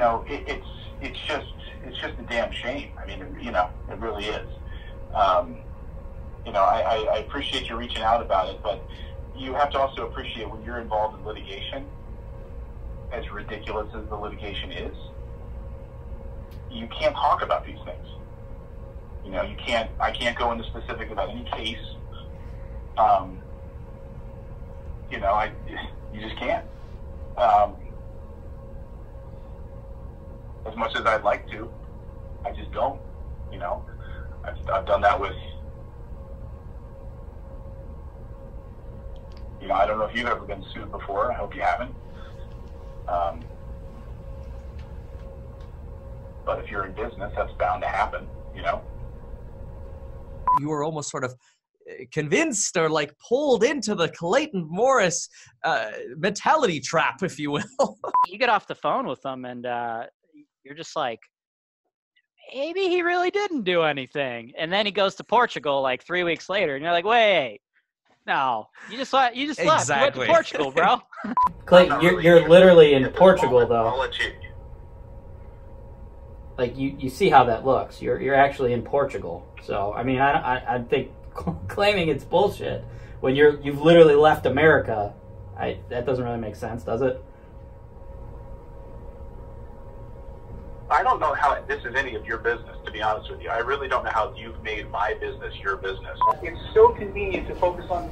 know, it, it's it's just it's just a damn shame. I mean, you know, it really is. Um, you know, I, I, I appreciate you reaching out about it, but you have to also appreciate when you're involved in litigation, as ridiculous as the litigation is, you can't talk about these things. You know, you can't. I can't go into specifics about any case. Um, you know, I you just can't. Um, as much as I'd like to, I just don't. You know, I've, I've done that with. You know, I don't know if you've ever been sued before. I hope you haven't. Um, but if you're in business, that's bound to happen. You know. You were almost sort of uh, convinced or like pulled into the Clayton Morris uh, mentality trap, if you will. you get off the phone with them and uh, you're just like, maybe he really didn't do anything. And then he goes to Portugal like three weeks later, and you're like, wait, no, you just left. You just left. You went to Portugal, bro. Clayton, you're, you're literally in Portugal moment, I'll though. let you. Like you, you see how that looks. You're you're actually in Portugal. So I mean, I I, I think claiming it's bullshit when you're you've literally left America. I that doesn't really make sense, does it? I don't know how this is any of your business, to be honest with you. I really don't know how you've made my business your business. It's so convenient to focus on.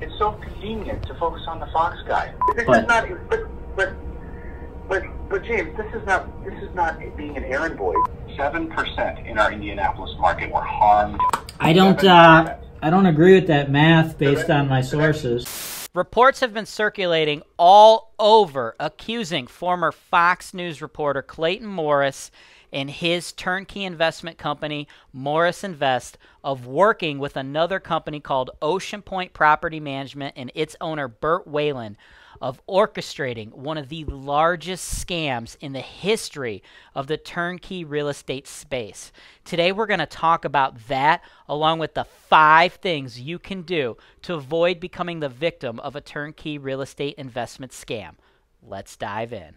It's so convenient to focus on the Fox guy. This But- is not. But but but but James, this is not. This is not being an errand boy. Seven percent in our Indianapolis market were harmed. I don't. Uh, I don't agree with that math based on my sources. Reports have been circulating all over accusing former Fox News reporter Clayton Morris and his turnkey investment company, Morris Invest, of working with another company called Oceanpointe Property Management and its owner, Bert Whalen, of orchestrating one of the largest scams in the history of the turnkey real estate space. Today, we're going to talk about that along with the five things you can do to avoid becoming the victim of a turnkey real estate investment scam. Let's dive in.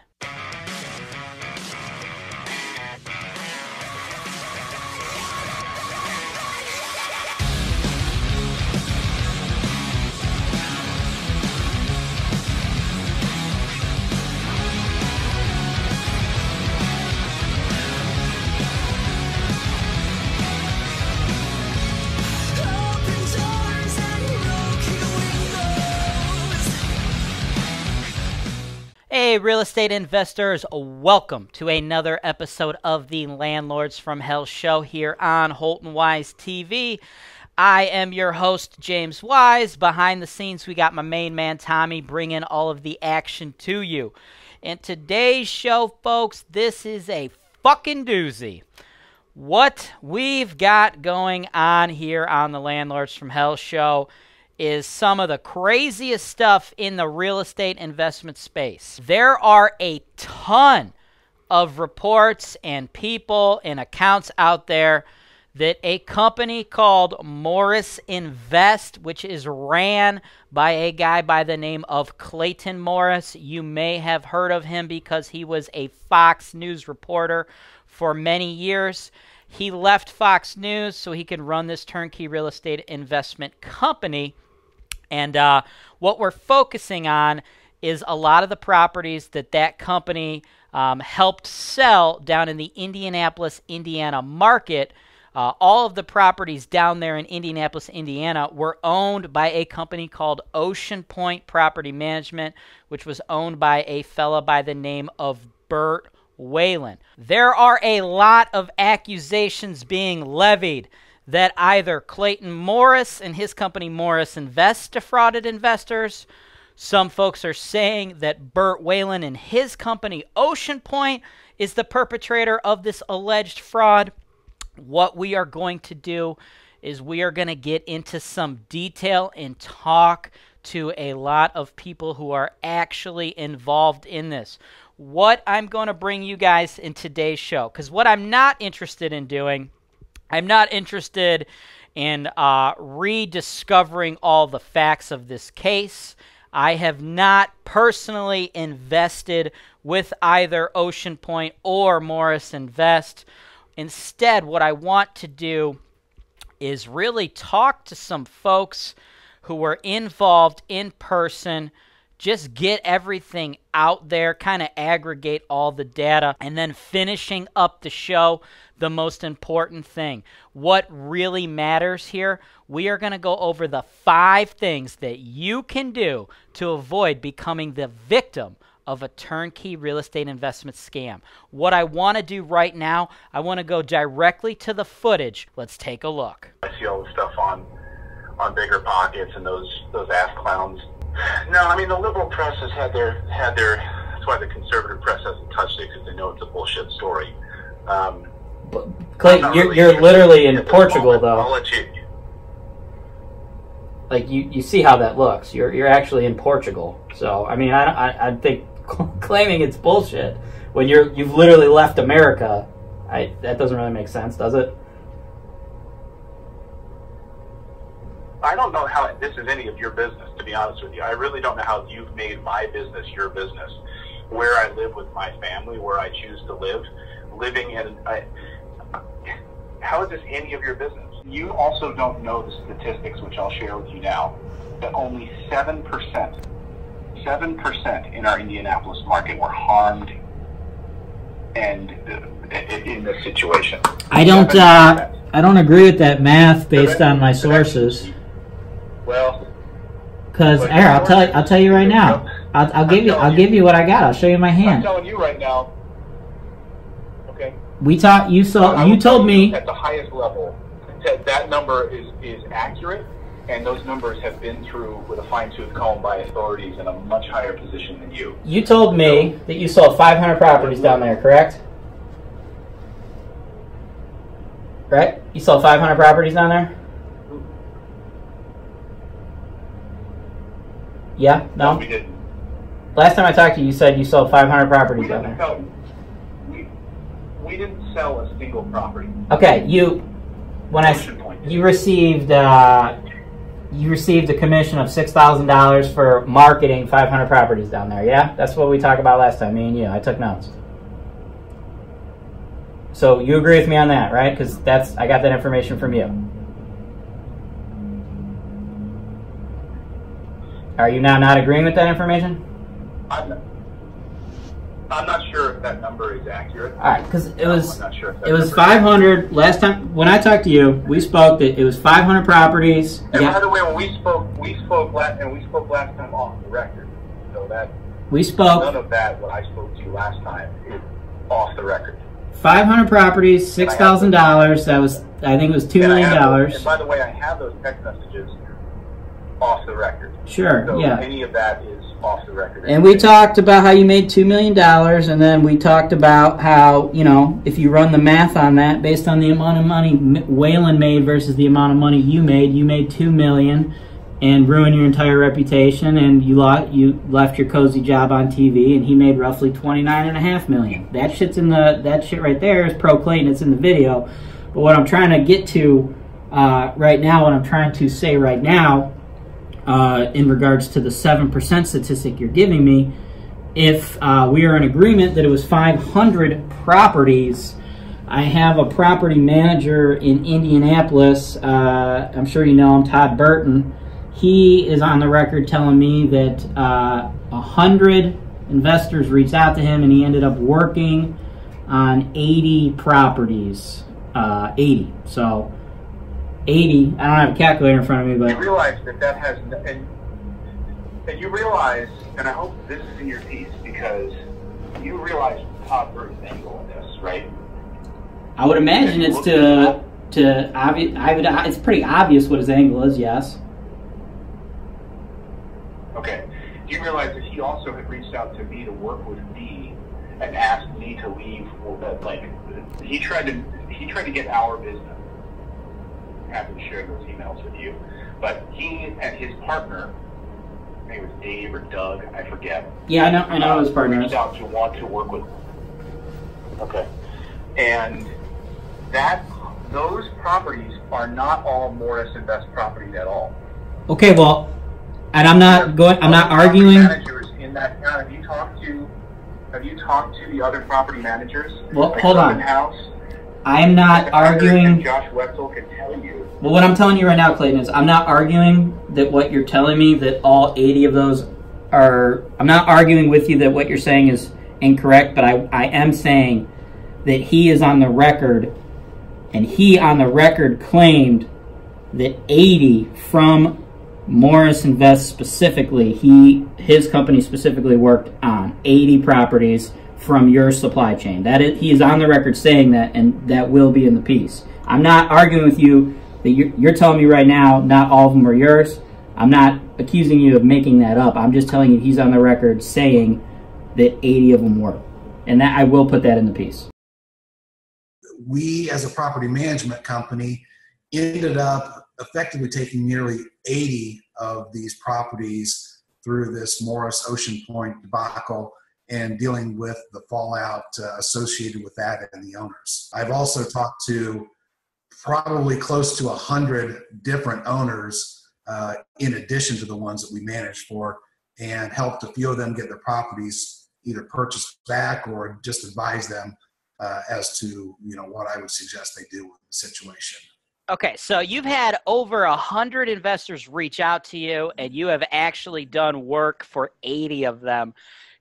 Hey, real estate investors, welcome to another episode of the Landlords from Hell show here on Holton Wise TV. I am your host, James Wise. Behind the scenes, we got my main man, Tommy, bringing all of the action to you. And today's show, folks, this is a fucking doozy what we've got going on here on the Landlords from Hell show is some of the craziest stuff in the real estate investment space. There are a ton of reports and people and accounts out there that a company called Morris Invest, which is ran by a guy by the name of Clayton Morris, you may have heard of him because he was a Fox News reporter for many years. He left Fox News so he could run this turnkey real estate investment company. And uh, what we're focusing on is a lot of the properties that that company um, helped sell down in the Indianapolis, Indiana market. Uh, all of the properties down there in Indianapolis, Indiana were owned by a company called Oceanpointe Property Management, which was owned by a fella by the name of Bert Whalen. There are a lot of accusations being levied that either Clayton Morris and his company Morris Invest defrauded investors. Some folks are saying that Bert Whalen and his company Oceanpointe is the perpetrator of this alleged fraud. What we are going to do is we are going to get into some detail and talk to a lot of people who are actually involved in this. What I'm going to bring you guys in today's show, because what I'm not interested in doing I'm not interested in uh, rediscovering all the facts of this case. I have not personally invested with either Oceanpointe or Morris Invest. Instead, what I want to do is really talk to some folks who were involved in person, just get everything out there, kind of aggregate all the data, and then finishing up the show, the most important thing. What really matters here, we are going to go over the five things that you can do to avoid becoming the victim of a turnkey real estate investment scam. What I want to do right now, I want to go directly to the footage. Let's take a look. I see all the stuff on on bigger pockets and those those ass clowns. No, I mean the liberal press has had their had their. That's why the conservative press hasn't touched it because they know it's a bullshit story. Um, But, Clayton, you're, really you're literally in Portugal, moment. Though. you. Like you, you see how that looks. You're you're actually in Portugal. So I mean, I I, I think claiming it's bullshit when you're you've literally left America. I that doesn't really make sense, does it? I don't know how this is any of your business, to be honest with you. I really don't know how you've made my business your business. Where I live with my family, where I choose to live, living in. I, how is this any of your business? You also don't know the statistics, which I'll share with you now, that only 7%, 7% in our Indianapolis market were harmed and uh, in this situation. I don't. Uh, I don't agree with that math based on my sources. Well, Because But here, I'll tell you. I'll tell you right now. I'll, I'll give you. I'll give you what I got. I'll show you my hand. I'm telling you right now. Okay. We talked. You saw. You told me. at the highest level that that number is is accurate, and those numbers have been through with a fine tooth comb by authorities in a much higher position than you. You told me that you sold 500 properties down there, correct? Right? You sold 500 properties down there? Yeah? No? we didn't. Last time I talked to you, you said you sold 500 properties down didn't there. sell. We we didn't sell a single property. Okay, you when I you received uh, you received a commission of six thousand dollars for marketing 500 properties down there. Yeah, that's what we talked about last time. Me and you. I took notes. So you agree with me on that, right? Because that's I got that information from you. Are you now not agreeing with that information? I'm not, I'm not sure if that number is accurate. All right, because it was not sure it was 500 last time when I talked to you. We spoke that it was 500 properties. And Yeah. by the way, when we spoke, we spoke last, and we spoke last time off the record. So that We spoke none of that, what I spoke to you last time, is off the record. 500 properties, six thousand dollars. That was, I think, it was two million dollars. And by the way, I have those text messages off the record. Sure, So yeah. any of that is off the record. And we talked about how you made two million dollars, and then we talked about how you know if you run the math on that based on the amount of money Whalen made versus the amount of money you made, you made two million, and ruined your entire reputation, and you lost, you left your cozy job on TV, and he made roughly twenty nine and a half million. That shit's in the that shit right there is pro Clayton. It's in the video, but what I'm trying to get to uh, right now, what I'm trying to say right now uh, in regards to the 7% statistic you're giving me, if uh, we are in agreement that it was 500 properties, I have a property manager in Indianapolis. Uh, I'm sure you know him, Todd Burton. He is on the record telling me that uh, 100 investors reached out to him and he ended up working on 80 properties. Uh, 80. So 80. I don't have a calculator in front of me, but. You realize that that has, and, and you realize, and I hope this is in your piece because you realize Todd Burton's angle in this, right? I would imagine it's to to obvious. I would. It's pretty obvious what his angle is. Yes. Okay. Do you realize that he also had reached out to me to work with me and asked me to leave? Well, that like he tried to he tried to get our business. Happy to share those emails with you, but he and his partner, I think it was Dave or Doug, I forget. Yeah, I know. I know his partner. reached out to want to work with. Okay. And that those properties are not all Morris Invest properties at all. Okay. Well, and I'm not going. I'm not arguing. Managers in that town. Have you talked to? Have you talked to the other property managers? Well, like hold on. Urban House. I'm not arguing. Josh Wetzel can tell you. Well, what I'm telling you right now, Clayton, is I'm not arguing that what you're telling me that all 80 of those are. I'm not arguing with you that what you're saying is incorrect, but I, I am saying that he is on the record, and he on the record claimed that 80 from Morris Invest specifically, he his company specifically worked on 80 properties from your supply chain. That is, he is on the record saying that, and that will be in the piece. I'm not arguing with you that you're, you're telling me right now not all of them are yours. I'm not accusing you of making that up. I'm just telling you he's on the record saying that 80 of them were, and that I will put that in the piece. we as a property management company ended up effectively taking nearly 80 of these properties through this Morris Oceanpointe debacle and dealing with the fallout uh, associated with that and the owners. I've also talked to probably close to 100 different owners uh, in addition to the ones that we manage for and helped a few of them get their properties either purchased back or just advise them uh, as to you know what I would suggest they do with the situation. Okay, so you've had over a hundred investors reach out to you, and you have actually done work for eighty of them.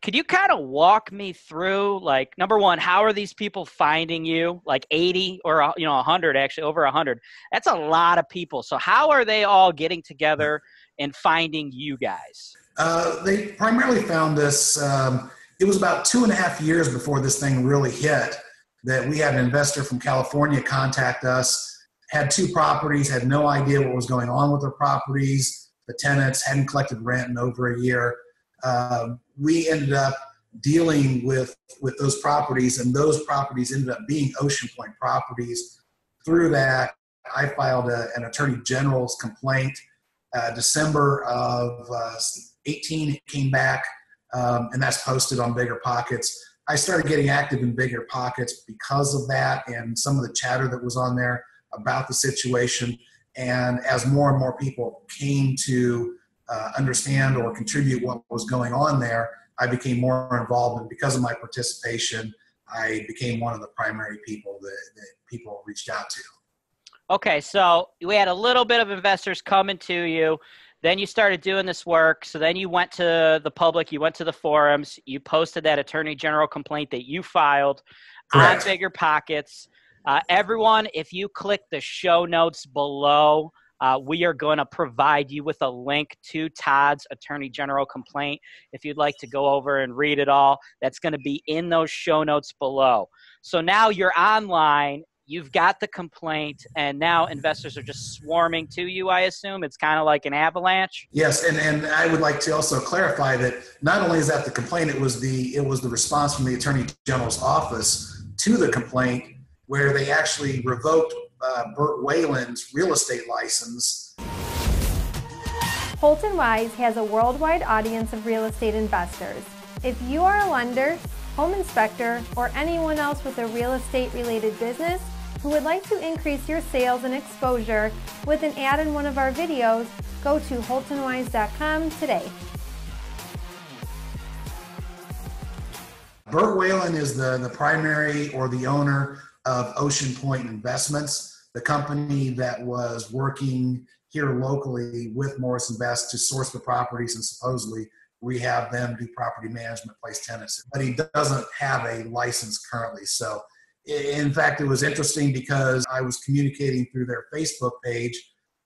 Could you kind of walk me through, like, number one, how are these people finding you? Like eighty or uh, you know hundred, actually over hundred. That's a lot of people. So how are they all getting together and finding you guys? Uh, they primarily found this. Um, it was about two and a half years before this thing really hit that we had an investor from California contact us. Had two properties, had no idea what was going on with their properties. The tenants hadn't collected rent in over a year. Um, we ended up dealing with with those properties, and those properties ended up being Oceanpointe properties. Through that, I filed a, an attorney general's complaint. Uh, December of uh, 18 it came back, um, and that's posted on Bigger Pockets. I started getting active in Bigger Pockets because of that and some of the chatter that was on there about the situation. And as more and more people came to uh, understand or contribute what was going on there, I became more involved. And because of my participation, I became one of the primary people that, that people reached out to. Okay, so we had a little bit of investors coming to you. Then you started doing this work. So then you went to the public, you went to the forums, you posted that attorney general complaint that you filed Correct. on Bigger Pockets. Uh, everyone, if you click the show notes below, uh, we are going to provide you with a link to Todd's attorney general complaint. If you'd like to go over and read it all, that's going to be in those show notes below. So now you're online you've got the complaint and now investors are just swarming to you i assume it's kind of like an avalanche Yes, and, and I would like to also clarify that not only is that the complaint, it was the it was the response from the Attorney General's office to the complaint, where they actually revoked uh, Bert Whalen's real estate license Holton Wise has a worldwide audience of real estate investors. If you are a lender, home inspector, or anyone else with a real estate related business who would like to increase your sales and exposure with an ad in one of our videos, go to holtonwise.com today. Bert Whalen is the, the primary or the owner of Oceanpointe Investments, the company that was working here locally with Morris Invest to source the properties and supposedly rehab them, do property management, place tenants. But he doesn't have a license currently. So, in fact, it was interesting because I was communicating through their Facebook page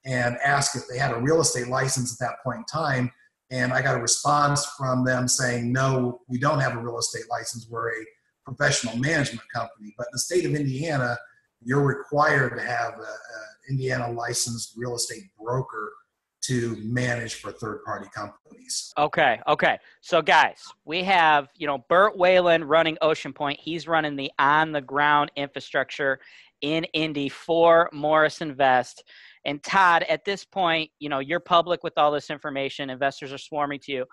and asked if they had a real estate license at that point in time. And I got a response from them saying, no, we don't have a real estate license. We're a professional management company. But the state of Indiana, you're required to have an Indiana licensed real estate broker to manage for third party companies. okay okay. So guys we have you know bert whalen running oceanpointe. He's running the on the ground infrastructure in indy for morris invest. And todd at this point you know you're public with all this information. Investors are swarming to you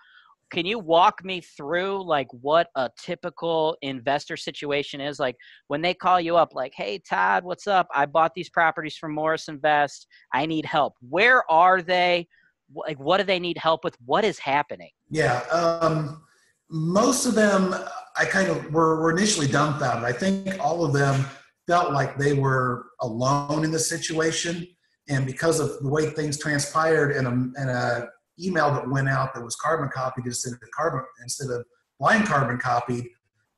can you walk me through like what a typical investor situation is like when they call you up like hey todd what's up i bought these properties from morris invest i need help where are they Like, what do they need help with? What is happening? Yeah, um, most of them, I kind of were, were initially dumbfounded. I think all of them felt like they were alone in the situation, and because of the way things transpired, and a, and a email that went out that was carbon copied instead of carbon instead of blind carbon copied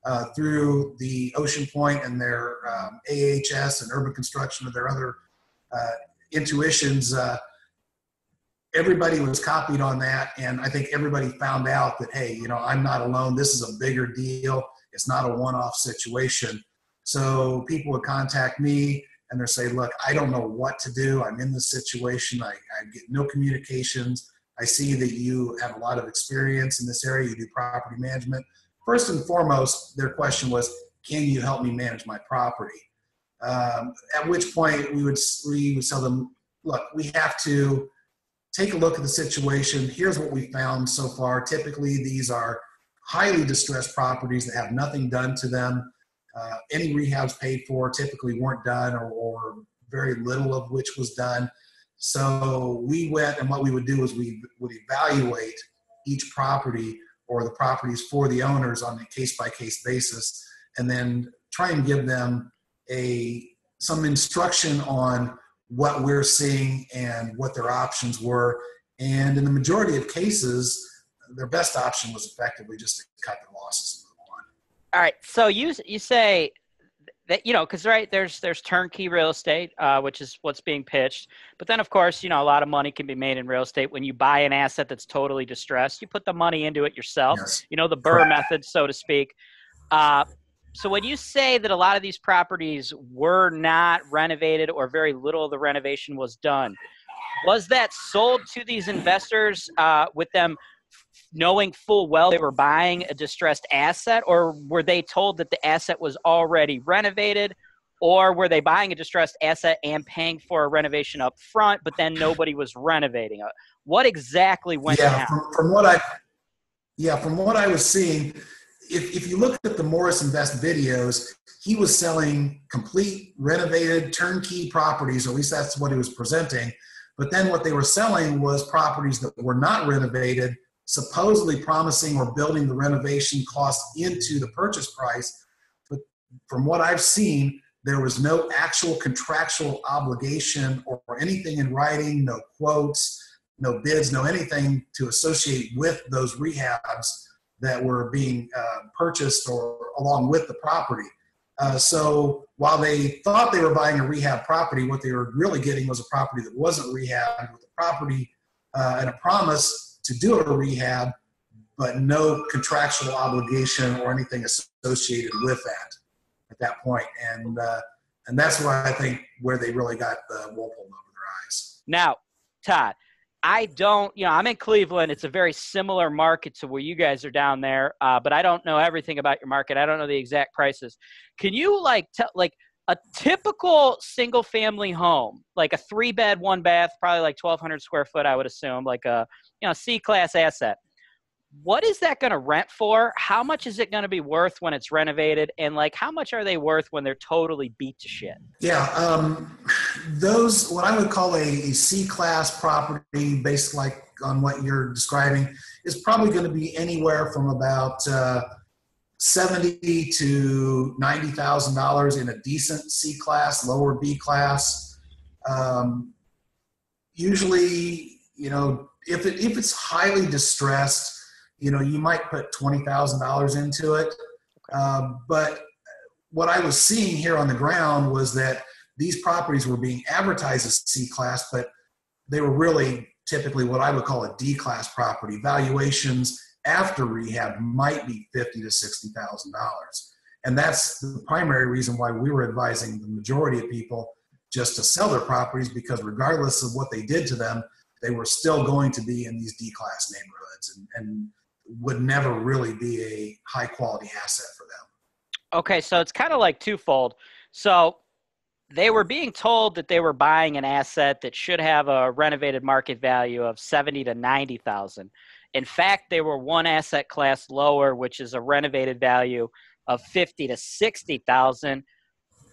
uh, through the Oceanpointe and their um, AHS and urban construction and their other uh, intuitions. Uh, everybody was copied on that. And i think everybody found out that hey you know i'm not alone. This is a bigger deal. It's not a one-off situation. So people would contact me and they're saying look i don't know what to do. I'm in this situation. I, I get no communications i see that you have a lot of experience in this area you do property management first and foremost their question was can you help me manage my property um, at which point we would we would tell them look we have to take a look at the situation. Here's what we found so far. Typically, these are highly distressed properties that have nothing done to them. Uh, any rehabs paid for typically weren't done, or, or very little of which was done. So we went, and what we would do is we would evaluate each property or the properties for the owners on a case by case basis, and then try and give them a some instruction on what we're seeing and what their options were. And in the majority of cases, their best option was effectively just to cut their losses and move on. All right. So you you say that you know because right there's there's turnkey real estate, uh, which is what's being pitched. But then of course you know a lot of money can be made in real estate when you buy an asset that's totally distressed. You put the money into it yourself. Yes. You know the BRRRR method, so to speak. Uh, so when you say that a lot of these properties were not renovated or very little of the renovation was done, was that sold to these investors uh, with them knowing full well they were buying a distressed asset, or were they told that the asset was already renovated, or were they buying a distressed asset and paying for a renovation up front, but then nobody was renovating it? What exactly went yeah, down? from, from what I, yeah, from what I was seeing, if, if you look at the Morris Invest videos, he was selling complete renovated turnkey properties, or at least that's what he was presenting. But then what they were selling was properties that were not renovated, supposedly promising or building the renovation cost into the purchase price. But from what I've seen, there was no actual contractual obligation or anything in writing, no quotes, no bids, no anything to associate with those rehabs that were being uh, purchased or along with the property. Uh, so while they thought they were buying a rehab property, what they were really getting was a property that wasn't rehabbed with a property uh, and a promise to do a rehab, but no contractual obligation or anything associated with that at that point. And uh, and that's why I think where they really got the wool pulled over their eyes. Now, Todd, I don't, you know, I'm in Cleveland. It's a very similar market to where you guys are down there, uh, but I don't know everything about your market. I don't know the exact prices. Can you like tell, like a typical single family home, like a three bed, one bath, probably like 1,200 square foot, I would assume, like a, you know, C class asset. What is that going to rent for? How much is it going to be worth when it's renovated? And like, how much are they worth when they're totally beat to shit? Yeah, um, those what I would call a, a C class property, based like on what you're describing, is probably going to be anywhere from about uh, seventy to ninety thousand dollars in a decent C class, lower B class. Um, usually, you know, if it if it's highly distressed, you know, you might put twenty thousand dollars into it. Um, but what I was seeing here on the ground was that these properties were being advertised as C class, but they were really typically what I would call a D class property. Valuations after rehab might be fifty to sixty thousand dollars, and that's the primary reason why we were advising the majority of people just to sell their properties because regardless of what they did to them, they were still going to be in these D class neighborhoods and, and would never really be a high quality asset for them. Okay, so it's kind of like twofold. So they were being told that they were buying an asset that should have a renovated market value of 70 to 90,000. In fact, they were one asset class lower, which is a renovated value of 50 to 60,000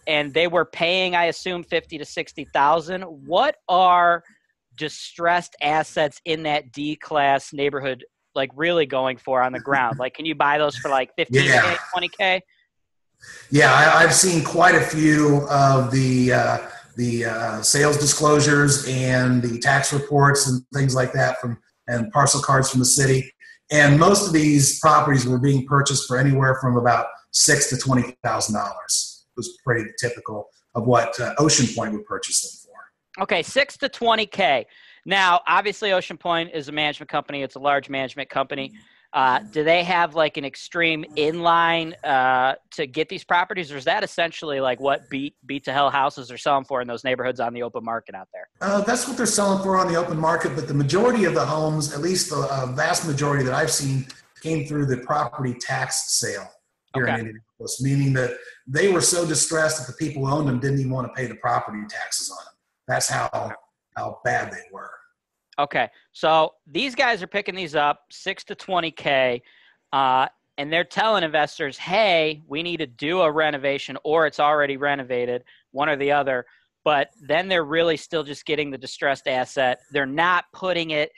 and they were paying I assume 50 to 60,000. What are distressed assets in that D class neighborhood like really going for on the ground? Like, can you buy those for like 15K, Yeah. 20K? Yeah, I, I've seen quite a few of the uh, the uh, sales disclosures and the tax reports and things like that from and parcel cards from the city. And most of these properties were being purchased for anywhere from about six to twenty thousand dollars. It was pretty typical of what uh, Oceanpointe would purchase them for. Okay, six to twenty k. Now, obviously, Oceanpointe is a management company. It's a large management company. Uh, do they have like an extreme inline uh, to get these properties, or is that essentially like what beat beat to hell houses are selling for in those neighborhoods on the open market out there? Uh, that's what they're selling for on the open market, but the majority of the homes, at least the uh, vast majority that I've seen, came through the property tax sale here Okay. in Indianapolis, meaning that they were so distressed that the people who owned them didn't even want to pay the property taxes on them. That's how how bad they were. Okay, so these guys are picking these up six to twenty k, uh, and they're telling investors, "Hey, we need to do a renovation, or it's already renovated, one or the other." But then they're really still just getting the distressed asset. They're not putting it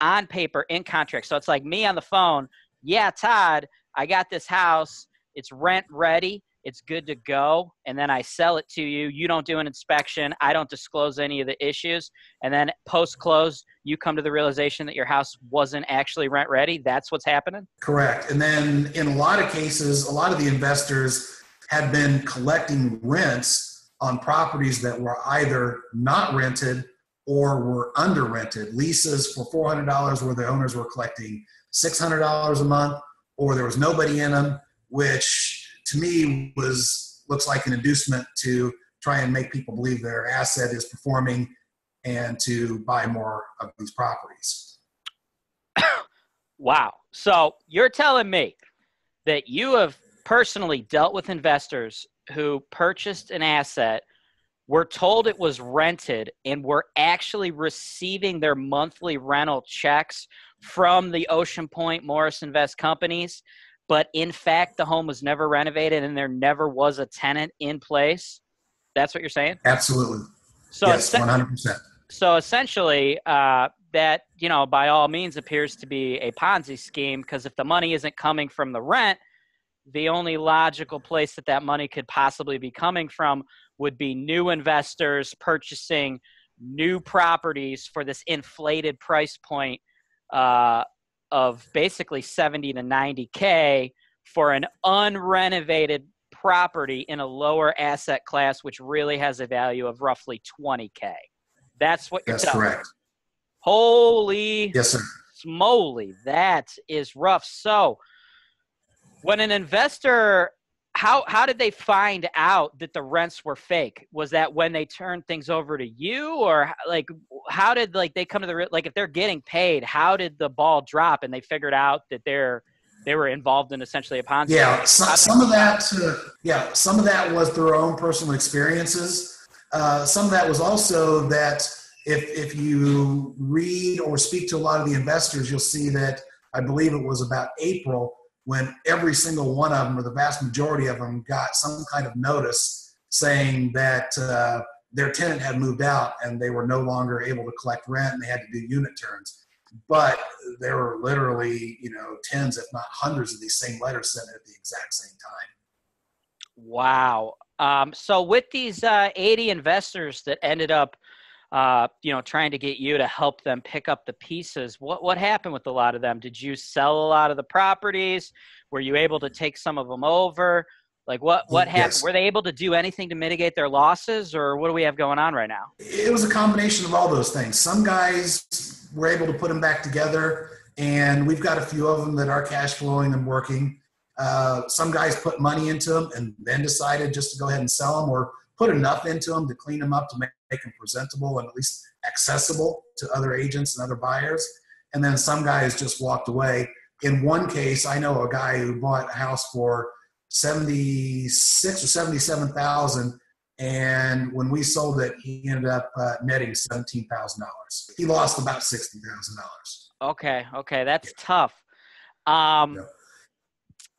on paper in contract. So it's like me on the phone. Yeah, Todd, I got this house. It's rent ready. It's good to go. And then I sell it to you. You don't do an inspection. I don't disclose any of the issues and then post close you come to the realization that your house wasn't actually rent ready that's what's happening Correct. And then in a lot of cases, a lot of the investors had been collecting rents on properties that were either not rented or were under rented. Leases for $400 where the owners were collecting $600 a month, or there was nobody in them, which to me was looks like an inducement to try and make people believe their asset is performing and to buy more of these properties. wow so you're telling me that you have personally dealt with investors who purchased an asset were told it was rented and were actually receiving their monthly rental checks from the oceanpointe morris invest companies but in fact the home was never renovated and there never was a tenant in place that's what you're saying Absolutely. so yes, it's- 100%. so essentially, uh, that you know, by all means, appears to be a Ponzi scheme because if the money isn't coming from the rent, the only logical place that that money could possibly be coming from would be new investors purchasing new properties for this inflated price point uh, of basically 70 to 90k for an unrenovated property in a lower asset class, which really has a value of roughly 20k. That's what you're That's correct. Holy Yes, sir. smoly, that is rough. So, when an investor, how how did they find out that the rents were fake? Was that when they turned things over to you, or like how did like they come to the like if they're getting paid, how did the ball drop and they figured out that they're they were involved in essentially a Ponzi? Yeah, some, some of that. Uh, yeah, some of that was their own personal experiences. Uh, some of that was also that if if you read or speak to a lot of the investors, you'll see that I believe it was about April when every single one of them, or the vast majority of them, got some kind of notice saying that uh, their tenant had moved out and they were no longer able to collect rent and they had to do unit turns. But there were literally, you know, tens, if not hundreds, of these same letters sent at the exact same time. Wow. Um, so with these uh, 80 investors that ended up, uh, you know, trying to get you to help them pick up the pieces, what what happened with a lot of them? Did you sell a lot of the properties? Were you able to take some of them over? Like what what happened? Yes. Were they able to do anything to mitigate their losses, or what do we have going on right now? It was a combination of all those things. Some guys were able to put them back together, and we've got a few of them that are cash flowing and working. Uh, some guys put money into them and then decided just to go ahead and sell them, or put enough into them to clean them up to make, make them presentable and at least accessible to other agents and other buyers. And then some guys just walked away. In one case, I know a guy who bought a house for seventy six or seventy seven thousand and when we sold it, he ended up uh, netting seventeen thousand dollars. He lost about sixty thousand dollars. Okay, okay, that's tough. Um, Yeah.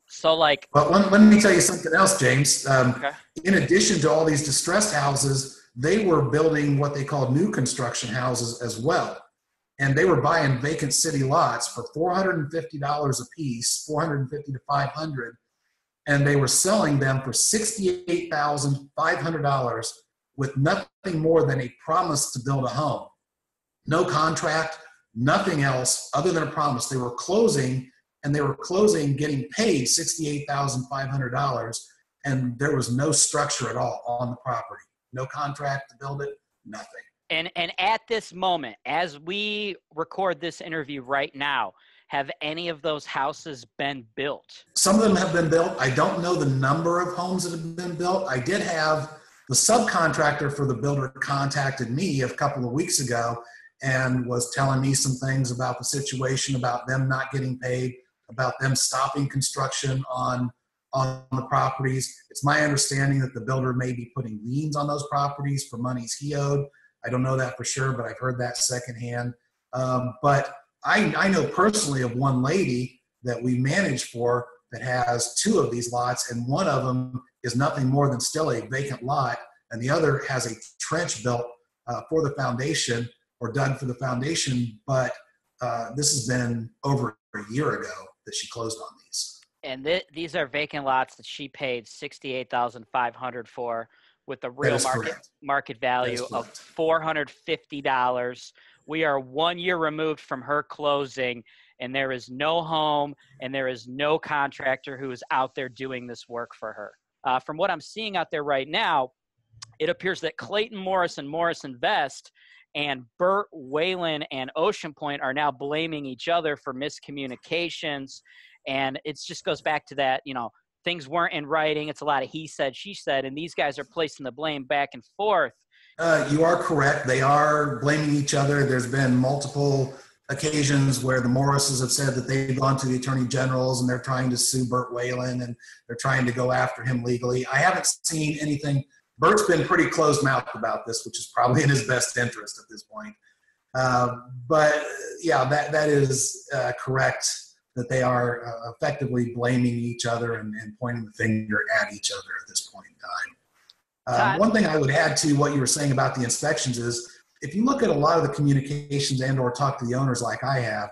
so like, But let, let me tell you something else, James. Um, Okay. In addition to all these distressed houses, they were building what they called new construction houses as well. And they were buying vacant city lots for $450 a piece, 450 to 500 and they were selling them for $68,500 with nothing more than a promise to build a home. No contract, nothing else other than a promise. They were closing and they were closing getting paid $68,500 and there was no structure at all on the property. No contract to build it, nothing. And and at this moment, as we record this interview right now, have any of those houses been built? Some of them have been built. I don't know the number of homes that have been built. I did have the subcontractor for the builder contacted me a couple of weeks ago and was telling me some things about the situation, about them not getting paid, about them stopping construction on on the properties. It's my understanding that the builder may be putting liens on those properties for monies he owed. I don't know that for sure, but I've heard that secondhand. Um, but I, I know personally of one lady that we manage for that has two of these lots, and one of them is nothing more than still a vacant lot, and the other has a trench built uh, for the foundation or done for the foundation. But uh, this has been over a year ago that she closed on these. And th- these are vacant lots that she paid sixty-eight thousand five hundred for, with a real market correct. market value of four hundred fifty dollars. We are one year removed from her closing, and there is no home and there is no contractor who is out there doing this work for her. Uh, from what I'm seeing out there right now, it appears that Clayton Morris and Morris Invest and Bert Whalen and Oceanpointe are now blaming each other for miscommunications. And it just goes back to that, you know, things weren't in writing. It's a lot of he said, she said, and these guys are placing the blame back and forth. Uh, you are correct. They are blaming each other. There's been multiple occasions where the Morrises have said that they've gone to the attorney generals and they're trying to sue Bert Whalen and they're trying to go after him legally. I haven't seen anything. Bert's been pretty closed mouthed about this, which is probably in his best interest at this point. Uh, but yeah, that that is uh, correct. That they are uh, effectively blaming each other and, and pointing the finger at each other at this point in time. Uh, one thing I would add to what you were saying about the inspections is if you look at a lot of the communications and or talk to the owners like I have,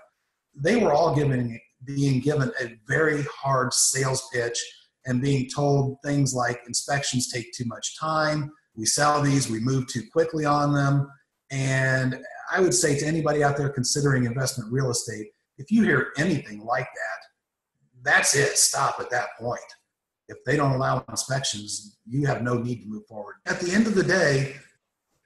they were all given being given a very hard sales pitch and being told things like inspections take too much time, we sell these, we move too quickly on them. And I would say to anybody out there considering investment real estate, if you hear anything like that, that's it. Stop at that point if they don't allow inspections, you have no need to move forward. At the end of the day,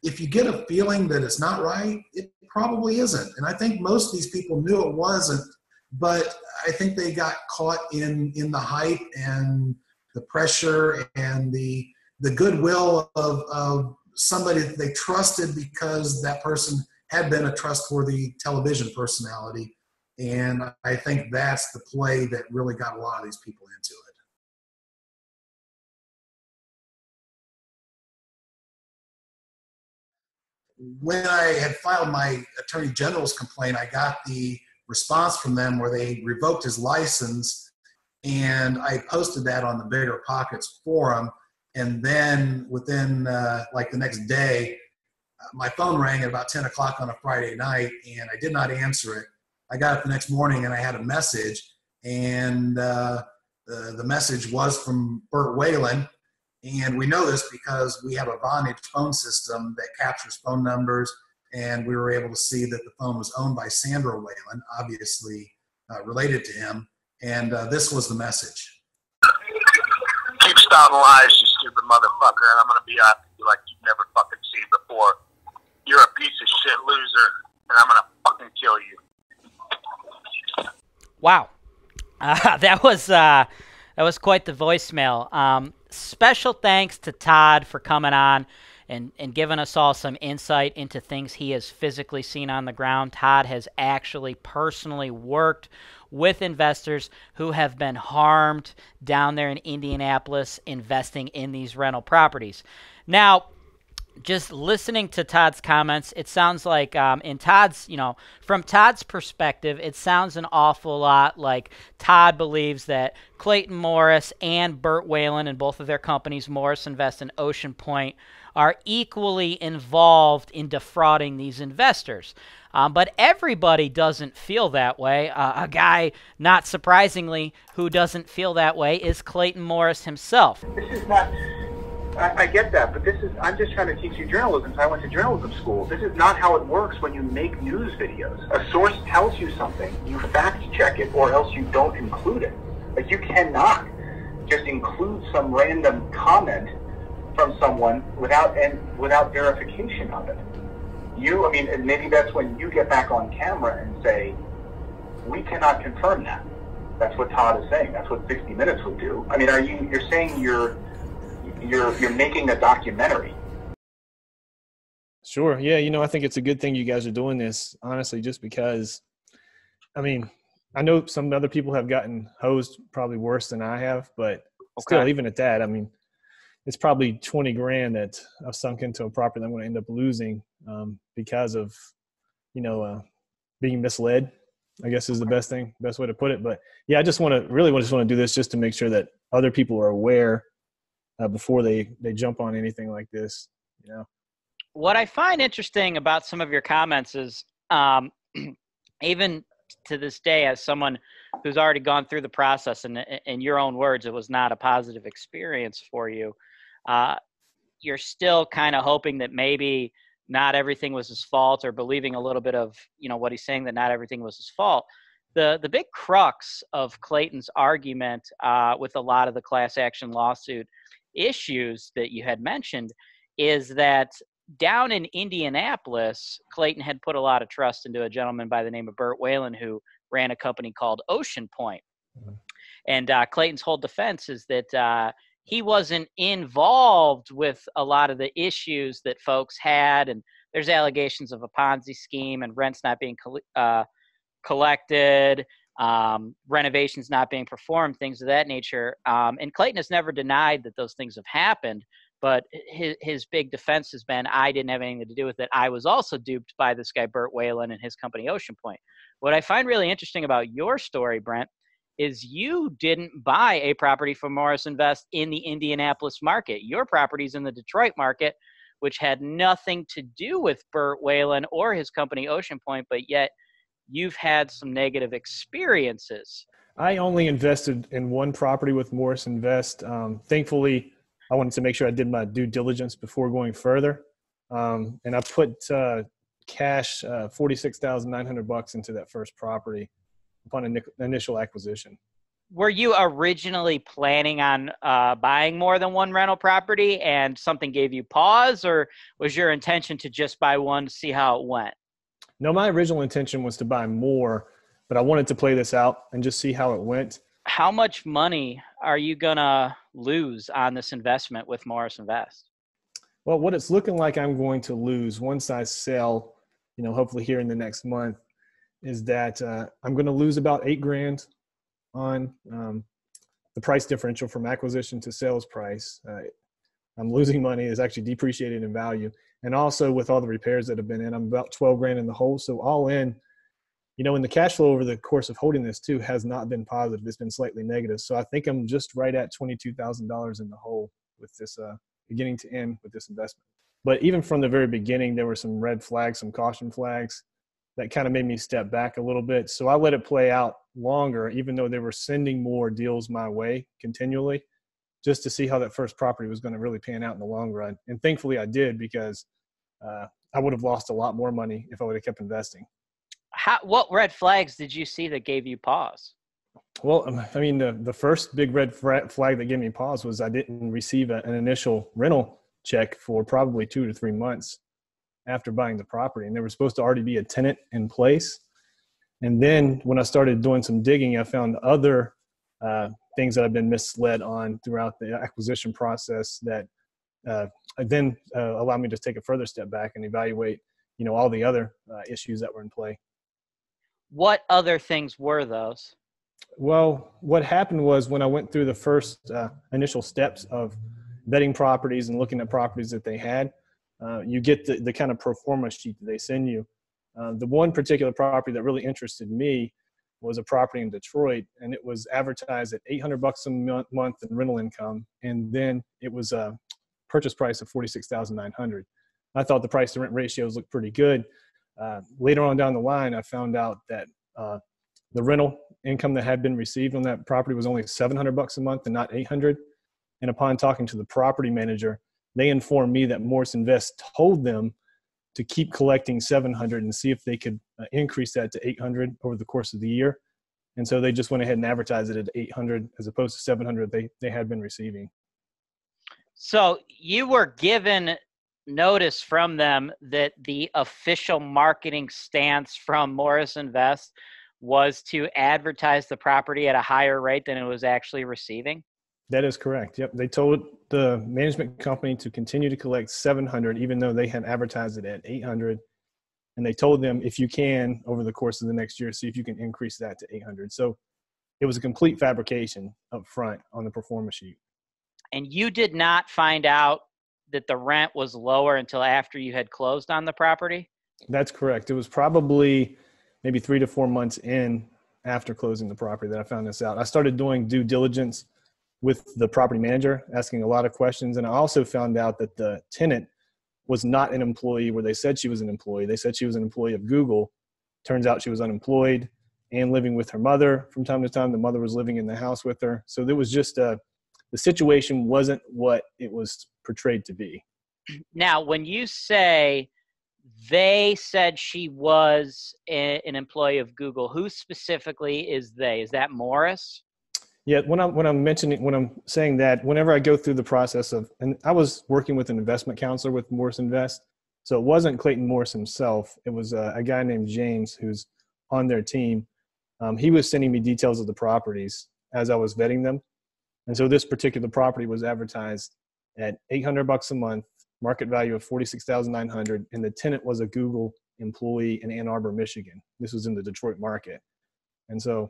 if you get a feeling that it's not right, it probably isn't. And I think most of these people knew it wasn't, but I think they got caught in in the hype and the pressure and the the goodwill of, of somebody that they trusted because that person had been a trustworthy television personality. And I think that's the play that really got a lot of these people into it. when I had filed my attorney general's complaint, I got the response from them where they revoked his license, and I posted that on the Bigger Pockets forum. And then within uh, like the next day, uh, my phone rang at about 10 o'clock on a Friday night, and I did not answer it. I got up the next morning and I had a message, and uh, the, the message was from Bert Whalen, and we know this because we have a Vonage phone system that captures phone numbers, and we were able to see that the phone was owned by Sandra Whalen, obviously uh, related to him. And uh, this was the message. keep spouting lies, you stupid motherfucker, and I'm gonna be after you like you've never fucking seen before. You're a piece of shit loser, and I'm gonna fucking kill you. Wow, uh, that was uh, that was quite the voicemail. Um, special thanks to Todd for coming on and and giving us all some insight into things he has physically seen on the ground. Todd has actually personally worked with investors who have been harmed down there in Indianapolis investing in these rental properties. Now, just listening to Todd's comments, it sounds like, um, in Todd's, you know, from Todd's perspective, it sounds an awful lot like Todd believes that Clayton Morris and Bert Whalen and both of their companies, Morris Invest and Oceanpointe, are equally involved in defrauding these investors. Um, but everybody doesn't feel that way. Uh, a guy, not surprisingly, who doesn't feel that way is Clayton Morris himself. This is not. I, I get that, but this is. I'm just trying to teach you journalism. So I went to journalism school. This is not how it works when you make news videos. A source tells you something, you fact check it, or else you don't include it. Like you cannot just include some random comment from someone without and without verification of it. You, I mean, and maybe that's when you get back on camera and say, "We cannot confirm that." That's what Todd is saying. That's what 60 Minutes would do. I mean, are you? You're saying you're you're you're making a documentary. Sure. Yeah. You know, I think it's a good thing you guys are doing this, honestly, just because, I mean, I know some other people have gotten hosed probably worse than I have, but still, even at that, I mean, it's probably 20 grand that I've sunk into a property that I'm going to end up losing um, because of, you know, uh, being misled, I guess is the best thing, best way to put it. But yeah, I just want to really just want to do this just to make sure that other people are aware uh, before they, they jump on anything like this, you know? what I find interesting about some of your comments is, um, even to this day, as someone who's already gone through the process, and in your own words, it was not a positive experience for you. Uh, you're still kind of hoping that maybe not everything was his fault, or believing a little bit of you know what he's saying that not everything was his fault. The the big crux of Clayton's argument uh, with a lot of the class action lawsuit issues that you had mentioned is that down in Indianapolis, Clayton had put a lot of trust into a gentleman by the name of Bert Whalen who ran a company called Oceanpointe. And uh, Clayton's whole defense is that uh, he wasn't involved with a lot of the issues that folks had. And there's allegations of a Ponzi scheme and rents not being uh, collected, um, renovations not being performed, things of that nature. Um, and Clayton has never denied that those things have happened but his, his big defense has been I didn't have anything to do with it. I was also duped by this guy Bert Whalen and his company Oceanpointe. What I find really interesting about your story, Brent, is you didn't buy a property from Morris Invest in the Indianapolis market. Your property's in the Detroit market, which had nothing to do with Bert Whalen or his company Oceanpointe, but yet you've had some negative experiences. I only invested in one property with Morris Invest. Um, thankfully, I wanted to make sure I did my due diligence before going further, um, and I put uh, cash uh, forty six thousand nine hundred bucks into that first property upon ini- initial acquisition. Were you originally planning on uh, buying more than one rental property and something gave you pause, or was your intention to just buy one to see how it went? No, my original intention was to buy more, but I wanted to play this out and just see how it went. How much money are you going to lose on this investment with Morris Invest? Well, what it's looking like I'm going to lose once I sell, you know, hopefully here in the next month, is that uh, I'm going to lose about eight grand on um, the price differential from acquisition to sales price. Uh, I'm losing money; It's actually depreciated in value, and also with all the repairs that have been in, I'm about 12 grand in the hole. So all in, you know, and the cash flow over the course of holding this too has not been positive. It's been slightly negative. So I think I'm just right at twenty-two thousand dollars in the hole with this uh, beginning to end with this investment. But even from the very beginning, there were some red flags, some caution flags that kind of made me step back a little bit. So I let it play out longer, even though they were sending more deals my way continually, just to see how that first property was going to really pan out in the long run. And thankfully, I did because uh, I would have lost a lot more money if I would have kept investing. How, what red flags did you see that gave you pause? Well, um, I mean, the, the first big red flag that gave me pause was I didn't receive a, an initial rental check for probably two to three months after buying the property. And there was supposed to already be a tenant in place. And then when I started doing some digging, I found other uh, things that I've been misled on throughout the acquisition process that uh, then uh, allowed me to take a further step back and evaluate, you know, all the other uh, issues that were in play. What other things were those? Well, what happened was when I went through the first uh, initial steps of vetting properties and looking at properties that they had, uh, you get the, the kind of pro forma sheet that they send you. The one particular property that really interested me was a property in Detroit, and it was advertised at 800 bucks a month, in rental income, and then it was a purchase price of 46,900. I thought the price to rent ratios looked pretty good. Uh, later on down the line, I found out that uh, the rental income that had been received on that property was only 700 bucks a month and not 800. And upon talking to the property manager, they informed me that Morris Invest told them to keep collecting 700 and see if they could uh, increase that to 800 over the course of the year. And so they just went ahead and advertised it at 800 as opposed to 700 they, they had been receiving. So you were given notice from them that the official marketing stance from Morris Invest was to advertise the property at a higher rate than it was actually receiving. That is correct. Yep. They told the management company to continue to collect 700, even though they had advertised it at 800. And they told them, if you can, over the course of the next year, see if you can increase that to 800. So it was a complete fabrication up front on the performance sheet. And you did not find out that the rent was lower until after you had closed on the property. That's correct. It was probably maybe three to four months in after closing the property that I found this out. I started doing due diligence with the property manager, asking a lot of questions. And I also found out that the tenant was not an employee where they said she was an employee. They said she was an employee of Google. Turns out she was unemployed and living with her mother from time to time. The mother was living in the house with her. So there was just a, the situation wasn't what it was portrayed to be. Now, when you say they said she was a, an employee of Google, who specifically is they? Is that Morris? Yeah, when I'm when I'm mentioning when I'm saying that, whenever I go through the process of, and I was working with an investment counselor with Morris Invest, so it wasn't Clayton Morris himself. It was a, a guy named James who's on their team. Um, he was sending me details of the properties as I was vetting them, and so this particular property was advertised at 800 bucks a month, market value of 46,900, and the tenant was a Google employee in Ann Arbor, Michigan. This was in the Detroit market, and so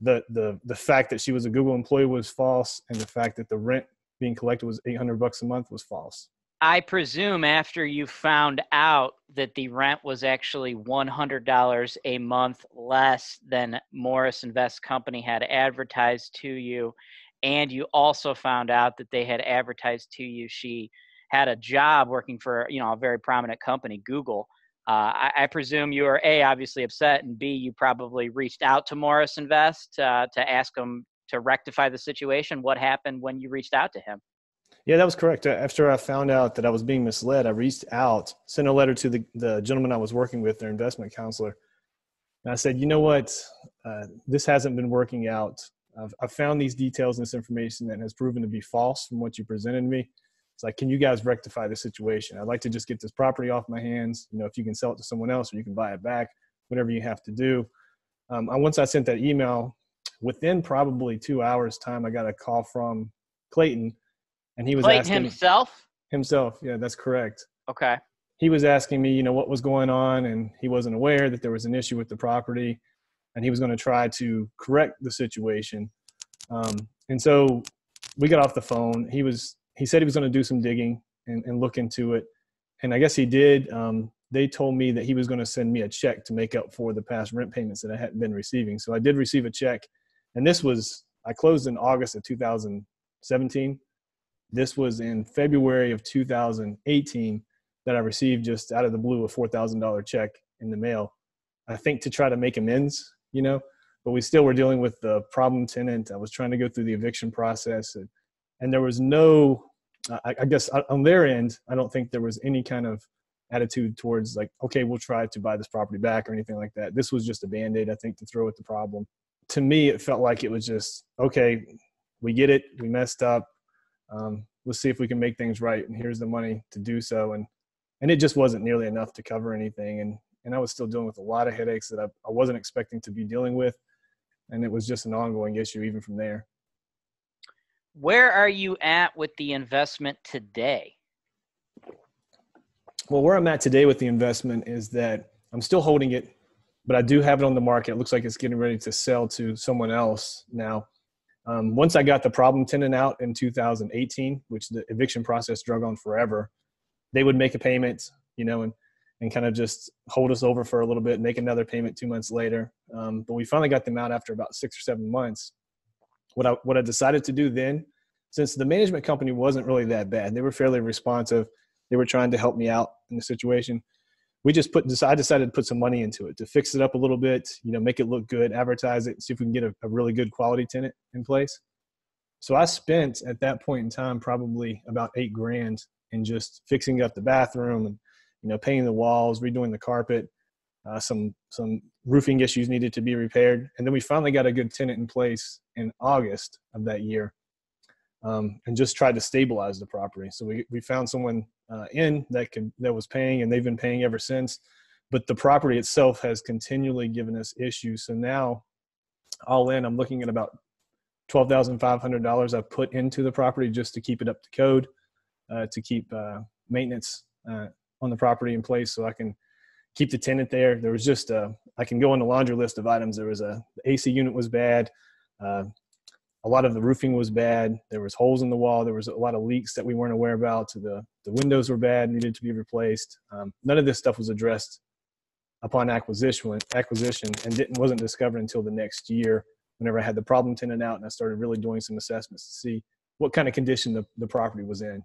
the the the fact that she was a Google employee was false, and the fact that the rent being collected was 800 bucks a month was false. I presume after you found out that the rent was actually $100 a month less than Morris Invest Company had advertised to you, and you also found out that they had advertised to you she had a job working for you know a very prominent company, Google. Uh, I, I, presume you are a obviously upset, and b you probably reached out to Morris Invest uh, to ask him to rectify the situation. What happened when you reached out to him? Yeah, that was correct. After I found out that I was being misled, I reached out, sent a letter to the, the gentleman I was working with, their investment counselor. And I said, you know what? Uh, this hasn't been working out. I've, I've found these details and this information that has proven to be false from what you presented me. It's like, can you guys rectify the situation? I'd like to just get this property off my hands. You know, if you can sell it to someone else or you can buy it back, whatever you have to do. Um, I, once I sent that email, within probably two hours' time, I got a call from Clayton, and he was Clayton asking himself. himself. Yeah, that's correct. Okay. He was asking me, you know, what was going on, and he wasn't aware that there was an issue with the property, and he was going to try to correct the situation. Um, and so we got off the phone. He was he said he was going to do some digging and, and, look into it, and I guess he did. Um, they told me that he was going to send me a check to make up for the past rent payments that I hadn't been receiving. So I did receive a check, and this was I closed in August of 2017. This was in February of 2018 that I received just out of the blue a four thousand dollar check in the mail. I think to try to make amends, you know, but we still were dealing with the problem tenant. I was trying to go through the eviction process, and, and there was no, I, I guess on their end, I don't think there was any kind of attitude towards like, okay, we'll try to buy this property back or anything like that. This was just a band aid, I think, to throw at the problem. To me, it felt like it was just, okay, we get it, we messed up. Um, let's see if we can make things right, and here's the money to do so. And and it just wasn't nearly enough to cover anything. And and I was still dealing with a lot of headaches that I, I wasn't expecting to be dealing with, and it was just an ongoing issue even from there. Where are you at with the investment today? Well, where I'm at today with the investment is that I'm still holding it, but I do have it on the market. It looks like it's getting ready to sell to someone else now. Um, once I got the problem tenant out in 2018, which the eviction process drug on forever, they would make a payment, you know, and and kind of just hold us over for a little bit, make another payment two months later. Um, but we finally got them out after about six or seven months. What I what I decided to do then, since the management company wasn't really that bad, they were fairly responsive. They were trying to help me out in the situation. We just put. I decided to put some money into it to fix it up a little bit. You know, make it look good, advertise it, see if we can get a, a really good quality tenant in place. So I spent at that point in time probably about eight grand in just fixing up the bathroom and you know painting the walls, redoing the carpet. Uh, some some roofing issues needed to be repaired, and then we finally got a good tenant in place in August of that year, um, and just tried to stabilize the property. So we we found someone uh, in that could that was paying, and they've been paying ever since. But the property itself has continually given us issues. So now, all in, I'm looking at about twelve thousand five hundred dollars I've put into the property just to keep it up to code, uh, to keep uh, maintenance uh, on the property in place, so I can keep the tenant there. There was just a, I can go on the laundry list of items. There was a the AC unit was bad, uh, a lot of the roofing was bad. There was holes in the wall. There was a lot of leaks that we weren't aware about. The the windows were bad, needed to be replaced. Um, none of this stuff was addressed upon acquisition acquisition and didn't wasn't discovered until the next year whenever I had the problem tenant out and I started really doing some assessments to see what kind of condition the, the property was in.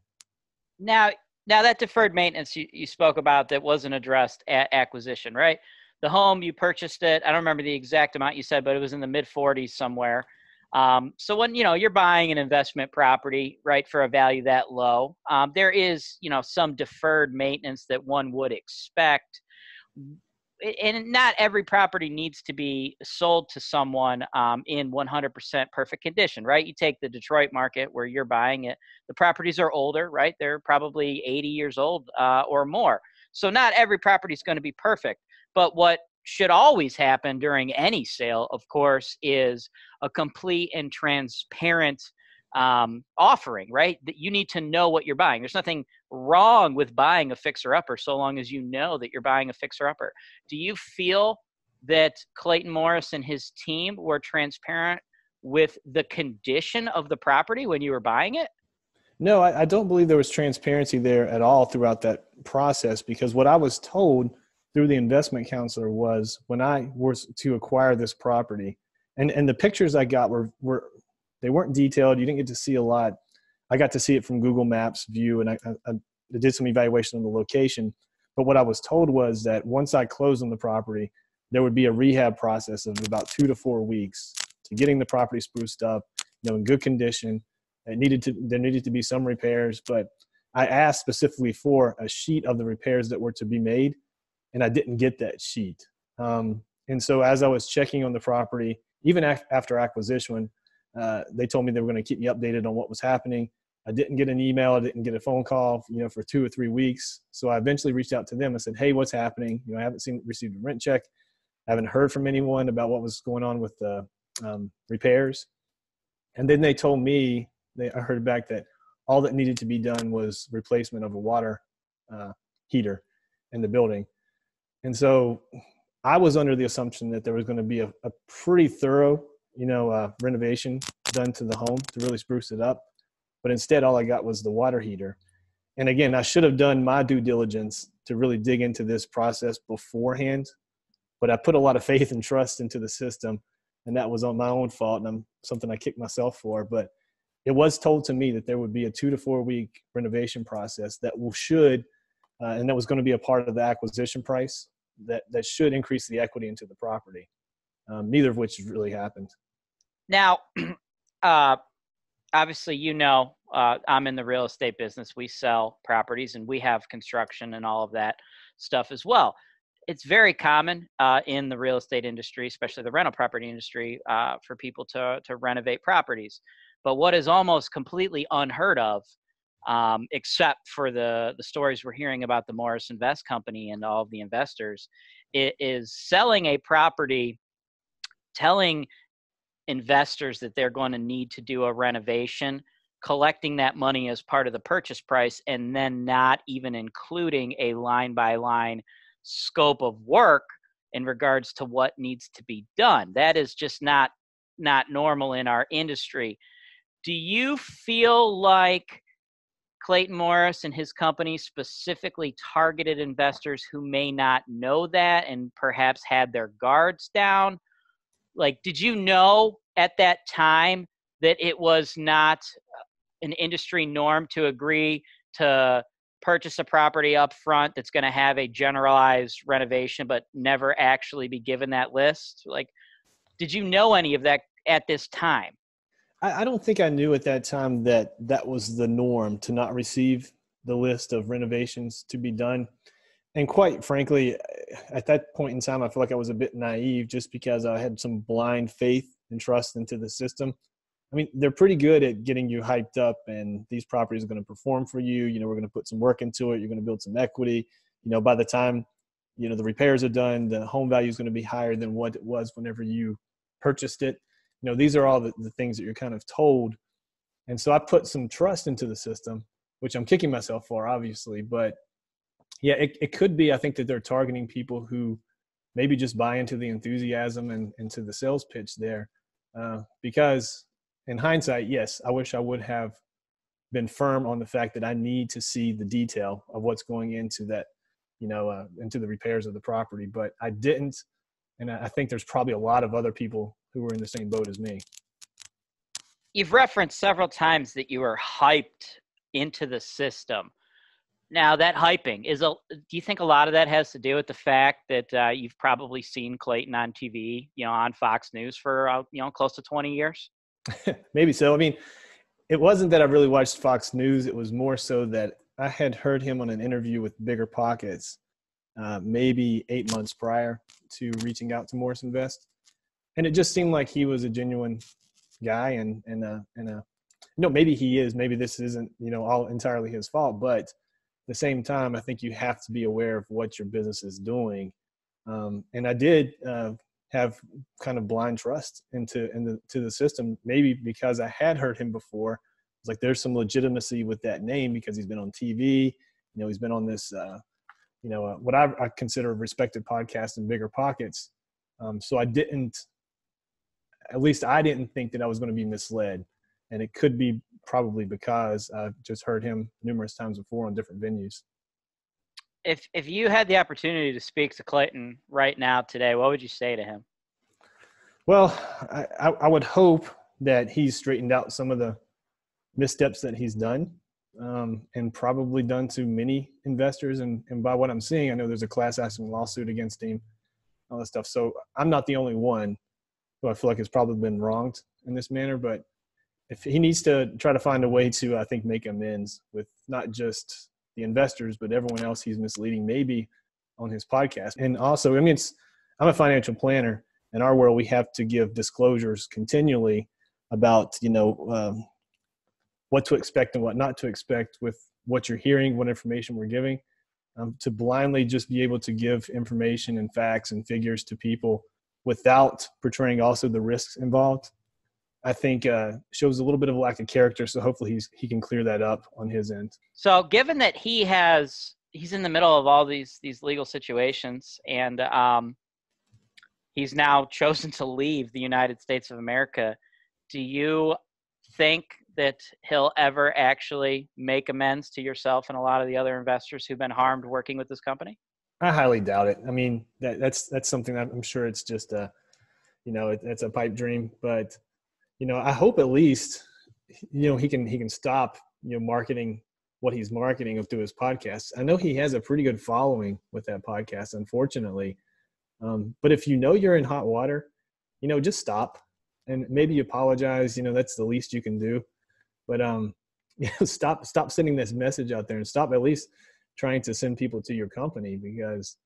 Now, now that deferred maintenance you, you spoke about that wasn't addressed at acquisition, right? The home you purchased it. I don't remember the exact amount you said, but it was in the mid 40s somewhere. Um, so when you know you're buying an investment property, right, for a value that low, um, there is you know some deferred maintenance that one would expect. And not every property needs to be sold to someone um, in 100% perfect condition, right? You take the Detroit market where you're buying it; the properties are older, right? They're probably 80 years old uh, or more. So not every property is going to be perfect. But what should always happen during any sale, of course, is a complete and transparent um, offering, right? That you need to know what you're buying. There's nothing wrong with buying a fixer upper so long as you know that you're buying a fixer upper. Do you feel that Clayton Morris and his team were transparent with the condition of the property when you were buying it? No, I, I don't believe there was transparency there at all throughout that process because what I was told through the investment counselor was when I was to acquire this property, and and the pictures I got were were they weren't detailed. You didn't get to see a lot. I got to see it from Google Maps view, and I, I, I did some evaluation of the location. But what I was told was that once I closed on the property, there would be a rehab process of about two to four weeks to getting the property spruced up, you know, in good condition. It needed to there needed to be some repairs, but I asked specifically for a sheet of the repairs that were to be made, and I didn't get that sheet. Um, and so as I was checking on the property, even af- after acquisition, uh, they told me they were going to keep me updated on what was happening. I didn't get an email. I didn't get a phone call, you know, for two or three weeks. So I eventually reached out to them and said, "Hey, what's happening? You know, I haven't seen received a rent check. I haven't heard from anyone about what was going on with the um, repairs." And then they told me, they I heard back that all that needed to be done was replacement of a water uh, heater in the building. And so I was under the assumption that there was going to be a, a pretty thorough, you know, uh, renovation done to the home to really spruce it up. But instead, all I got was the water heater. And again, I should have done my due diligence to really dig into this process beforehand. But I put a lot of faith and trust into the system, and that was on my own fault, and I'm something I kicked myself for. But it was told to me that there would be a two to four week renovation process that will should, uh, and that was going to be a part of the acquisition price that that should increase the equity into the property. Um, neither of which really happened. Now, uh, obviously, you know, uh, I'm in the real estate business. We sell properties and we have construction and all of that stuff as well. It's very common uh, in the real estate industry, especially the rental property industry, uh, for people to, to renovate properties. But what is almost completely unheard of, um, except for the, the stories we're hearing about the Morris Invest Company and all of the investors, is selling a property, telling investors that they're going to need to do a renovation, collecting that money as part of the purchase price, and then not even including a line by line scope of work in regards to what needs to be done. That is just not not normal in our industry. Do you feel like Clayton Morris and his company specifically targeted investors who may not know that and perhaps had their guards down? Like, did you know at that time that it was not uh, an industry norm to agree to purchase a property up front that's going to have a generalized renovation but never actually be given that list? Like, did you know any of that at this time? I, I don't think I knew at that time that that was the norm to not receive the list of renovations to be done. And quite frankly, at that point in time, I feel like I was a bit naive just because I had some blind faith and trust into the system. I mean, they're pretty good at getting you hyped up, and these properties are going to perform for you. You know, we're going to put some work into it. You're going to build some equity. You know, by the time you know the repairs are done, the home value is going to be higher than what it was whenever you purchased it. You know, these are all the, the things that you're kind of told. And so I put some trust into the system, which I'm kicking myself for, obviously. But yeah, it, it could be, I think, that they're targeting people who maybe just buy into the enthusiasm and into the sales pitch there. Uh, because in hindsight, yes, I wish I would have been firm on the fact that I need to see the detail of what's going into that, you know, uh, into the repairs of the property. But I didn't. And I I think there's probably a lot of other people who were in the same boat as me. You've referenced several times that you were hyped into the system. Now, that hyping is a. Do you think a lot of that has to do with the fact that uh, you've probably seen Clayton on TV, you know, on Fox News for uh, you know close to twenty years? Maybe so. I mean, it wasn't that I really watched Fox News. It was more so that I had heard him on an interview with BiggerPockets, uh, maybe eight months prior to reaching out to Morris Invest, and it just seemed like he was a genuine guy, and and uh, and uh, no, maybe he is. Maybe this isn't you know all entirely his fault, but the same time, I think you have to be aware of what your business is doing. Um, and I did uh, have kind of blind trust into into to the system, maybe because I had heard him before. It's like there's some legitimacy with that name because he's been on TV. You know, he's been on this, uh, you know, uh, what I, I consider a respected podcast in BiggerPockets. Um, so I didn't, at least I didn't think that I was going to be misled, and it could be probably because I've just heard him numerous times before on different venues. If if you had the opportunity to speak to Clayton right now today, what would you say to him? Well, I, I would hope that he's straightened out some of the missteps that he's done, um, and probably done to many investors. And, and by what I'm seeing, I know there's a class action lawsuit against him, all that stuff. So I'm not the only one who I feel like has probably been wronged in this manner. But if he needs to try to find a way to, I think, make amends with not just the investors, but everyone else he's misleading, maybe on his podcast. And also, I mean, it's, I'm a financial planner. In our world, we have to give disclosures continually about, you know, um, what to expect and what not to expect with what you're hearing, what information we're giving. Um, to blindly just be able to give information and facts and figures to people without portraying also the risks involved, I think uh, shows a little bit of a lack of character. So hopefully he's he can clear that up on his end. So, given that he has, he's in the middle of all these these legal situations, and um, he's now chosen to leave the United States of America. Do you think that he'll ever actually make amends to yourself and a lot of the other investors who've been harmed working with this company? I highly doubt it. I mean, that, that's that's something that I'm sure it's just a, you know, it, it's a pipe dream. But, you know, I hope at least, you know, he can he can stop, you know, marketing what he's marketing through his podcast. I know he has a pretty good following with that podcast, unfortunately. Um, but if you know you're in hot water, you know, just stop and maybe apologize. You know, that's the least you can do. But um, you know, stop stop sending this message out there and stop at least trying to send people to your company because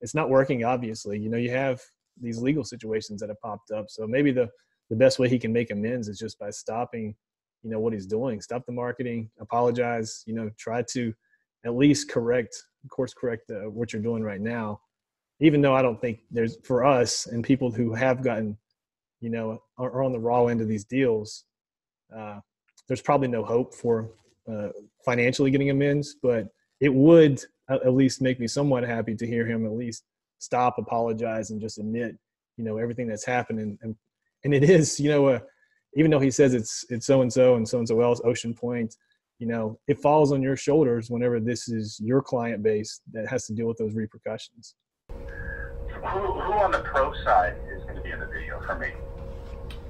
it's not working obviously you know you have these legal situations that have popped up so maybe the the best way he can make amends is just by stopping you know what he's doing stop the marketing apologize you know try to at least correct course correct uh, what you're doing right now even though i don't think there's for us and people who have gotten you know are, are on the raw end of these deals uh, there's probably no hope for uh, financially getting amends but it would at at least make me somewhat happy to hear him at least stop, apologize, and just admit, you know, everything that's happened. And and, and it is, you know, uh, even though he says it's it's so and so and so and so else, Oceanpointe, you know, it falls on your shoulders whenever this is your client base that has to deal with those repercussions. Who, who on the pro side is going to be in the video for me?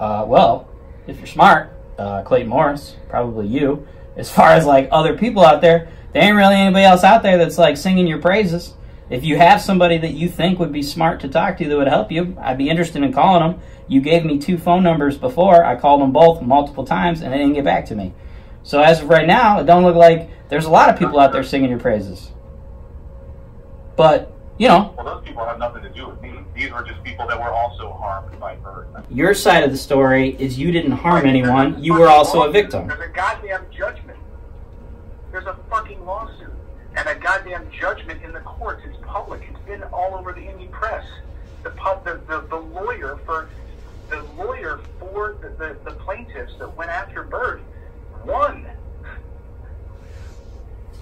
Uh, well, if you're smart, uh, Clayton Morris, probably you. As far as like other people out there, there ain't really anybody else out there that's like singing your praises. If you have somebody that you think would be smart to talk to that would help you, I'd be interested in calling them. You gave me two phone numbers before. I called them both multiple times and they didn't get back to me. So as of right now, it don't look like there's a lot of people out there singing your praises. But, you know, Well, those people have nothing to do with me. These were just people that were also harmed by Bert. your side of the story is you didn't harm anyone. You were also a victim. There's a goddamn judgment. There's a fucking lawsuit. And a goddamn judgment in the courts. It's public. It's been all over the indie press. The pub, the, the, the lawyer for the lawyer for the, the, the plaintiffs that went after Bert won.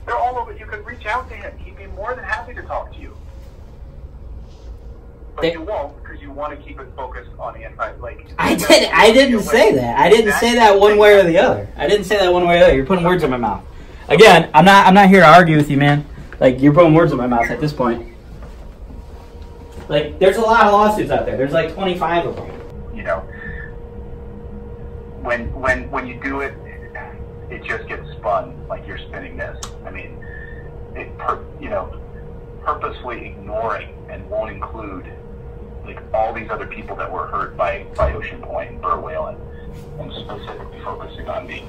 They're all over. You can reach out to him. He'd be more than happy to talk to you. But They- you won't because you want to keep it focused on the anti. Like I did. I didn't say that. I didn't say that one way or the other. I didn't say that one way or the other. You're putting words in my mouth. Again, I'm not. I'm not here to argue with you, man. Like you're putting words in my mouth at this point. Like there's a lot of lawsuits out there. There's like 25 of them. you know, when when when you do it, it just gets spun like you're spinning this. I mean, it per, you know, purposely ignoring and won't include like all these other people that were hurt by by Oceanpointe and Bert Whalen, and specifically focusing on me.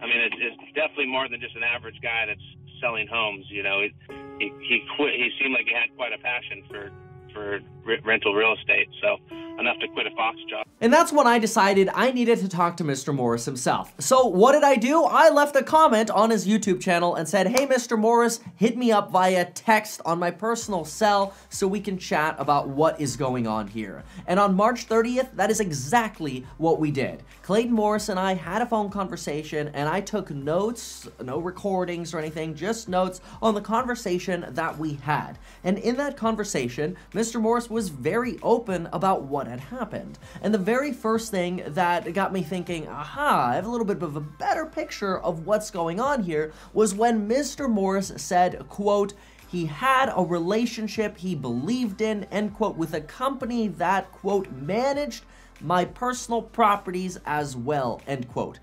I mean, it, it's definitely more than just an average guy that's selling homes. You know, it, he he quit. He seemed like he had quite a passion for for re- rental real estate. So enough to quit a Fox job. And that's when I decided I needed to talk to Mr. Morris himself. So what did I do? I left a comment on his YouTube channel and said, Hey, Mr. Morris, hit me up via text on my personal cell so we can chat about what is going on here. And on March 30th, that is exactly what we did. Clayton Morris and I had a phone conversation and I took notes, no recordings or anything, just notes on the conversation that we had. And in that conversation, Mr. Morris was very open about what had happened. And the very first thing that got me thinking, aha, I have a little bit of a better picture of what's going on here was when Mr. Morris said, quote, he had a relationship he believed in, end quote, with a company that, quote, managed my personal properties as well, end quote.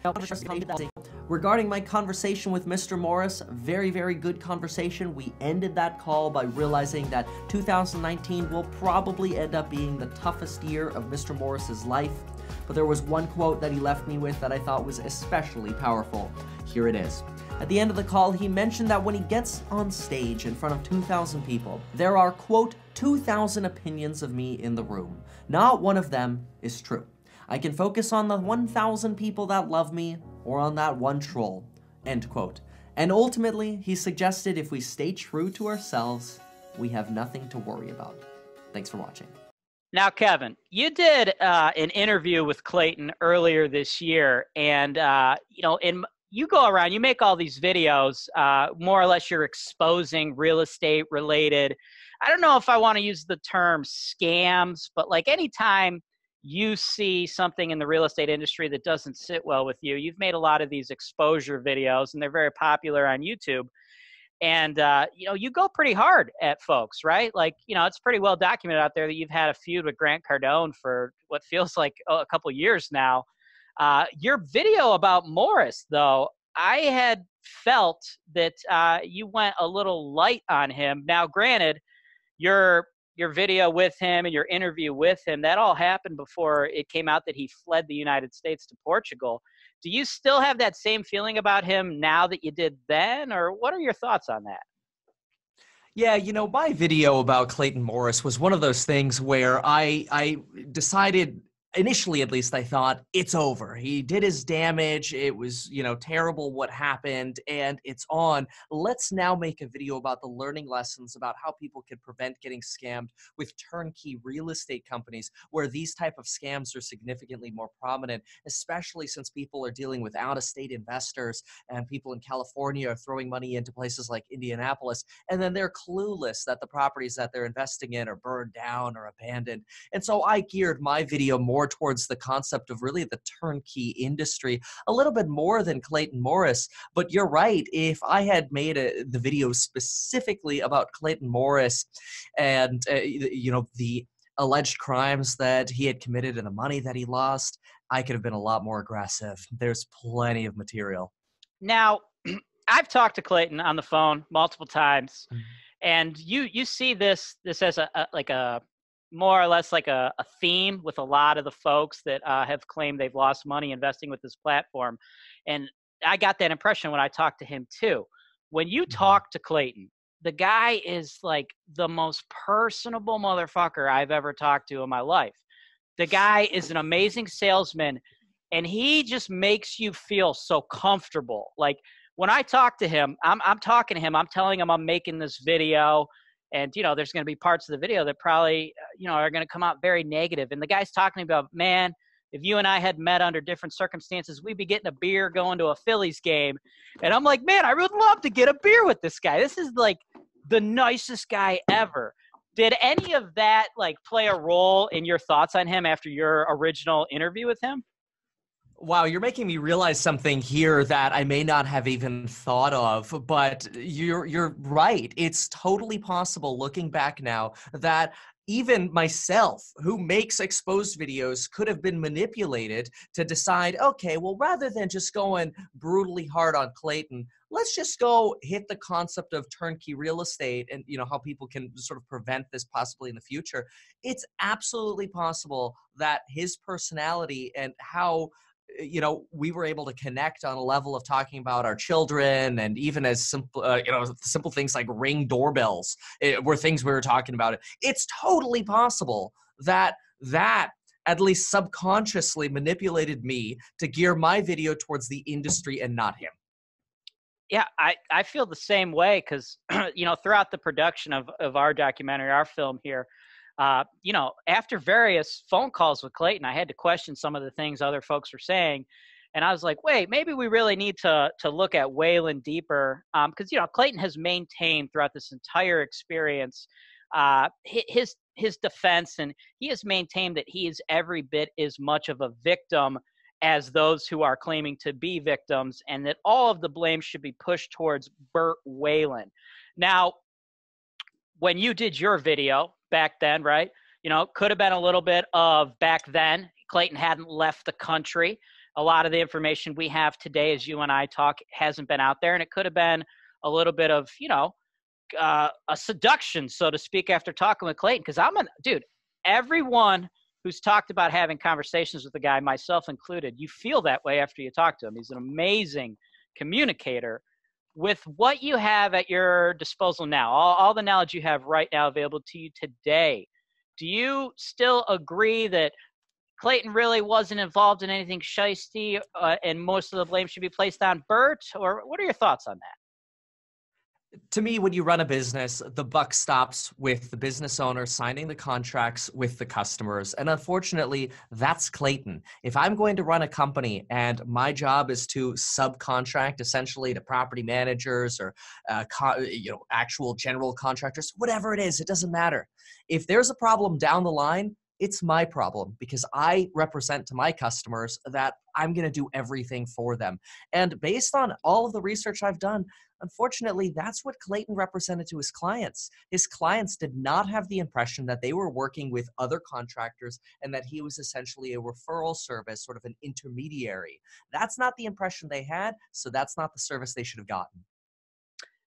Regarding my conversation with Mr. Morris, very, very good conversation. We ended that call by realizing that 2019 will probably end up being the toughest year of Mr. Morris's life. But there was one quote that he left me with that I thought was especially powerful. Here it is. At the end of the call, he mentioned that when he gets on stage in front of 2,000 people, there are, quote, 2,000 opinions of me in the room. Not one of them is true. I can focus on the 1,000 people that love me or on that one troll, end quote. And ultimately, he suggested if we stay true to ourselves, we have nothing to worry about. Thanks for watching. Now, Kevin, you did uh, an interview with Clayton earlier this year, and uh, you know, in you go around, you make all these videos. Uh, more or less, you're exposing real estate related. I don't know if I want to use the term scams, but like anytime you see something in the real estate industry that doesn't sit well with you, you've made a lot of these exposure videos, and they're very popular on YouTube and uh, you know you go pretty hard at folks right? Like you know it's pretty well documented out there that you've had a feud with grant cardone for what feels like a couple years now. Uh, your video about morris though i had felt that uh, you went a little light on him. Now granted your your video with him and your interview with him that all happened before it came out that he fled the united states to portugal. Do you still have that same feeling about him now that you did then or what are your thoughts on that? Yeah, you know, my video about Clayton Morris was one of those things where I I decided initially at least i thought it's over. He did his damage. It was you know terrible what happened and it's on. Let's now make a video about the learning lessons about how people can prevent getting scammed with turnkey real estate companies where these type of scams are significantly more prominent especially since people are dealing with out of state investors and people in california are throwing money into places like indianapolis and then they're clueless that the properties that they're investing in are burned down or abandoned. And so I geared my video more towards the concept of really the turnkey industry, a little bit more than Clayton Morris. But you're right. If I had made a, the video specifically about Clayton Morris and, uh, you know, the alleged crimes that he had committed and the money that he lost, I could have been a lot more aggressive. There's plenty of material. Now, I've talked to Clayton on the phone multiple times, Mhm. and you you see this this as a, a like a more or less like a, a theme with a lot of the folks that uh, have claimed they've lost money investing with this platform, and I got that impression when I talked to him too. When you talk to Clayton, the guy is like the most personable motherfucker I've ever talked to in my life. The guy is an amazing salesman and he just makes you feel so comfortable. Like when I talk to him, I'm I'm talking to him, I'm telling him I'm making this video and you know there's going to be parts of the video that probably uh, you know are going to come out very negative. negative and the guy's talking about man if you and I had met under different circumstances, we'd be getting a beer going to a Phillies game. And I'm like, man, I would love to get a beer with this guy. This is like the nicest guy ever. Did any of that like play a role in your thoughts on him after your original interview with him? Wow, you're making me realize something here that I may not have even thought of, but you're you're right. It's totally possible looking back now that even myself who makes exposed videos could have been manipulated to decide, okay, well rather than just going brutally hard on Clayton, let's just go hit the concept of turnkey real estate and you know how people can sort of prevent this possibly in the future. It's absolutely possible that his personality and how you know we were able to connect on a level of talking about our children and even as simple uh, you know simple things like ring doorbells eh, were things we were talking about it's totally possible that that at least subconsciously manipulated me to gear my video towards the industry and not him. Yeah, I, I feel the same way because, you know, throughout the production of, of our documentary, our film here, uh, you know, after various phone calls with Clayton, I had to question some of the things other folks were saying. And I was like, wait, maybe we really need to, to look at Whalen deeper. Because, you know, Clayton has maintained throughout this entire experience uh, his, his defense, and he has maintained that he is every bit as much of a victim as those who are claiming to be victims, and that all of the blame should be pushed towards Bert Whalen. Now, when you did your video back then, right? You know, could have been a little bit of back then. Clayton hadn't left the country. A lot of the information we have today, as you and I talk, hasn't been out there, and it could have been a little bit of, you know, uh, a seduction, so to speak, after talking with Clayton. Because I'm a dude. Everyone who's talked about having conversations with the guy, myself included, you feel that way after you talk to him. He's an amazing communicator. With what you have at your disposal now, all, all the knowledge you have right now available to you today, do you still agree that Clayton really wasn't involved in anything shisty uh, and most of the blame should be placed on Bert? Or what are your thoughts on that? To me when you run a business the buck stops with the business owner signing the contracts with the customers. And unfortunately that's clayton. If i'm going to run a company and my job is to subcontract essentially to property managers or uh, co- you know actual general contractors whatever it is it doesn't matter. If there's a problem down the line it's my problem because I represent to my customers that I'm going to do everything for them. And based on all of the research I've done, unfortunately, that's what Clayton represented to his clients. His clients did not have the impression that they were working with other contractors and that he was essentially a referral service, sort of an intermediary. That's not the impression they had, so that's not the service they should have gotten.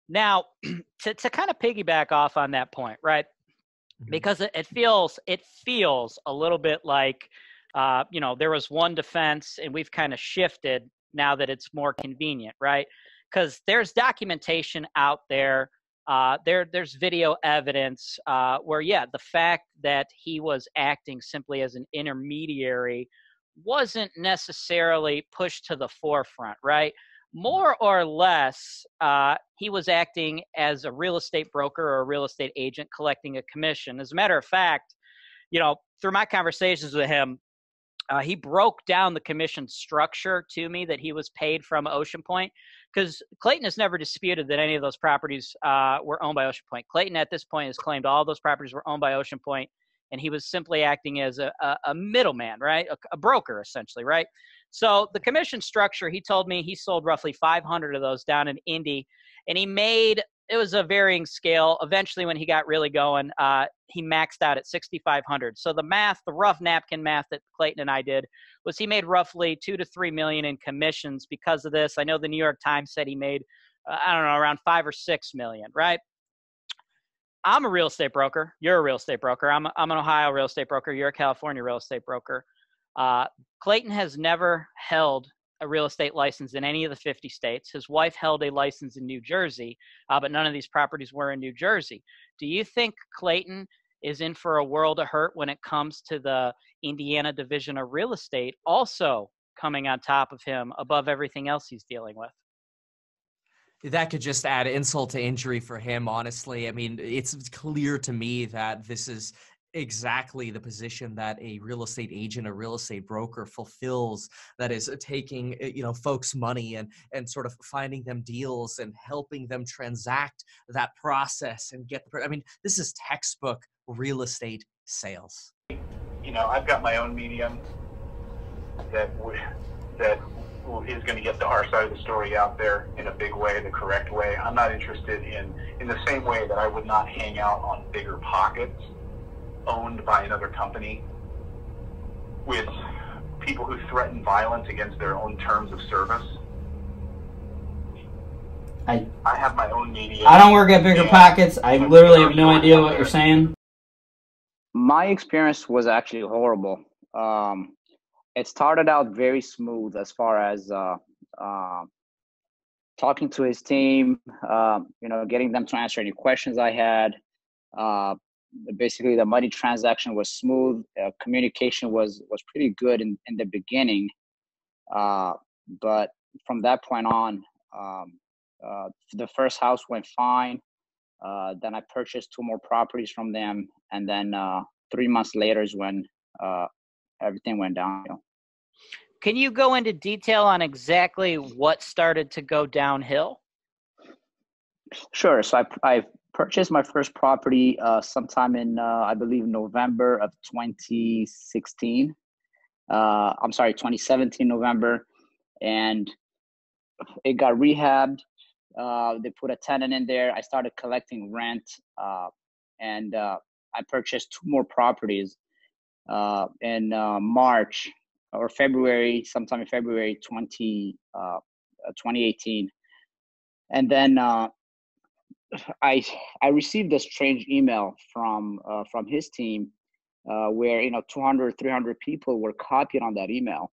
Now, to, to kind of piggyback off on that point, right? Mhm. Because it, it feels it feels a little bit like uh, you know there was one defense and we've kind of shifted now that it's more convenient, right? Because there's documentation out there uh, there there's video evidence uh, where yeah the fact that he was acting simply as an intermediary wasn't necessarily pushed to the forefront right more or less uh, he was acting as a real estate broker or a real estate agent collecting a commission as a matter of fact you know through my conversations with him uh, he broke down the commission structure to me that he was paid from Oceanpointe because Clayton has never disputed that any of those properties uh, were owned by Oceanpointe. Clayton, at this point, has claimed all those properties were owned by Oceanpointe, and he was simply acting as a, a, a middleman, right? A, a broker, essentially, right? So the commission structure, he told me he sold roughly 500 of those down in Indy, and he made it was a varying scale. Eventually, when he got really going, uh, he maxed out at 6,500. So the math, the rough napkin math that Clayton and I did, was he made roughly two to three million in commissions because of this. I know the New York Times said he made, uh, I don't know, around five or six million, right? I'm a real estate broker. You're a real estate broker. I'm, a, I'm an Ohio real estate broker. You're a California real estate broker. Uh, Clayton has never held a real estate license in any of the 50 states. His wife held a license in New Jersey, uh, but none of these properties were in New Jersey. Do you think Clayton is in for a world of hurt when it comes to the Indiana division of real estate also coming on top of him above everything else he's dealing with? that could just add insult to injury for him honestly i mean it's clear to me that this is exactly the position that a real estate agent a real estate broker fulfills that is uh, taking uh, you know folks money and and sort of finding them deals and helping them transact that process and get the i mean this is textbook real estate sales you know, I've got my own medium that w- that is going to get the our side of the story out there in a big way, the correct way. I'm not interested in in the same way that I would not hang out on BiggerPockets owned by another company with people who threaten violence against their own terms of service. I I have my own medium. I don't work at bigger and pockets. I literally have no idea what you're saying. my experience was actually horrible. Um, it started out very smooth as far as uh, uh, talking to his team, um, you know, getting them to answer any questions I had. Basically, the money transaction was smooth. Uh, communication was was pretty good in, in the beginning, uh, but from that point on, um, uh, the first house went fine. Uh, then I purchased two more properties from them, and then uh, three months later is when uh, everything went downhill. Can you go into detail on exactly what started to go downhill? Sure. So I, I purchased my first property uh, sometime in, uh, I believe, November of 2016. Uh, I'm sorry, 2017 November, and it got rehabbed. Uh, they put a tenant in there. I started collecting rent, uh, and uh, I purchased two more properties in March or February, sometime in February 20, uh, 2018. And then I I received a strange email from uh, from his team uh, where you know 200 300 people were copied on that email,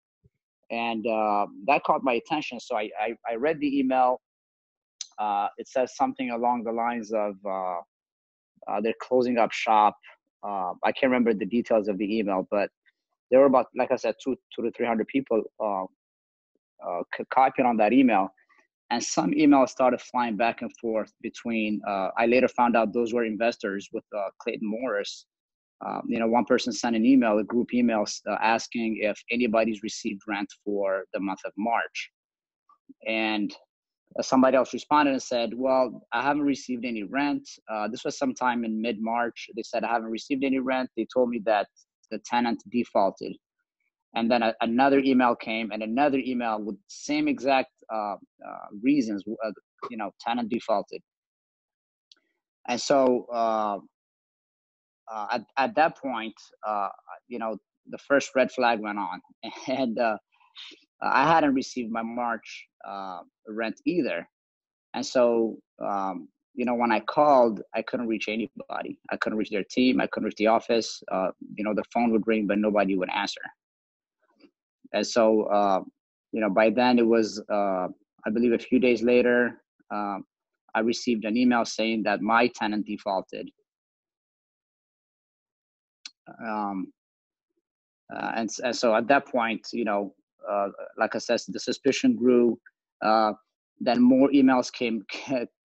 and uh, that caught my attention. So I I, I read the email. Uh, it says something along the lines of uh, uh, they're closing up shop. Uh, I can't remember the details of the email, but there were about like I said two two to three hundred people uh, copied on that email and some emails started flying back and forth between uh, i later found out those were investors with uh, clayton morris. Um, you know one person sent an email a group email uh, asking if anybody's received rent for the month of march. And uh, somebody else responded and said well i haven't received any rent. Uh, this was sometime in mid-march. They said i haven't received any rent. They told me that the tenant defaulted. And then a, another email came and another email with same exact uh, uh, reasons uh, you know tenant defaulted. And so uh, at, at that point uh, you know the first red flag went on. And i hadn't received my march rent either. And so um, you know when i called i couldn't reach anybody. I couldn't reach their team. I couldn't reach the office. Uh, you know the phone would ring but nobody would answer. And so uh, you know by then it was uh, i believe a few days later um, I received an email saying that my tenant defaulted. Um, uh, and, and so at that point, you know, uh, like I said, the suspicion grew. Uh, then more emails came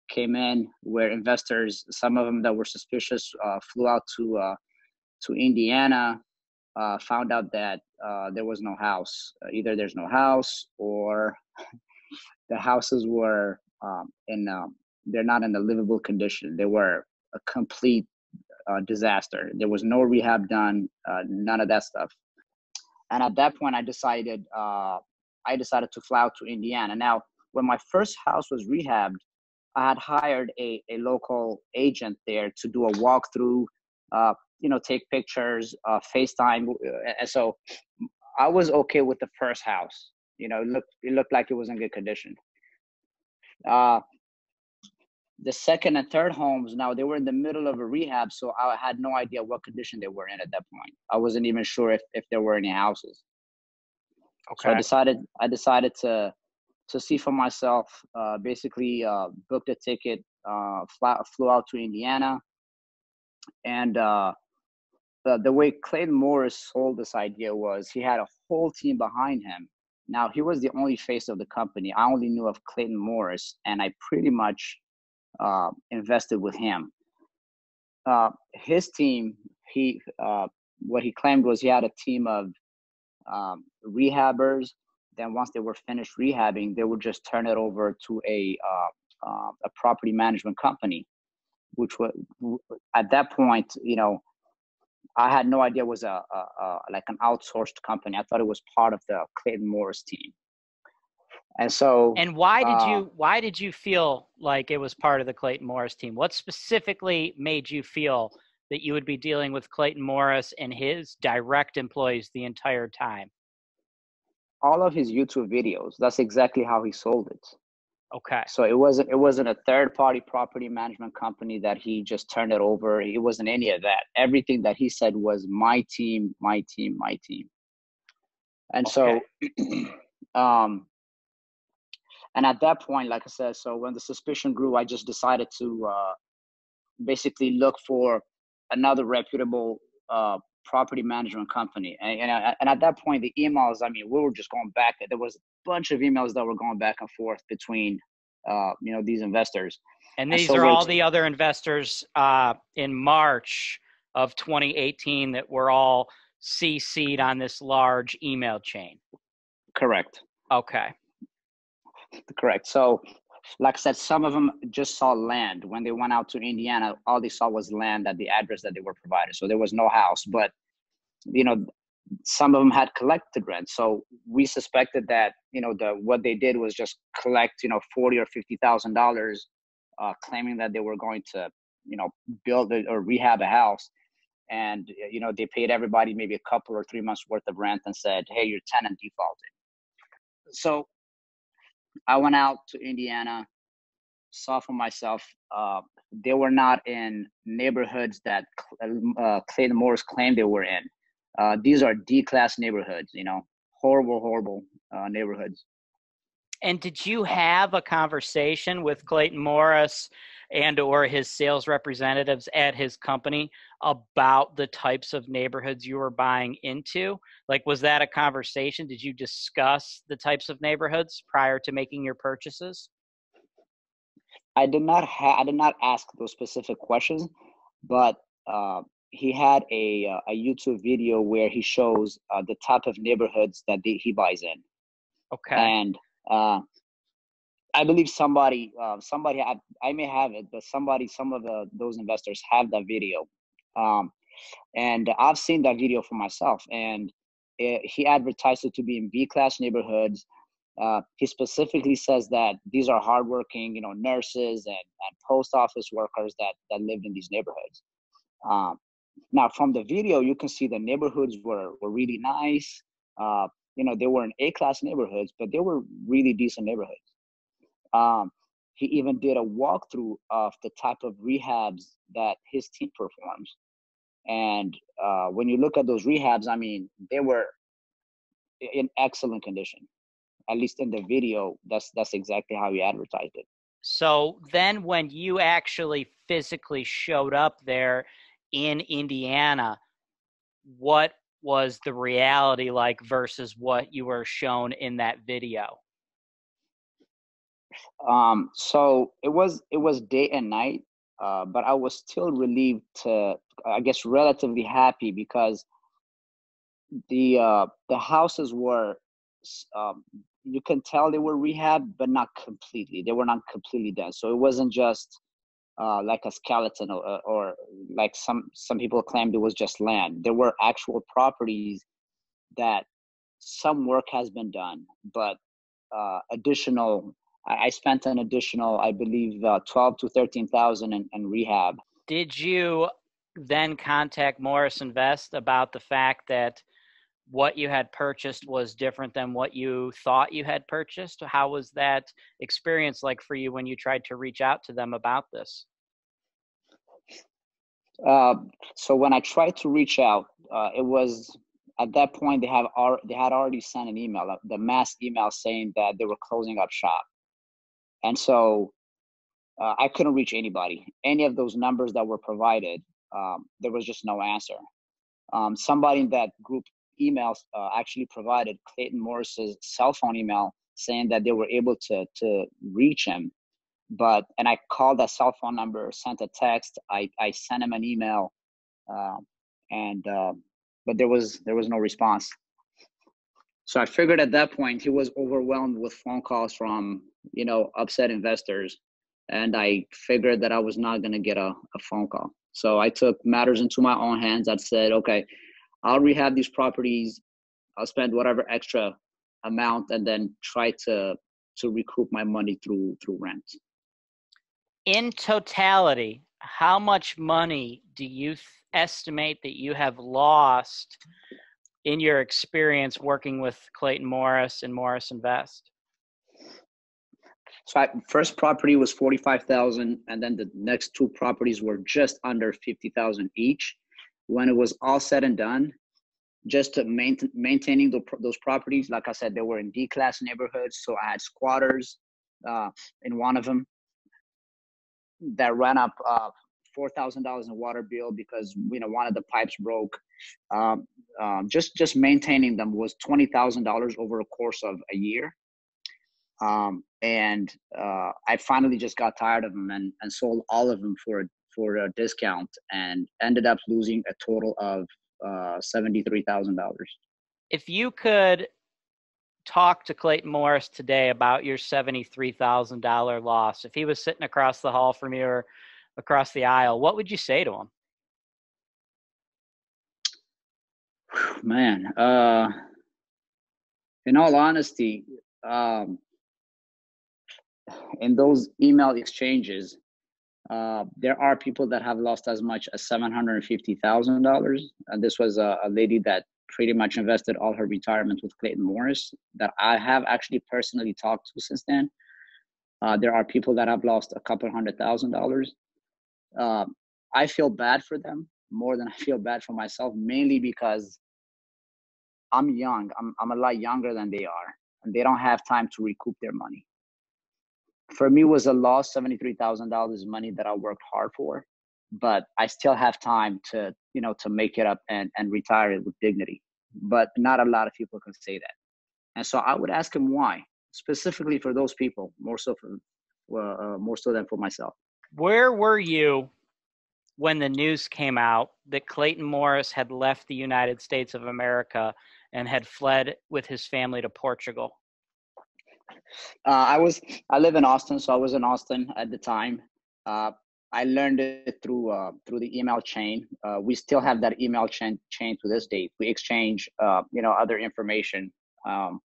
came in where investors, some of them that were suspicious, uh, flew out to uh, to Indiana, uh, found out that uh, there was no house. Uh, either there's no house or the houses were um, in um, they're not in a livable condition. They were a complete uh, disaster. There was no rehab done, uh, none of that stuff. And at that point, I decided uh, I decided to fly out to Indiana. Now, when my first house was rehabbed, I had hired a, a local agent there to do a walkthrough, uh, you know, take pictures, uh, FaceTime. uh, And so I was okay with the first house. You know, it looked, it looked like it was in good condition. Uh, the second and third homes, now they were in the middle of a rehab, so I had no idea what condition they were in at that point. I wasn't even sure if, if there were any houses. So I decided I decided to to see for myself. Uh, basically, uh, booked a ticket, uh, fly, flew out to Indiana, and uh, the the way Clayton Morris sold this idea was he had a whole team behind him. Now he was the only face of the company. I only knew of Clayton Morris, and I pretty much uh, invested with him. Uh, his team, he uh, what he claimed was he had a team of um, rehabbers. Then once they were finished rehabbing, they would just turn it over to a uh, uh, a property management company, which was at that point, you know, I had no idea it was a, a, a like an outsourced company. I thought it was part of the Clayton Morris team. And so, And why did uh, you why did you feel like it was part of the Clayton Morris team? What specifically made you feel that you would be dealing with Clayton Morris and his direct employees the entire time? all of his YouTube videos, that's exactly how he sold it. Okay. So it wasn't it wasn't a third party property management company that he just turned it over. It wasn't any of that. Everything that he said was my team, my team, my team. And so um and at that point, like I said, so when the suspicion grew, I just decided to uh basically look for another reputable uh property management company. And, and, and at that point, the emails, I mean, we were just going back. There was a bunch of emails that were going back and forth between, uh, you know, these investors. And And these so are all the other investors uh, in March of 2018 that were all CC'd on this large email chain. Correct. Okay. Correct. So, like I said, some of them just saw land. When they went out to Indiana, all they saw was land at the address that they were provided. So there was no house. But, you know, some of them had collected rent. So we suspected that, you know, the what they did was just collect, you know, forty or fifty thousand dollars, uh, claiming that they were going to, you know, build a, or rehab a house. And you know, they paid everybody maybe a couple or three months worth of rent and said, "Hey, your tenant defaulted." So I went out to Indiana, saw for myself. Uh, they were not in neighborhoods that Cl- uh, Clayton Morris claimed they were in. Uh, these are D-class neighborhoods, you know, horrible, horrible uh, neighborhoods. And did you have a conversation with Clayton Morris and or his sales representatives at his company about the types of neighborhoods you were buying into? Like was that a conversation? Did you discuss the types of neighborhoods prior to making your purchases? I did not ha- I did not ask those specific questions, but uh, he had a uh, a YouTube video where he shows uh, the type of neighborhoods that they, he buys in. Okay. And uh, I believe somebody, uh, somebody, I, I may have it, but somebody, some of the those investors have that video, um, and I've seen that video for myself. And it, he advertised it to be in B class neighborhoods. Uh, he specifically says that these are hardworking, you know, nurses and, and post office workers that that lived in these neighborhoods. Um, now, from the video, you can see the neighborhoods were were really nice. Uh, you know, they were in A class neighborhoods, but they were really decent neighborhoods. Um, he even did a walkthrough of the type of rehabs that his team performs. And uh, when you look at those rehabs, I mean, they were in excellent condition. At least in the video, that's that's exactly how he advertised it. So then, when you actually physically showed up there in Indiana, what was the reality like versus what you were shown in that video? Um, so it was it was day and night, uh, but I was still relieved to, I guess, relatively happy because the uh, the houses were, um, you can tell they were rehab, but not completely. They were not completely done. So it wasn't just uh, like a skeleton or, uh, or like some some people claimed it was just land. There were actual properties that some work has been done, but uh, additional. I I spent an additional, I believe, uh, twelve to thirteen thousand in, in rehab. Did you then contact Morris Invest about the fact that what you had purchased was different than what you thought you had purchased? How was that experience like for you when you tried to reach out to them about this? Uh, so when I tried to reach out, uh, it was at that point they have they had already sent an email, the mass email saying that they were closing up shop, and so uh, I couldn't reach anybody. Any of those numbers that were provided, um, there was just no answer. Um, somebody in that group emails uh, actually provided Clayton Morris's cell phone email saying that they were able to to reach him, but and I called that cell phone number, sent a text, I I sent him an email, uh, and uh, but there was there was no response. So I figured at that point he was overwhelmed with phone calls from you know upset investors, and I figured that I was not going to get a, a phone call. So I took matters into my own hands. I said, okay, I'll rehab these properties. I'll spend whatever extra amount, and then try to to recoup my money through through rent. In totality, how much money do you th- estimate that you have lost in your experience working with Clayton Morris and Morris Invest? So I, first property was forty five thousand, and then the next two properties were just under fifty thousand each. When it was all said and done, just to maintain maintaining the, those properties, like I said, they were in D class neighborhoods, so I had squatters uh, in one of them that ran up uh, four thousand dollars in water bill because you know one of the pipes broke. Um, um, just just maintaining them was twenty thousand dollars over a course of a year um, and uh, I finally just got tired of them and, and sold all of them for for a discount and ended up losing a total of uh, seventy three thousand dollars. If you could talk to Clayton Morris today about your $73,000 loss, if he was sitting across the hall from you or across the aisle, what would you say to him? Man, uh, in all honesty, um, in those email exchanges, uh, there are people that have lost as much as seven hundred and. And this was a, a lady that pretty much invested all her retirement with Clayton Morris that I have actually personally talked to since then. Uh, there are people that have lost a couple hundred thousand dollars. Uh, I feel bad for them more than I feel bad for myself, mainly because I'm young. I'm I'm a lot younger than they are, and they don't have time to recoup their money. For me, was a loss. Seventy three thousand dollars money that I worked hard for, but I still have time to you know to make it up and and retire it with dignity. But not a lot of people can say that, and so I would ask him why, specifically for those people, more so for uh, more so than for myself. Where were you when the news came out that Clayton Morris had left the United States of America and had fled with his family to Portugal? Uh, I was I live in Austin, so I was in Austin at the time. Uh, I learned it through uh, through the email chain. Uh, we still have that email chain chain to this date. We exchange, uh, you know, other information. Um,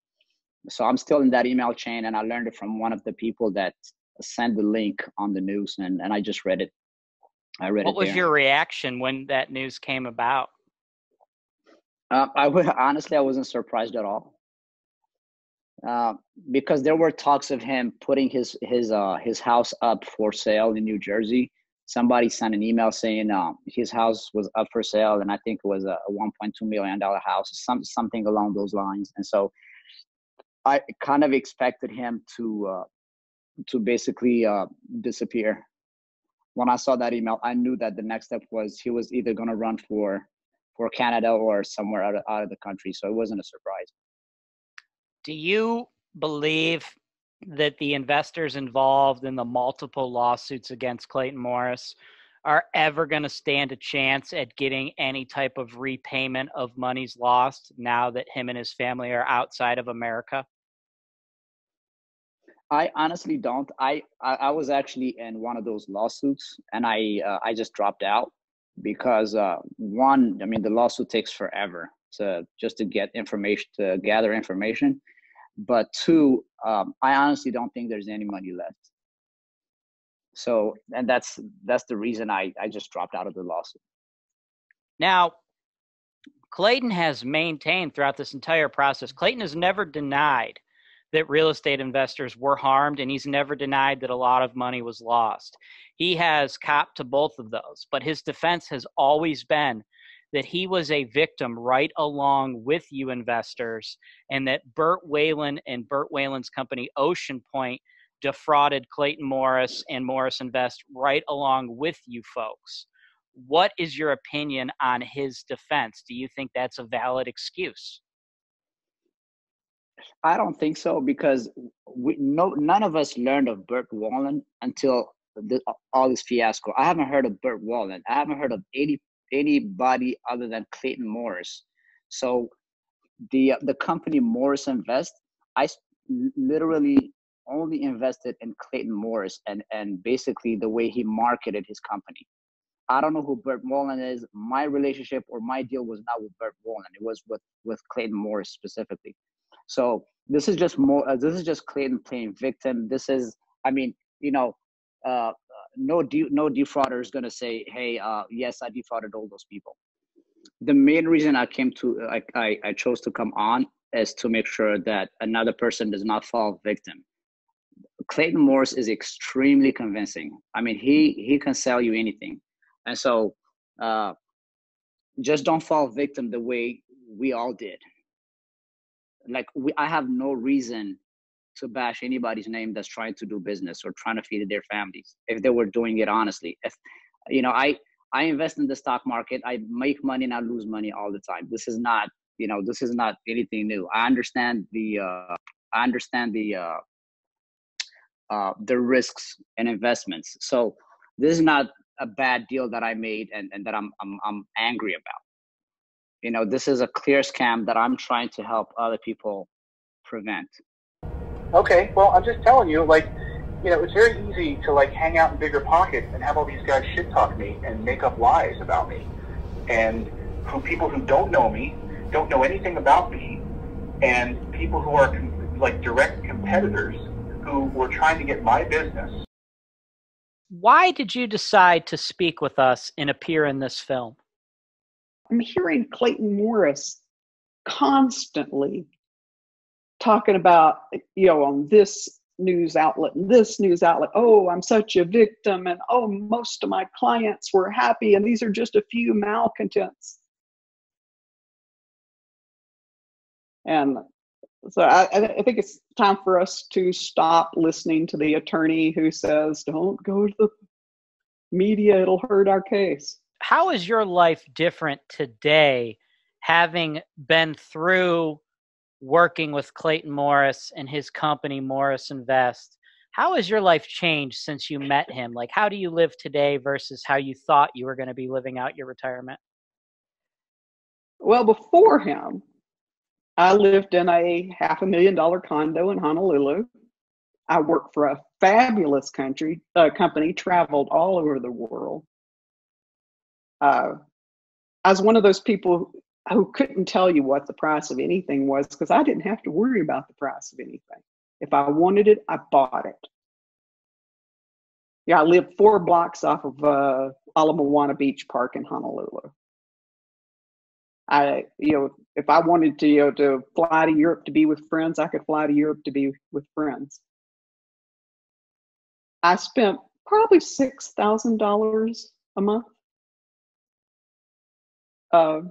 so I'm still in that email chain, and I learned it from one of the people that sent the link on the news, and, and I just read it. I read What it. was there. your reaction when that news came about? Uh, I would honestly, I wasn't surprised at all, uh, because there were talks of him putting his his uh, his house up for sale in New Jersey. Somebody sent an email saying uh, his house was up for sale, and I think it was a, a 1.2 million dollar house, some something along those lines. And so, I kind of expected him to uh, to basically uh, disappear. When I saw that email, I knew that the next step was he was either going to run for for Canada or somewhere out of, out of the country. So it wasn't a surprise. Do you believe that the investors involved in the multiple lawsuits against Clayton Morris are ever going to stand a chance at getting any type of repayment of monies lost now that him and his family are outside of America? I honestly don't. I, I, I was actually in one of those lawsuits, and I uh, I just dropped out because uh, one, I mean, the lawsuit takes forever to just to get information to gather information, but two, um, I honestly don't think there's any money left. So, and that's that's the reason I I just dropped out of the lawsuit. Now, Clayton has maintained throughout this entire process, Clayton has never denied that real estate investors were harmed, and he's never denied that a lot of money was lost. He has copped to both of those, but his defense has always been that he was a victim right along with you investors, and that Bert Whalen and Bert Whalen's company, Ocean Point, defrauded Clayton Morris and Morris Invest right along with you folks. What is your opinion on his defense? Do you think that's a valid excuse? I don't think so because we no none of us learned of Bert Whalen until the, all this fiasco. I haven't heard of Bert Whalen. I haven't heard of any anybody other than Clayton Morris. So the the company Morris Invest, I literally only invested in Clayton Morris and and basically the way he marketed his company. I don't know who Bert Whalen is. My relationship or my deal was not with Bert Whalen. It was with with Clayton Morris specifically. So this is just more. Uh, this is just Clayton playing victim. This is, I mean, you know, uh, no de- no defrauder is gonna say, hey, uh, yes, I defrauded all those people. The main reason I came to, I, I I chose to come on is to make sure that another person does not fall victim. Clayton Morris is extremely convincing. I mean, he he can sell you anything, and so uh, just don't fall victim the way we all did like we, I have no reason to bash anybody's name that's trying to do business or trying to feed their families if they were doing it honestly. If you know, I I invest in the stock market. I make money and I lose money all the time. This is not you know this is not anything new. I understand the uh, I understand the uh, uh, the risks and investments. So this is not a bad deal that I made and, and that I'm, I'm I'm angry about you know this is a clear scam that i'm trying to help other people prevent Okay, well, I'm just telling you, like, you know, it's very easy to like hang out in BiggerPockets and have all these guys shit talk me and make up lies about me, and who people who don't know me, don't know anything about me, and people who are com- like direct competitors who were trying to get my business. Why did you decide to speak with us and appear in this film? I'm hearing Clayton Morris constantly talking about, you know, on this news outlet and this news outlet, oh, I'm such a victim, and oh, most of my clients were happy, and these are just a few malcontents. And so I, I think it's time for us to stop listening to the attorney who says, don't go to the media, it'll hurt our case. How is your life different today, having been through working with Clayton Morris and his company, Morris Invest? How has your life changed since you met him? Like, how do you live today versus how you thought you were going to be living out your retirement? Well, before him, I lived in a half a million dollar condo in Honolulu. I worked for a fabulous country uh, company, traveled all over the world. Uh, I was one of those people who couldn't tell you what the price of anything was because I didn't have to worry about the price of anything. If I wanted it, I bought it. Yeah, I lived four blocks off of uh, Ala Moana Beach Park in Honolulu. I, you know, if I wanted to, you know, to fly to Europe to be with friends, I could fly to Europe to be with friends. I spent probably six thousand dollars a month. Uh,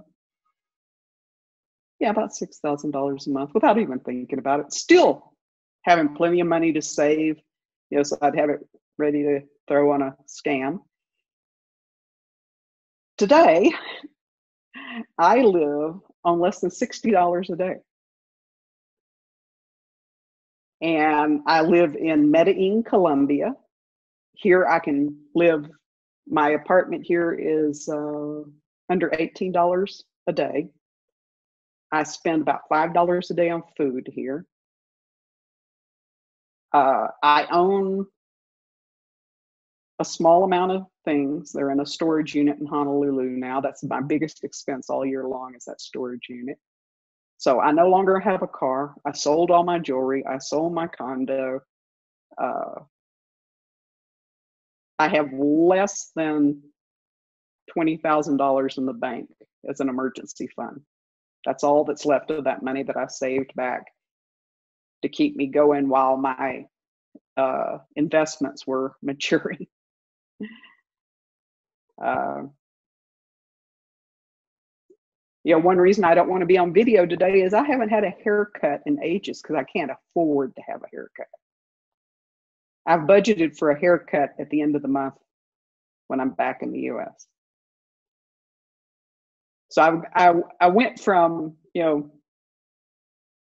yeah, about six thousand dollars a month without even thinking about it. Still having plenty of money to save. you know, so I'd have it ready to throw on a scam. Today, I live on less than $60 a day. And I live in Medellin, Colombia. Here I can live, my apartment here is uh, under $18 a day. I spend about $5 a day on food here. Uh, I own a small amount of things. They're in a storage unit in Honolulu now. That's my biggest expense all year long is that storage unit. So I no longer have a car. I sold all my jewelry. I sold my condo. Uh, I have less than twenty thousand dollars in the bank as an emergency fund. That's all that's left of that money that I saved back to keep me going while my uh, investments were maturing. Uh, one reason I don't want to be on video today is I haven't had a haircut in ages because I can't afford to have a haircut. I've budgeted for a haircut at the end of the month when I'm back in the US. So I, I, I went from, you know,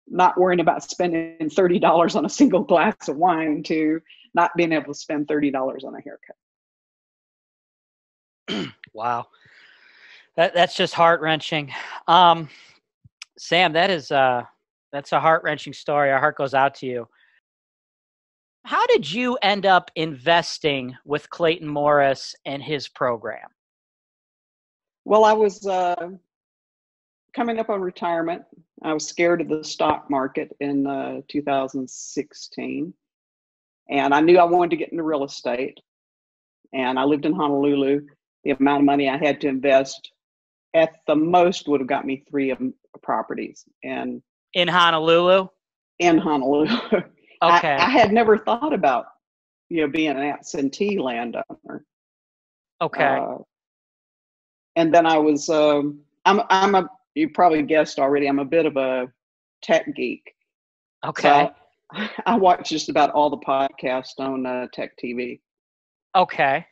not worrying about spending $30 on a single glass of wine to not being able to spend $30 on a haircut. Wow. That that's just heart wrenching. Um, Sam, that is uh that's a heart wrenching story. Our heart goes out to you. How did you end up investing with Clayton Morris and his program? Well, I was uh, coming up on retirement. I was scared of the stock market in uh, 2016. And I knew I wanted to get into real estate. And I lived in Honolulu. The amount of money I had to invest at the most would have got me three um, properties. And In Honolulu? in Honolulu. Okay. I, I had never thought about, you know, being an absentee landowner. Okay. Uh, and then I was, um, I'm, I'm a, you probably guessed already, I'm a bit of a tech geek. okay. So I watch just about all the podcasts on uh, Tech TV. okay.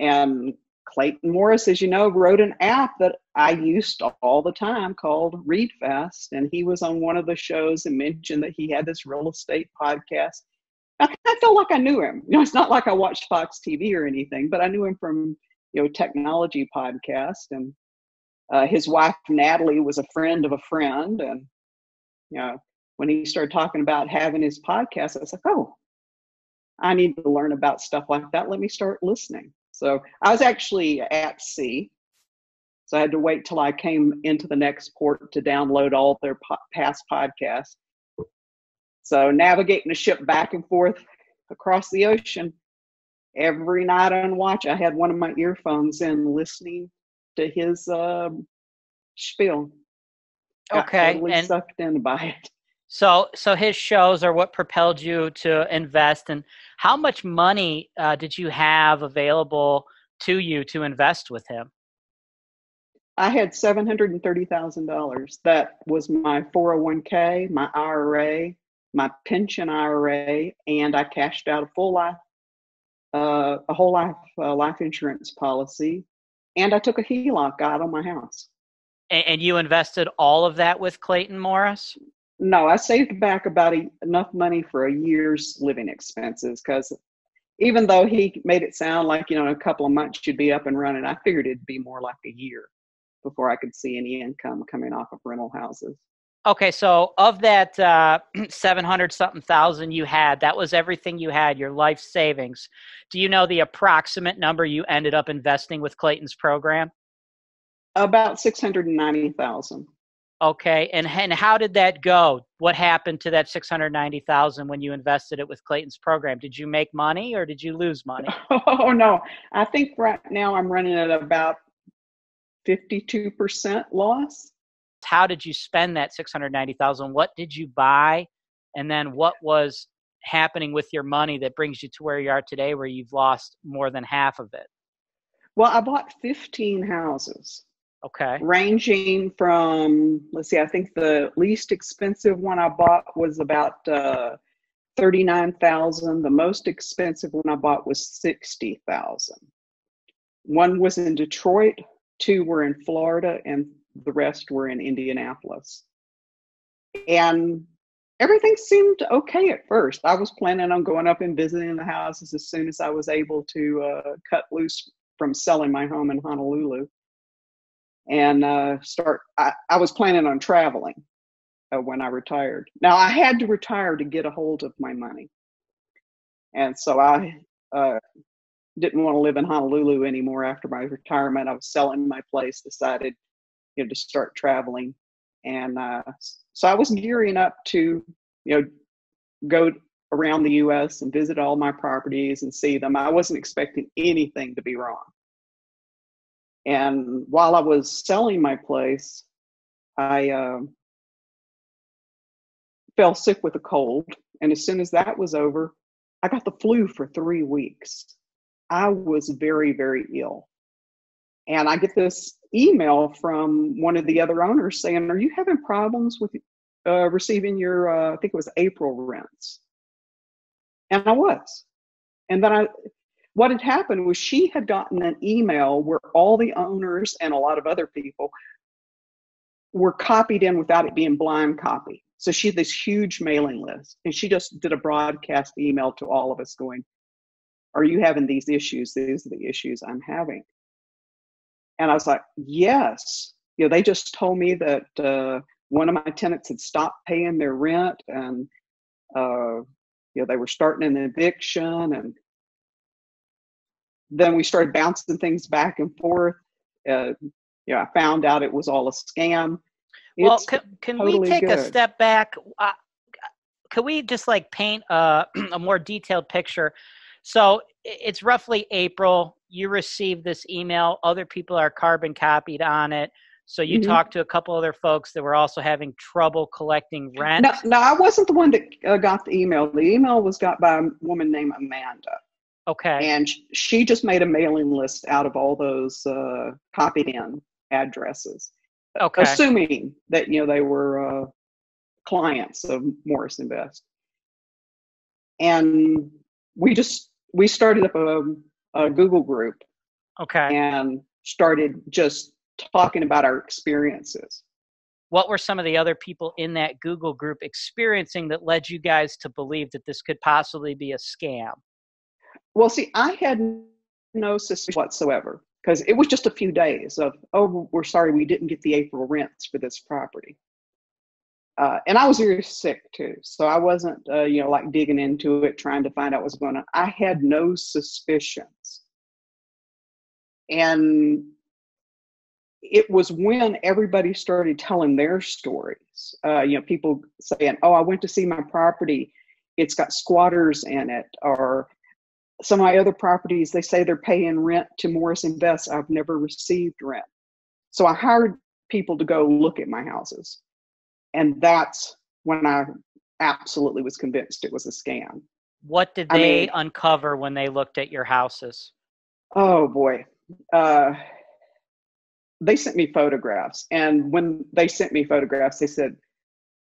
And Clayton Morris, as you know, wrote an app that I used all the time called ReadFast. And he was on one of the shows and mentioned that he had this real estate podcast. I, I felt like I knew him. You know, it's not like I watched Fox TV or anything, but I knew him from, you know, technology podcast. And uh, his wife, Natalie, was a friend of a friend. And, you know, when he started talking about having his podcast, I was like, oh, I need to learn about stuff like that. Let me start listening. So I was actually at sea. So I had to wait till I came into the next port to download all their po- past podcasts. So navigating a ship back and forth across the ocean every night on watch, I had one of my earphones in listening to his um, spiel. Okay, totally and- sucked in by it. So so his shows are what propelled you to invest and how much money uh, did you have available to you to invest with him? I had seven hundred and thirty thousand dollars. That was my four hundred one k, my IRA, my pension IRA, and I cashed out a full life, uh, a whole life uh, life insurance policy, and I took a HELOC out on my house. And, and you invested all of that with Clayton Morris? No, I saved back about a, enough money for a year's living expenses because even though he made it sound like you know in a couple of months you'd be up and running, I figured it'd be more like a year before I could see any income coming off of rental houses. Okay, so of that uh, 700 something thousand you had, that was everything you had, your life savings. Do you know the approximate number you ended up investing with Clayton's program? About six hundred and ninety thousand. Okay, and and how did that go? What happened to that 690,000 when you invested it with Clayton's program? Did you make money or did you lose money? Oh no, I think right now I'm running at about fifty-two percent loss. How did you spend that 690,000? What did you buy? And then what was happening with your money that brings you to where you are today where you've lost more than half of it? Well, I bought fifteen houses. Okay. ranging from let's see i think the least expensive one i bought was about uh, thirty-nine thousand. The most expensive one I bought was sixty thousand. One was in Detroit, two were in Florida, and the rest were in Indianapolis. And everything seemed okay at first. I was planning on going up and visiting the houses as soon as I was able to uh, cut loose from selling my home in Honolulu and uh, start. I, I was planning on traveling uh, when I retired. Now I had to retire to get a hold of my money, and so I uh, didn't want to live in Honolulu anymore after my retirement. I was selling my place, decided you know to start traveling, and uh, so I was gearing up to you know go around the U.S. and visit all my properties and see them. I wasn't expecting anything to be wrong. And while I was selling my place, I uh, fell sick with a cold. And as soon as that was over, I got the flu for three weeks. I was very, very ill. And I get this email from one of the other owners saying, Are you having problems with uh, receiving your, uh, I think it was April rents? And I was. And then I, what had happened was she had gotten an email where all the owners and a lot of other people were copied in without it being blind copy. So she had this huge mailing list and she just did a broadcast email to all of us going, Are you having these issues? These are the issues I'm having. And I was like, Yes. You know, they just told me that uh, one of my tenants had stopped paying their rent and, uh, you know, they were starting an eviction and then we started bouncing things back and forth. Uh, you know, I found out it was all a scam. Well, It's can, can totally we take a step back? Uh, could we just like paint a, a more detailed picture? So it's roughly April. You receive this email. Other people are carbon copied on it. So you Mhm. talked to a couple other folks that were also having trouble collecting rent. No, no, I wasn't the one that uh, got the email. The email was got by a woman named Amanda. Okay. And she just made a mailing list out of all those uh, copied in addresses, Okay. assuming that you know they were uh, clients of Morris Invest. And we just we started up a, a Google group Okay. and started just talking about our experiences. What were some of the other people in that Google group experiencing that led you guys to believe that this could possibly be a scam? Well, see, I had no suspicion whatsoever because it was just a few days of, oh, we're sorry we didn't get the April rents for this property. Uh, and I was very sick too, so I wasn't, uh, you know, like digging into it, trying to find out what's going on. I had no suspicions, and it was when everybody started telling their stories. Uh, you know, people saying, "Oh, I went to see my property; it's got squatters in it," or some of my other properties, they say they're paying rent to Morris Invest. I've never received rent. So I hired people to go look at my houses. And that's when I absolutely was convinced it was a scam. What did I they mean- uncover when they looked at your houses? Oh boy. Uh, they sent me photographs. And when they sent me photographs, they said,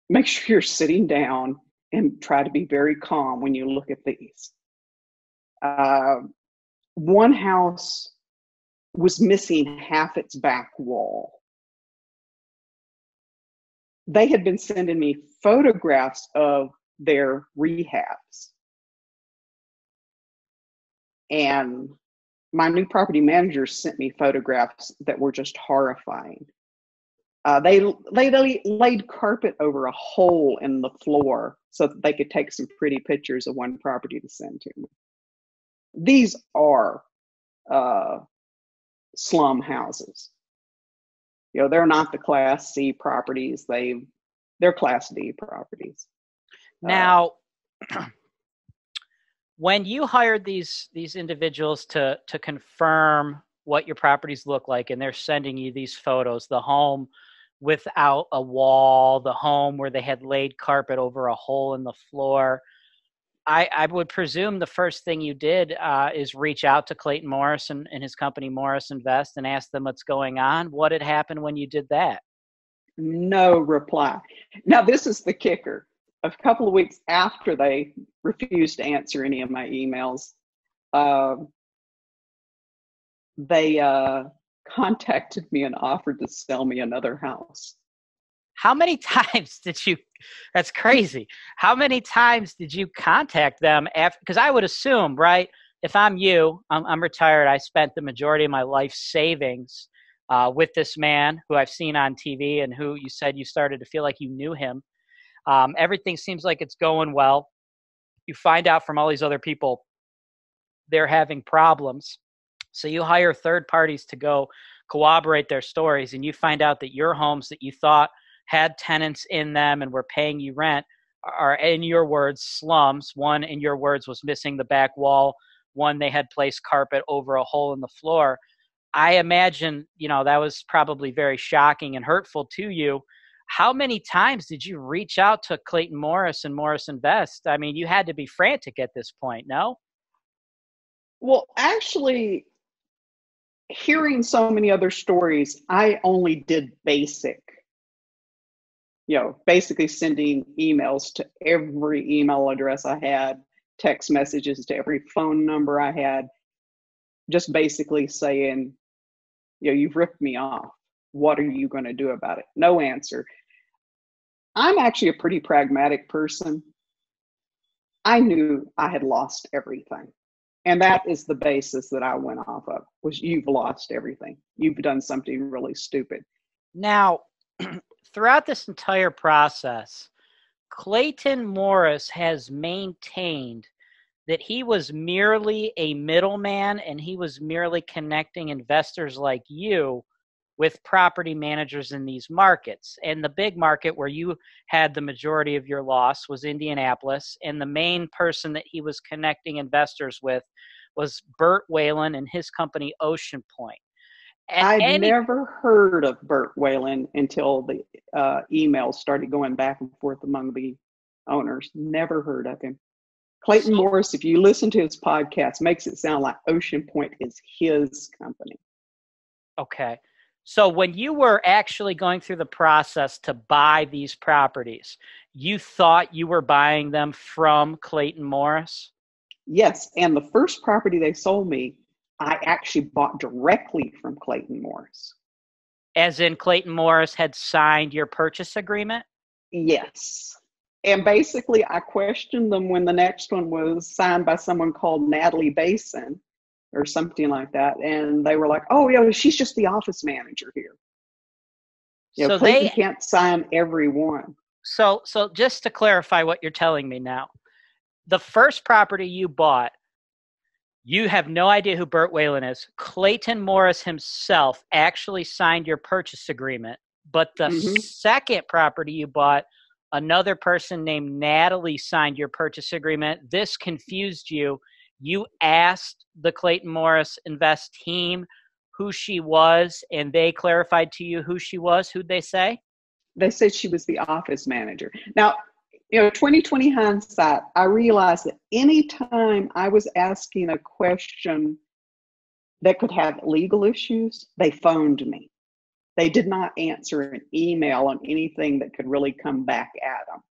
make sure you're sitting down and try to be very calm when you look at these. Uh, one house was missing half its back wall. They had been sending me photographs of their rehabs. And my new property manager sent me photographs that were just horrifying. Uh, they they laid, laid carpet over a hole in the floor so that they could take some pretty pictures of one property to send to me. These are uh, slum houses. You know, they're not the Class C properties. They they're Class D properties. Uh, Now, when you hired these these individuals to to confirm what your properties look like, and they're sending you these photos, the home without a wall, the home where they had laid carpet over a hole in the floor. I, I would presume the first thing you did uh, is reach out to Clayton Morris and, and his company Morris Invest and ask them what's going on. What had happened when you did that? no reply. Now, this is the kicker. a couple of weeks after they refused to answer any of my emails, um, they uh, contacted me and offered to sell me another house. How many times did you? That's crazy. How many times did you contact them after? Because I would assume, right? If I'm you, I'm, I'm retired. I spent the majority of my life savings uh, with this man who I've seen on TV and who you said you started to feel like you knew him. Um, everything seems like it's going well. You find out from all these other people they're having problems. So you hire third parties to go corroborate their stories, and you find out that your homes that you thought had tenants in them and were paying you rent are, in your words, slums. One, in your words, was missing the back wall. One, they had placed carpet over a hole in the floor. I imagine, you know, that was probably very shocking and hurtful to you. How many times did you reach out to Clayton Morris and Morris Invest? I mean, you had to be frantic at this point, no? Well, actually, hearing so many other stories, I only did basic. You know, basically sending emails to every email address I had, text messages to every phone number I had, just basically saying, you know, you've ripped me off. What are you going to do about it? No answer. I'm actually a pretty pragmatic person. I knew I had lost everything. And that is the basis that I went off of was you've lost everything. You've done something really stupid. Now, throughout this entire process, Clayton Morris has maintained that he was merely a middleman and he was merely connecting investors like you with property managers in these markets. And the big market where you had the majority of your loss was Indianapolis. And the main person that he was connecting investors with was Bert Whalen and his company Ocean Point. I'd any- never heard of Bert Whalen until the uh, emails started going back and forth among the owners. Never heard of him. Clayton Morris, if you listen to his podcast, makes it sound like Oceanpointe is his company. Okay. So when you were actually going through the process to buy these properties, you thought you were buying them from Clayton Morris? Yes, and the first property they sold me, I actually bought directly from Clayton Morris. As in Clayton Morris had signed your purchase agreement? Yes. And basically, I questioned them when the next one was signed by someone called Natalie Basin or something like that. And they were like, oh, yeah, she's just the office manager here. You know, So Clayton they- can't sign every one. So so just to clarify what you're telling me now. The first property you bought, you have no idea who Bert Whalen is. Clayton Morris himself actually signed your purchase agreement. But the Mhm. second property you bought, another person named Natalie signed your purchase agreement. This confused you. You asked the Clayton Morris Invest team who she was, and they clarified to you who she was. Who'd they say? They said she was the office manager. Now, you know, 2020 hindsight, I realized that anytime I was asking a question that could have legal issues, they phoned me. They did not answer an email on anything that could really come back at them.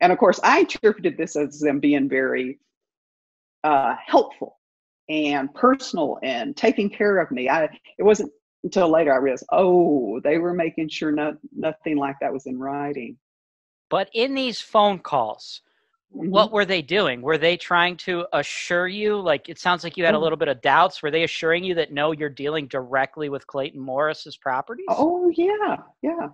And of course, I interpreted this as them being very uh, helpful and personal and taking care of me. I it wasn't until later I realized, oh, they were making sure not, nothing like that was in writing. But in these phone calls, Mm-hmm. what were they doing? Were they trying to assure you? Like it sounds like you had a Oh. little bit of doubts. Were they assuring you that no, you're dealing directly with Clayton Morris's properties? Oh yeah, yeah,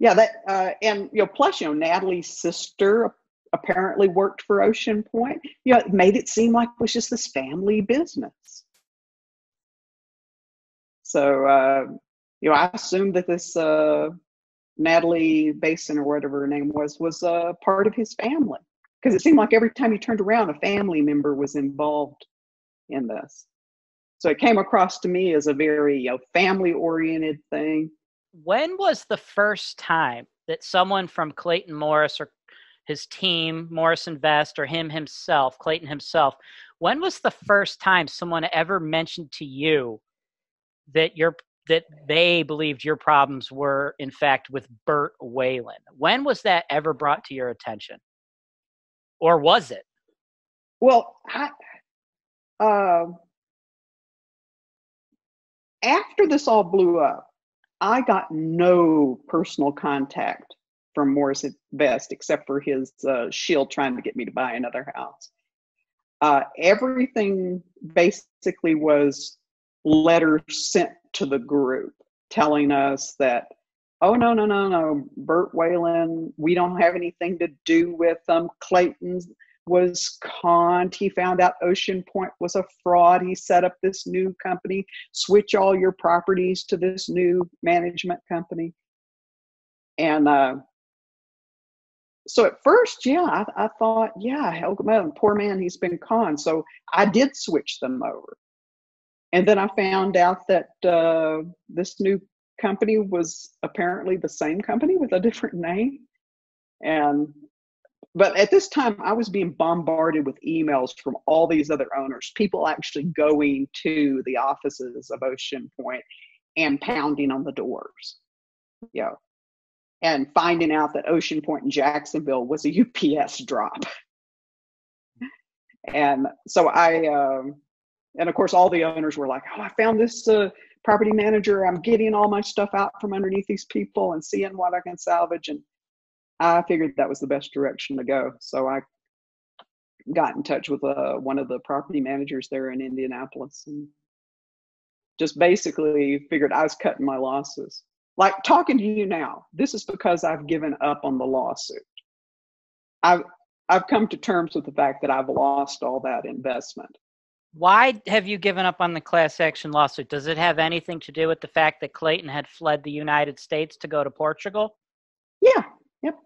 yeah. That uh, and you know, plus you know, Natalie's sister apparently worked for Oceanpointe. You know, it made it seem like it was just this family business. So uh, you know, I assumed that this uh, Natalie Basin or whatever her name was was uh, part of his family because it seemed like every time you turned around, a family member was involved in this. So it came across to me as a very you know, family-oriented thing. When was the first time that someone from Clayton Morris or his team, Morris Invest, or him himself, Clayton himself, when was the first time someone ever mentioned to you that your that they believed your problems were in fact with Bert Whalen. When was that ever brought to your attention? Or was it? Well, I, uh, after this all blew up, I got no personal contact from Morris Invest except for his uh, shield trying to get me to buy another house. Uh, everything basically was letters sent to the group telling us that, oh, no, no, no, no, Bert Whalen, we don't have anything to do with them. Clayton's was conned. He found out Oceanpointe was a fraud. He set up this new company, switch all your properties to this new management company. And uh, so at first, yeah, I, I thought, yeah, Helga poor man, he's been conned. So I did switch them over. And then I found out that uh, this new company was apparently the same company with a different name. And but at this time i was being bombarded with emails from all these other owners people actually going to the offices of ocean point and pounding on the doors. You know and finding out that oceanpointe in jacksonville was a ups drop. And so i um, and of course all the owners were like oh i found this uh, property manager i'm getting all my stuff out from underneath these people and seeing what i can salvage and I figured that was the best direction to go. So I got in touch with uh, one of the property managers there in Indianapolis and just basically figured I was cutting my losses. Like talking to you now, this is because I've given up on the lawsuit. I've I've come to terms with the fact that I've lost all that investment. Why have you given up on the class action lawsuit? Does it have anything to do with the fact that Clayton had fled the United States to go to Portugal? Yeah, yep.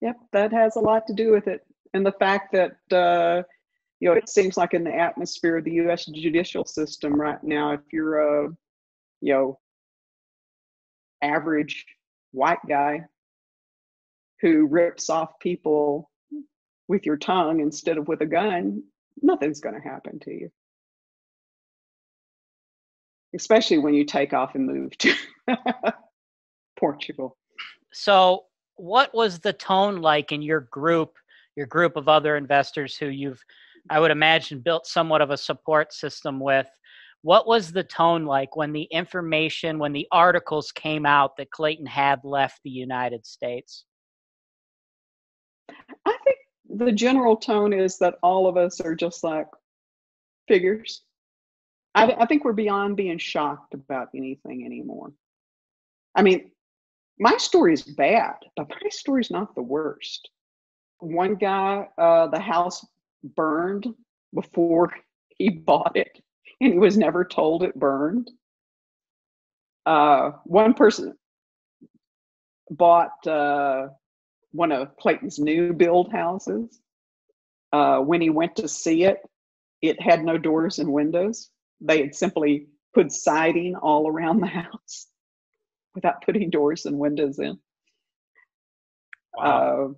Yep, that has a lot to do with it. And the fact that, uh, you know, it seems like in the atmosphere of the U.S. judicial system right now, if you're a, you know, average white guy who rips off people with your tongue instead of with a gun, nothing's going to happen to you. Especially when you take off and move to Portugal. So, what was the tone like in your group, your group of other investors who you've, I would imagine, built somewhat of a support system with? What was the tone like when the information, when the articles came out that Clayton had left the United States? The general tone is that all of us are just like figures. I, I think we're beyond being shocked about anything anymore. I mean, my story is bad, but my story is not the worst. One guy, uh, the house burned before he bought it, and he was never told it burned. Uh, one person bought uh, one of Clayton's new build houses. Uh, when he went to see it, it had no doors and windows. They had simply put siding all around the house without putting doors and windows in. Wow.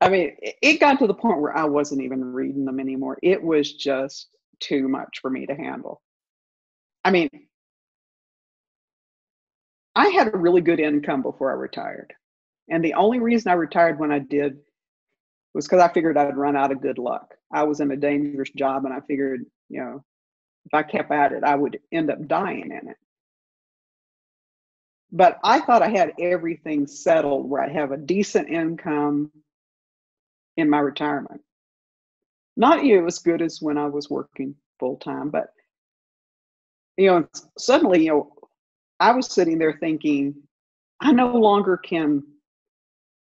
Uh, I mean, it- it got to the point where I wasn't even reading them anymore. It was just too much for me to handle. I mean, I had a really good income before I retired. And the only reason I retired when I did was because I figured I'd run out of good luck. I was in a dangerous job and I figured, you know, if I kept at it, I would end up dying in it. But I thought I had everything settled where I'd have a decent income in my retirement. Not you as good as when I was working full time, but you know, suddenly, you know, I was sitting there thinking, I no longer can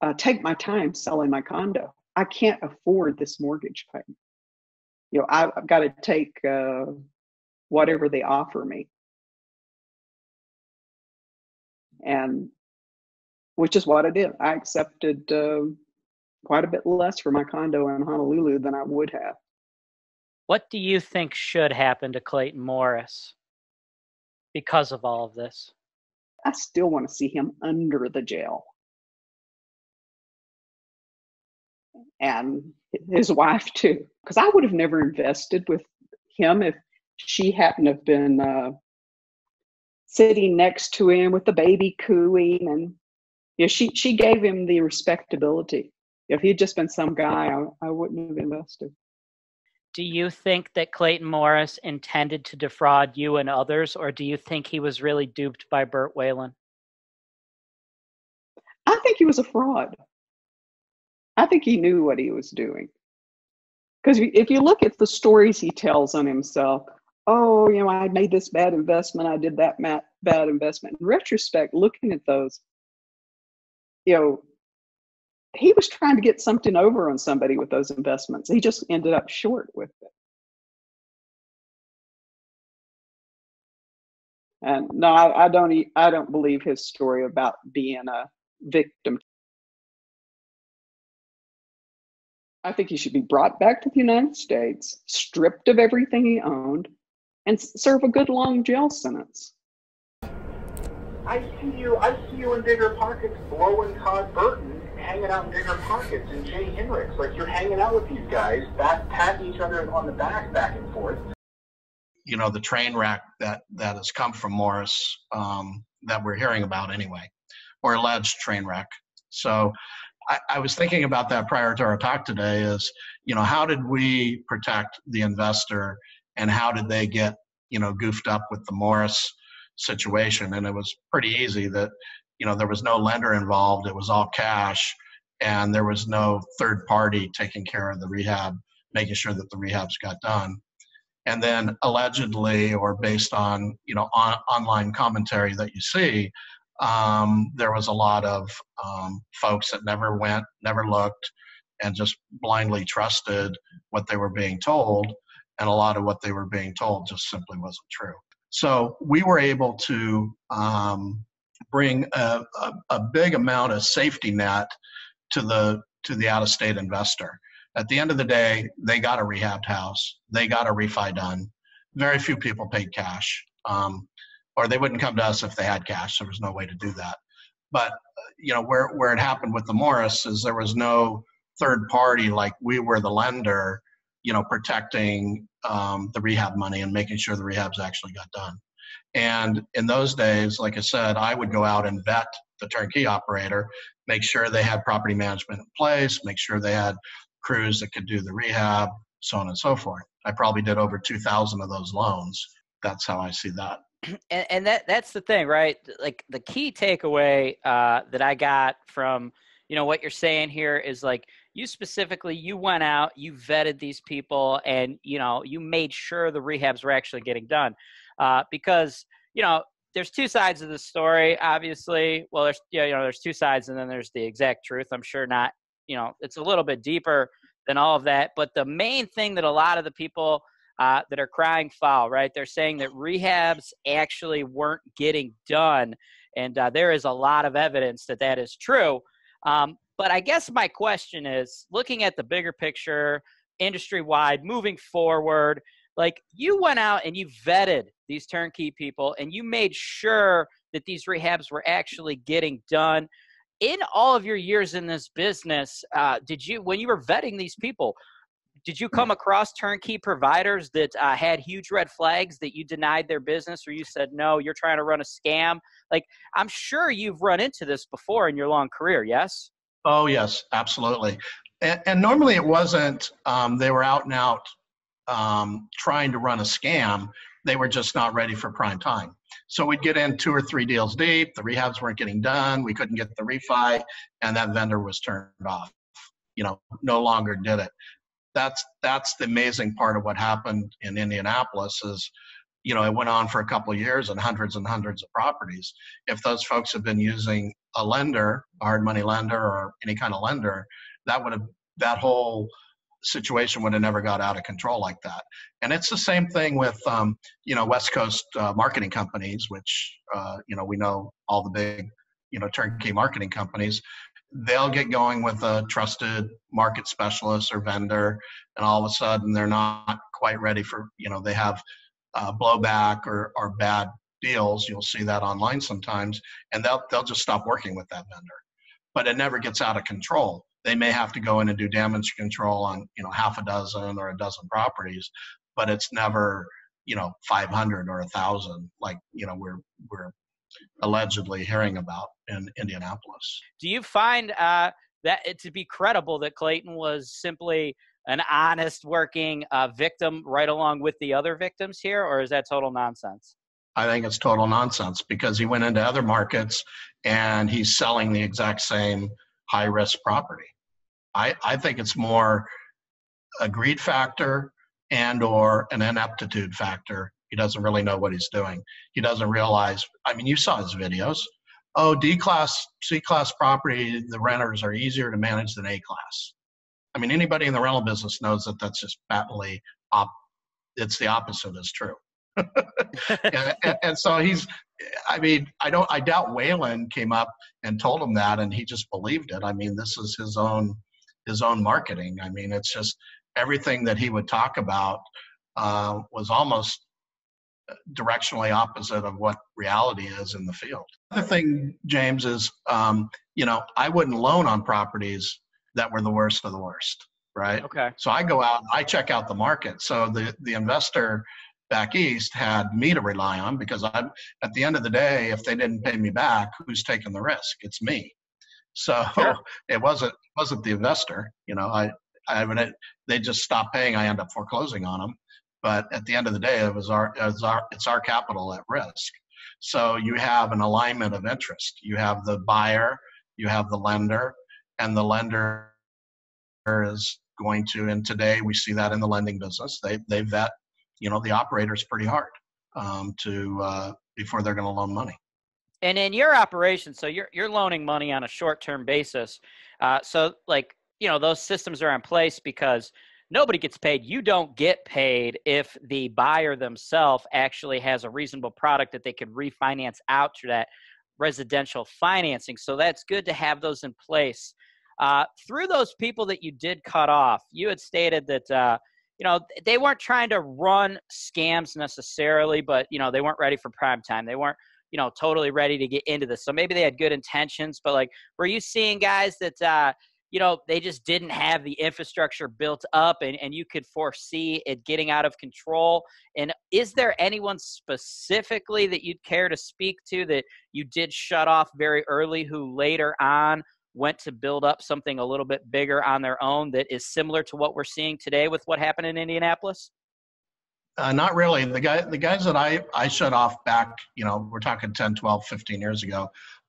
uh, take my time selling my condo. I can't afford this mortgage payment. You know, I've, I've got to take uh, whatever they offer me. And which is what I did. I accepted uh, quite a bit less for my condo in Honolulu than I would have. What do you think should happen to Clayton Morris because of all of this? I still want to see him under the jail. And his wife too, because I would have never invested with him if she to have been uh, sitting next to him with the baby cooing, and know, she she gave him the respectability. If he had just been some guy, I, I wouldn't have invested. Do you think that Clayton Morris intended to defraud you and others, or do you think he was really duped by Bert Whalen? I think he was a fraud. I think he knew what he was doing. Because if you look at the stories he tells on himself, oh, you know, I made this bad investment, I did that bad investment. In retrospect, looking at those, you know, he was trying to get something over on somebody with those investments. He just ended up short with it. And no, I, I don't. I don't believe his story about being a victim. I think he should be brought back to the United States, stripped of everything he owned, and serve a good long jail sentence. I see you. I see you in BiggerPockets, blowing Todd Burton, hanging out in bigger pockets, and Jay Hinrichs. Like you're hanging out with these guys, back patting each other on the back, back and forth. you know the train wreck that that has come from Morris um, that we're hearing about anyway, or alleged train wreck. So I, I was thinking about that prior to our talk today. Is you know how did we protect the investor, and how did they get you know goofed up with the Morris situation? And it was pretty easy that you know there was no lender involved. It was all cash, and there was no third party taking care of the rehab, making sure that the rehabs got done and then allegedly or based on you know on, online commentary that you see um, there was a lot of um, folks that never went never looked and just blindly trusted what they were being told and a lot of what they were being told just simply wasn't true so we were able to um, bring a, a, a big amount of safety net to the to the out of state investor at the end of the day, they got a rehabbed house, they got a refi done. Very few people paid cash, um, or they wouldn't come to us if they had cash. There was no way to do that. But you know where where it happened with the Morris is there was no third party like we were the lender, you know, protecting um, the rehab money and making sure the rehabs actually got done. And in those days, like I said, I would go out and vet the turnkey operator, make sure they had property management in place, make sure they had crews that could do the rehab, so on and so forth. I probably did over 2,000 of those loans. That's how I see that. and, and that that's the thing, right? Like the key takeaway uh, that I got from you know what you're saying here is like you specifically you went out, you vetted these people, and you know you made sure the rehabs were actually getting done, uh, because you know there's two sides of the story. Obviously, well, there's you know there's two sides, and then there's the exact truth. I'm sure not you know it's a little bit deeper than all of that but the main thing that a lot of the people uh, that are crying foul right they're saying that rehabs actually weren't getting done and uh, there is a lot of evidence that that is true um, but i guess my question is looking at the bigger picture industry wide moving forward like you went out and you vetted these turnkey people and you made sure that these rehabs were actually getting done in all of your years in this business, uh, did you, when you were vetting these people, did you come across turnkey providers that uh, had huge red flags that you denied their business or you said, no, you're trying to run a scam? Like, I'm sure you've run into this before in your long career, yes? Oh, yes, absolutely. And, and normally it wasn't, um, they were out and out um, trying to run a scam. They were just not ready for prime time. So we'd get in two or three deals deep. The rehabs weren't getting done. We couldn't get the refi, and that vendor was turned off. You know, no longer did it. That's that's the amazing part of what happened in Indianapolis is, you know, it went on for a couple years and hundreds and hundreds of properties. If those folks had been using a lender, a hard money lender, or any kind of lender, that would have that whole situation would have never got out of control like that. And it's the same thing with, um, you know, West Coast uh, marketing companies, which, uh, you know, we know all the big, you know, turnkey marketing companies. They'll get going with a trusted market specialist or vendor, and all of a sudden they're not quite ready for, you know, they have uh, blowback or, or bad deals. You'll see that online sometimes, and they'll they'll just stop working with that vendor. But it never gets out of control they may have to go in and do damage control on you know half a dozen or a dozen properties but it's never you know 500 or a thousand like you know we're we're allegedly hearing about in indianapolis Do you find uh, that it to be credible that Clayton was simply an honest working uh, victim right along with the other victims here, or is that total nonsense? I think it's total nonsense because he went into other markets and he's selling the exact same high risk property. I, I think it's more a greed factor and or an ineptitude factor. He doesn't really know what he's doing. He doesn't realize. I mean, you saw his videos. Oh, D class, C class property, the renters are easier to manage than A class. I mean, anybody in the rental business knows that that's just patently op. It's the opposite is true. and, and, and so he's i mean i don't i doubt whalen came up and told him that and he just believed it i mean this is his own his own marketing i mean it's just everything that he would talk about uh, was almost directionally opposite of what reality is in the field the other thing james is um, you know i wouldn't loan on properties that were the worst of the worst right Okay. so i go out i check out the market so the the investor back east had me to rely on because I'm at the end of the day, if they didn't pay me back, who's taking the risk? It's me. So it wasn't wasn't the investor. You know, I I mean, it, they just stop paying, I end up foreclosing on them. But at the end of the day, it was our it's our it's our capital at risk. So you have an alignment of interest. You have the buyer, you have the lender, and the lender is going to. And today we see that in the lending business. They they vet you know the operators pretty hard um, to uh, before they're going to loan money. And in your operation, so you're you're loaning money on a short-term basis. Uh, so like you know those systems are in place because nobody gets paid. You don't get paid if the buyer themselves actually has a reasonable product that they could refinance out to that residential financing. So that's good to have those in place. Uh, through those people that you did cut off, you had stated that uh, you know they weren't trying to run scams necessarily, but you know they weren't ready for prime time. They weren't you know totally ready to get into this. So maybe they had good intentions, but like were you seeing guys that uh, you know they just didn't have the infrastructure built up and, and you could foresee it getting out of control and is there anyone specifically that you'd care to speak to that you did shut off very early who later on went to build up something a little bit bigger on their own that is similar to what we're seeing today with what happened in indianapolis Uh, not really. The guy, the guys that I, I shut off back, you know, we're talking 10, 12, 15 years ago.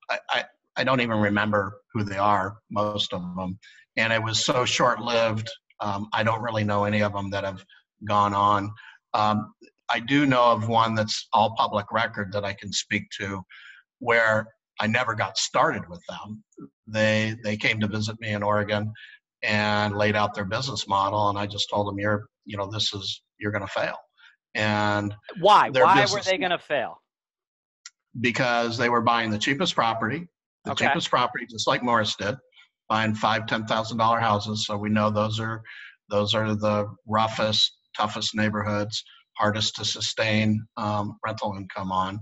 I, I, I don't even remember who they are, most of them. And it was so short lived. Um, I don't really know any of them that have gone on. Um, I do know of one that's all public record that I can speak to where I never got started with them. They, they came to visit me in Oregon and laid out their business model. And I just told them, you're, you know, this is, you're going to fail. And why why were they going to fail because they were buying the cheapest property, the Okay. cheapest property, just like Morris did, buying five, ten thousand dollar houses. So we know those are those are the roughest, toughest neighborhoods, hardest to sustain um, rental income on.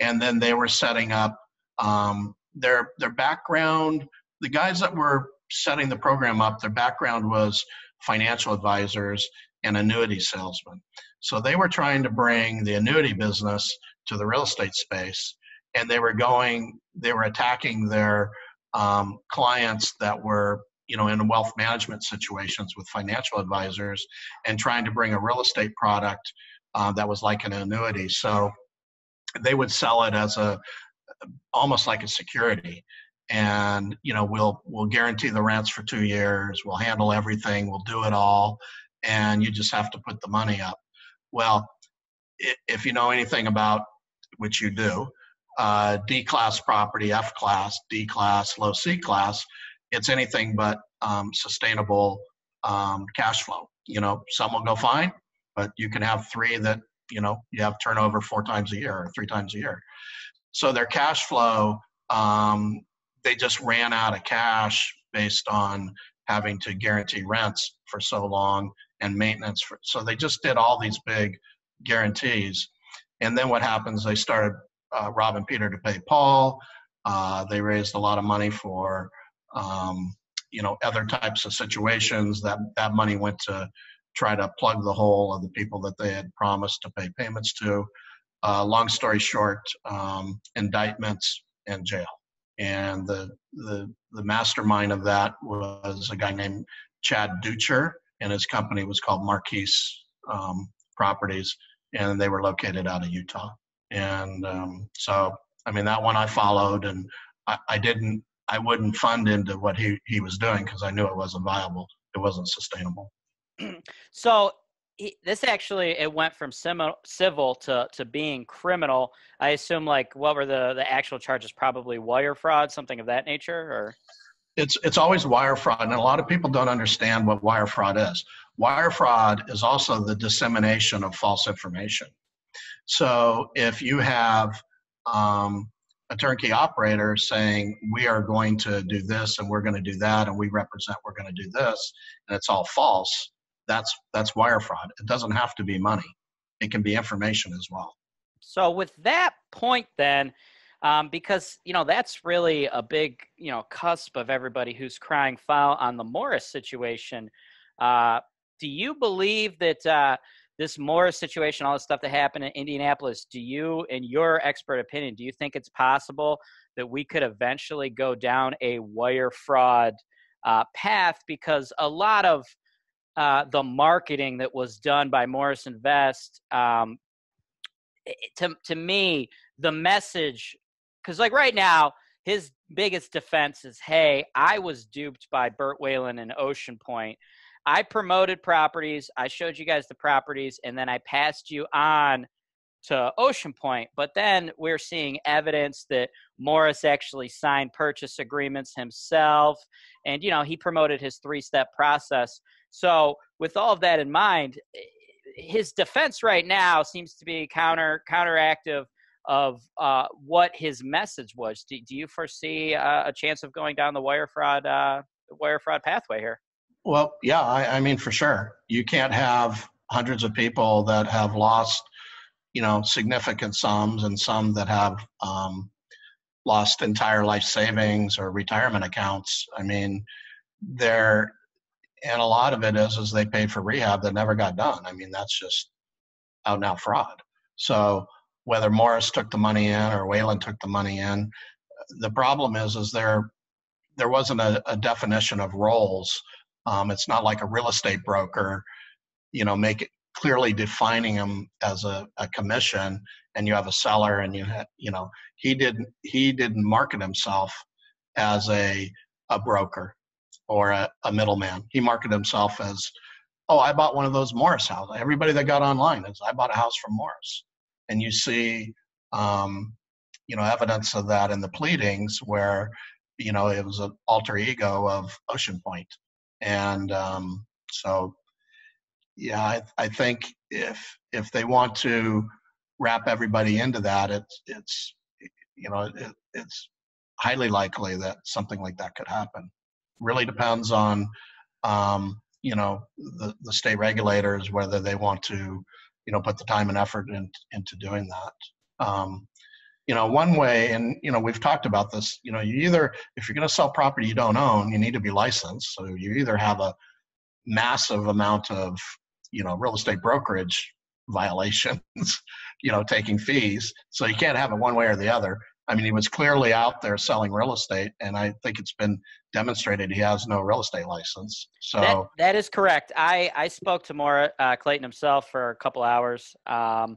And then they were setting up um, their their background. The guys that were setting the program up, their background was financial advisors and annuity salesman. So they were trying to bring the annuity business to the real estate space, and they were going, they were attacking their um, clients that were, you know, in wealth management situations with financial advisors, and trying to bring a real estate product uh, that was like an annuity. So they would sell it as a almost like a security and you know we'll we'll guarantee the rents for two years we'll handle everything we'll do it all and you just have to put the money up. Well if you know anything about which you do uh, d class property f class d class low c class it's anything but um, sustainable um, cash flow. You know some will go fine but you can have three that you know you have turnover four times a year or three times a year. So their cash flow um, they just ran out of cash based on having to guarantee rents for so long and maintenance for, so they just did all these big guarantees and then what happens they started uh, robbing peter to pay paul uh, they raised a lot of money for um, you know other types of situations that that money went to try to plug the hole of the people that they had promised to pay payments to. Uh, long story short, um, indictments and jail. And the, the, the mastermind of that was a guy named Chad Deucher, and his company was called Marquis um, Properties, and they were located out of Utah. And um, so, I mean, that one I followed, and I, I didn't, I wouldn't fund into what he, he was doing because I knew it wasn't viable. It wasn't sustainable. so he, this actually it went from civil, civil to, to being criminal. I assume like what were the, the actual charges? Probably wire fraud, something of that nature, or it's it's always wire fraud and a lot of people don't understand what wire fraud is. Wire fraud is also the dissemination of false information. So if you have um, a turnkey operator saying we are going to do this and we're going to do that and we represent we're going to do this and it's all false that's that's wire fraud. It doesn't have to be money. It can be information as well. So with that point, then, um, because you know that's really a big you know cusp of everybody who's crying foul on the Morris situation. Uh, do you believe that uh, this Morris situation, all the stuff that happened in Indianapolis, do you, in your expert opinion, do you think it's possible that we could eventually go down a wire fraud uh, path? Because a lot of uh, the marketing that was done by Morris Invest um, to to me the message because like right now his biggest defense is hey i was duped by bert whalen and oceanpointe. I promoted properties. I showed you guys the properties and then i passed you on to oceanpointe. But then we're seeing evidence that morris actually signed purchase agreements himself and you know he promoted his three step process. So with all of that in mind eh, his defense right now seems to be counter counteractive of uh, what his message was. Do, do you foresee uh, a chance of going down the wire fraud uh, wire fraud pathway here? Well, yeah, I, I mean, for sure. You can't have hundreds of people that have lost, you know, significant sums and some that have um, lost entire life savings or retirement accounts. I mean, they're, and a lot of it is, is they paid for rehab that never got done. I mean, that's just out and out fraud. So whether Morris took the money in or Whalen took the money in, the problem is, is there, there wasn't a, a definition of roles um, it's not like a real estate broker, you know, make it clearly defining them as a, a commission and you have a seller and you ha- you know, he didn't, he didn't market himself as a, a broker or a, a middleman. He marketed himself as, oh, I bought one of those Morris houses. Everybody that got online is, I bought a house from Morris. And you see, um, you know, evidence of that in the pleadings where, you know, it was an alter ego of Oceanpointe. And um, so yeah I, I think if if they want to wrap everybody into that it's it's you know it, it's highly likely that something like that could happen. Really depends on um, you know the, the state regulators whether they want to you know put the time and effort in, into doing that. Um, you know one way and you know we've talked about this you know you either if you're going to sell property you don't own you need to be licensed. So you either have a massive amount of you know real estate brokerage violations you know taking fees. So you can't have it one way or the other. I mean he was clearly out there selling real estate and i think it's been demonstrated he has no real estate license so That, that is correct. I, I spoke to Maura uh, Clayton himself for a couple hours. Um,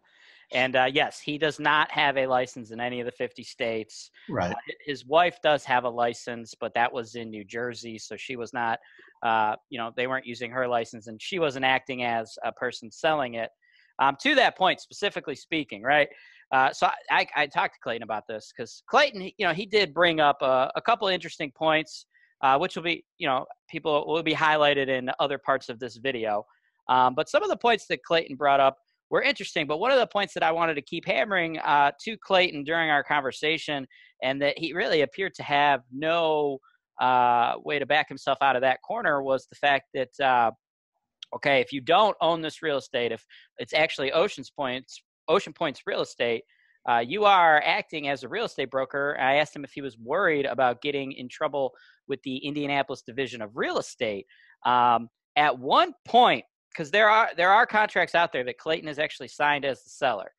and uh, yes, he does not have a license in any of the 50 states. right Uh, his wife does have a license, but that was in New Jersey, so she was not, uh, you know, they weren't using her license, and she wasn't acting as a person selling it. Um, to that point, specifically speaking, right? Uh, so I, I, I talked to Clayton about this because Clayton, you know, he did bring up a, a couple of interesting points, uh, which will be, you know, people will be highlighted in other parts of this video. Um, but some of the points that Clayton brought up were interesting. But one of the points that I wanted to keep hammering uh, to Clayton during our conversation, and that he really appeared to have no uh, way to back himself out of that corner, was the fact that uh, okay, if you don't own this real estate, if it's actually Ocean's Point's Oceanpointe's real estate, uh, you are acting as a real estate broker. I asked him if he was worried about getting in trouble with the Indianapolis Division of Real Estate. Um, at one point, because there are there are contracts out there that Clayton has actually signed as the seller.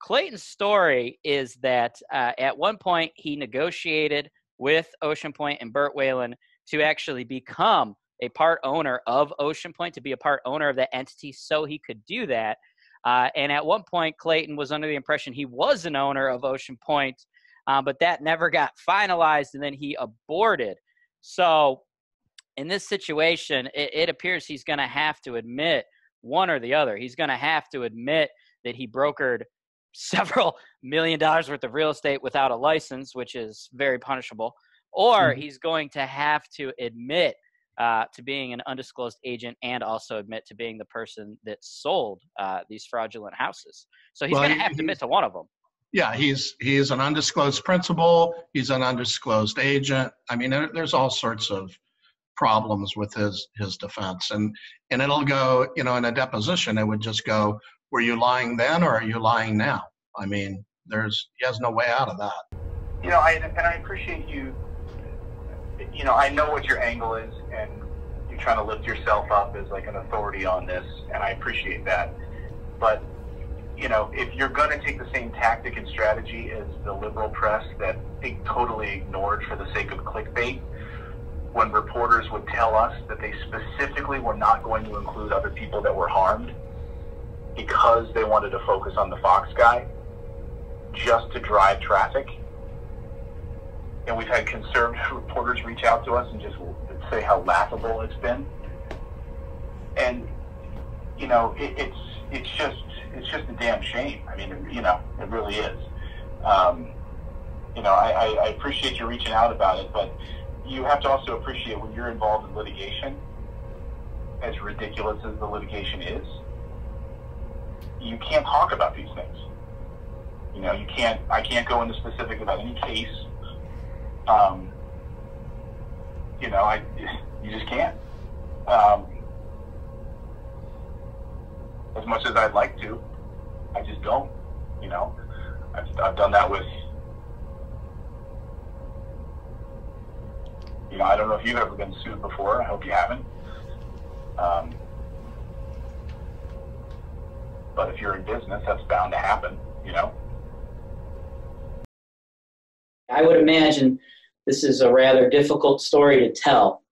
Clayton's story is that uh, at one point he negotiated with Oceanpointe and Bert Whalen to actually become a part owner of Oceanpointe, to be a part owner of that entity, so he could do that. Uh, and at one point, Clayton was under the impression he was an owner of Oceanpointe, uh, but that never got finalized, and then he aborted. So, in this situation, it, it appears he's going to have to admit one or the other. He's going to have to admit that he brokered several million dollars worth of real estate without a license, which is very punishable, or Mhm. he's going to have to admit uh, to being an undisclosed agent and also admit to being the person that sold uh, these fraudulent houses. So he's Well, going to have to admit to one of them. Yeah, he's he's an undisclosed principal. He's an undisclosed agent. I mean, there, there's all sorts of problems with his his defense, and and it'll go. You know, in a deposition, it would just go, "Were you lying then, or are you lying now?" I mean, there's he has no way out of that. you know, I and I appreciate you. You know, I know what your angle is, and you're trying to lift yourself up as like an authority on this, and I appreciate that. But you know, if you're going to take the same tactic and strategy as the liberal press that they totally ignored for the sake of clickbait, when reporters would tell us that they specifically were not going to include other people that were harmed because they wanted to focus on the Fox guy, just to drive traffic. And we've had conservative reporters reach out to us and just say how laughable it's been. And you know, it, it's it's just it's just a damn shame. I mean, you know, it really is. Um, you know, I, I, I appreciate you reaching out about it, but you have to also appreciate when you're involved in litigation, as ridiculous as the litigation is, you can't talk about these things. You know, you can't. I can't go into specific about any case. Um, you know, I you just can't. Um, as much as I'd like to, I just don't. You know, I've, I've done that with. You know, I don't know if you've ever been sued before. I hope you haven't. Um, but if you're in business, that's bound to happen. You know. I would imagine this is a rather difficult story to tell.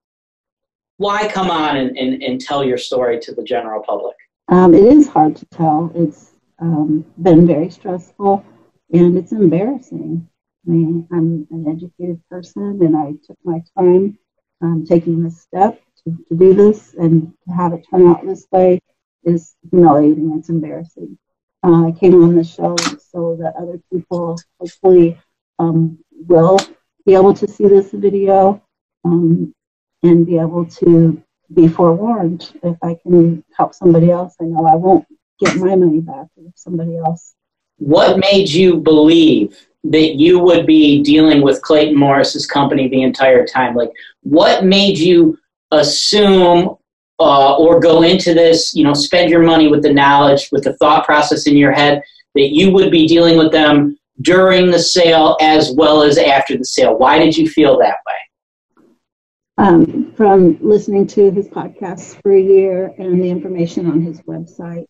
Why come on and, and, and tell your story to the general public? Um, it is hard to tell. It's um, been very stressful and it's embarrassing. I mean, I'm an educated person and I took my time um, taking this step to, to do this and to have it turn out this way is humiliating. It's embarrassing. Uh, I came on the show so that other people hopefully um, will be able to see this video um, and be able to be forewarned. If I can help somebody else, I know I won't get my money back if somebody else. What made you believe that you would be dealing with Clayton Morris's company the entire time? Like, what made you assume uh, or go into this, you know, spend your money with the knowledge, with the thought process in your head that you would be dealing with them during the sale as well as after the sale? Why did you feel that way? Um, from listening to his podcasts for a year and the information on his website,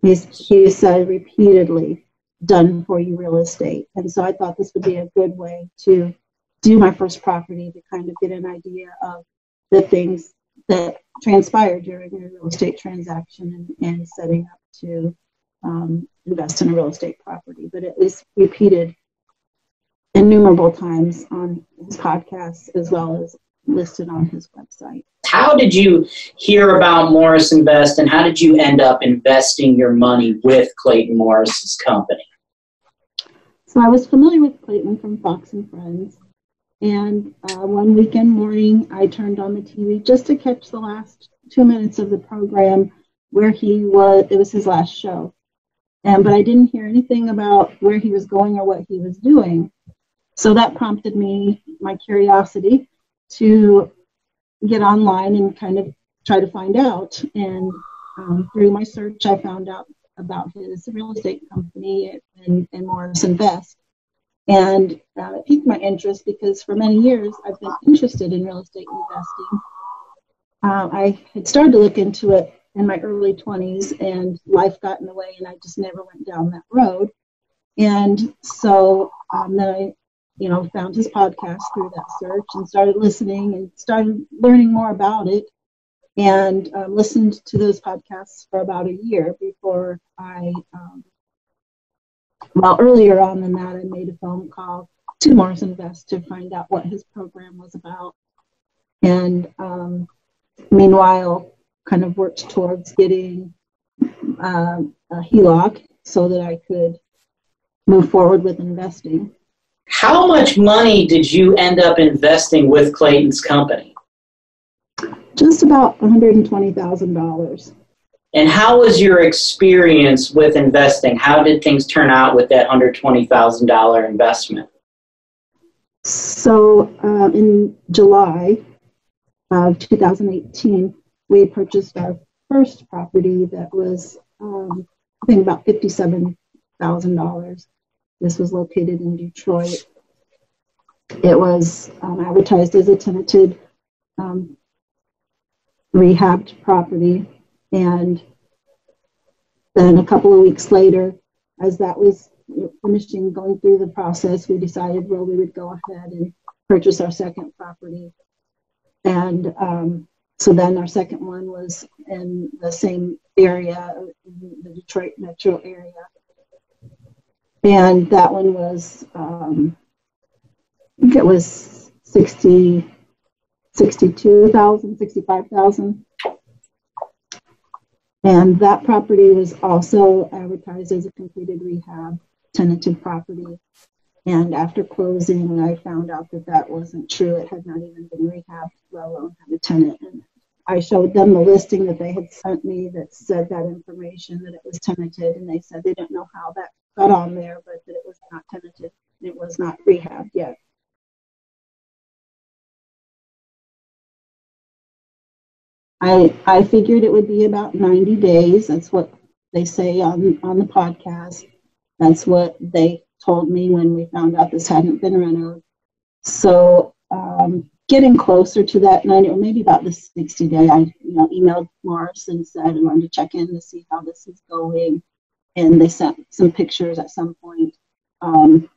he's, he said repeatedly, done for you real estate. And so I thought this would be a good way to do my first property to kind of get an idea of the things that transpired during a real estate transaction and, and setting up to um, invest in a real estate property. But it was repeated innumerable times on his podcast as well as listed on his website. How did you hear about Morris Invest and how did you end up investing your money with Clayton Morris's company? So I was familiar with Clayton from Fox and Friends. And uh, one weekend morning, I turned on the TV just to catch the last two minutes of the program where he was, it was his last show. And, but I didn't hear anything about where he was going or what he was doing. So that prompted me, my curiosity, to get online and kind of try to find out. And um, through my search, I found out about his real estate company and, and Morris Invest. And uh, it piqued my interest because for many years I've been interested in real estate investing. Uh, I had started to look into it in my early 20s, and life got in the way, and I just never went down that road. And so um, then I, you know, found his podcast through that search and started listening and started learning more about it and um, listened to those podcasts for about a year before I, um, well, earlier on than that, I made a phone call to Morris Invest to find out what his program was about. And um, meanwhile, kind of worked towards getting um, a HELOC so that I could move forward with investing. How much money did you end up investing with Clayton's company? Just about $120,000. And how was your experience with investing? How did things turn out with that $120,000 investment? So uh, in July of 2018, we purchased our first property that was, um, I think, about $57,000. This was located in Detroit. It was um, advertised as a tenanted um, rehabbed property. And then a couple of weeks later, as that was finishing going through the process, we decided, well, we would go ahead and purchase our second property. And um, so then our second one was in the same area, the Detroit metro area. And that one was, um, I think it was 60, 62,000, 65,000. And that property was also advertised as a completed rehab tenanted property. And after closing, I found out that that wasn't true. It had not even been rehabbed, let alone had a tenant. And I showed them the listing that they had sent me that said that information, that it was tenanted. And they said they didn't know how that got on there, but that it was not tenanted. It was not rehabbed yet. I, I figured it would be about 90 days. That's what they say on, on the podcast. That's what they told me when we found out this hadn't been renovated. So um, getting closer to that 90 or maybe about the 60 day, I you know emailed Morris and said I wanted to check in to see how this is going. And they sent some pictures at some point. Um,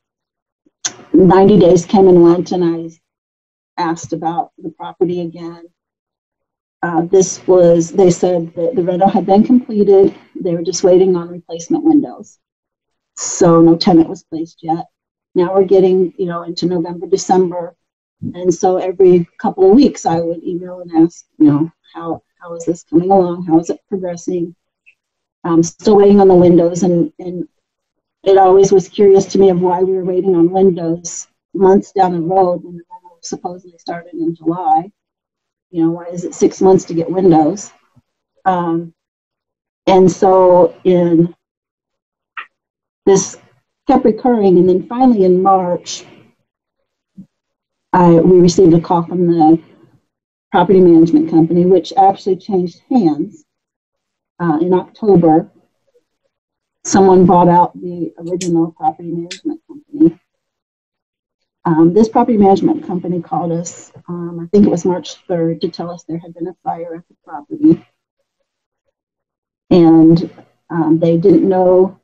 90 days came and went, and I asked about the property again. Uh, this was, they said that the rental had been completed. They were just waiting on replacement windows. So no tenant was placed yet. Now we're getting, you know, into November, December. And so every couple of weeks I would email and ask, you know, how, how is this coming along? How is it progressing? I'm still waiting on the windows and, and it always was curious to me of why we were waiting on windows months down the road when the rental supposedly started in July. You know, why is it six months to get windows? Um, and so in this kept recurring, and then finally in March, I, we received a call from the property management company, which actually changed hands uh, in October. Someone bought out the original property management company. Um, this property management company called us, um, I think it was March 3rd, to tell us there had been a fire at the property. And um, they didn't know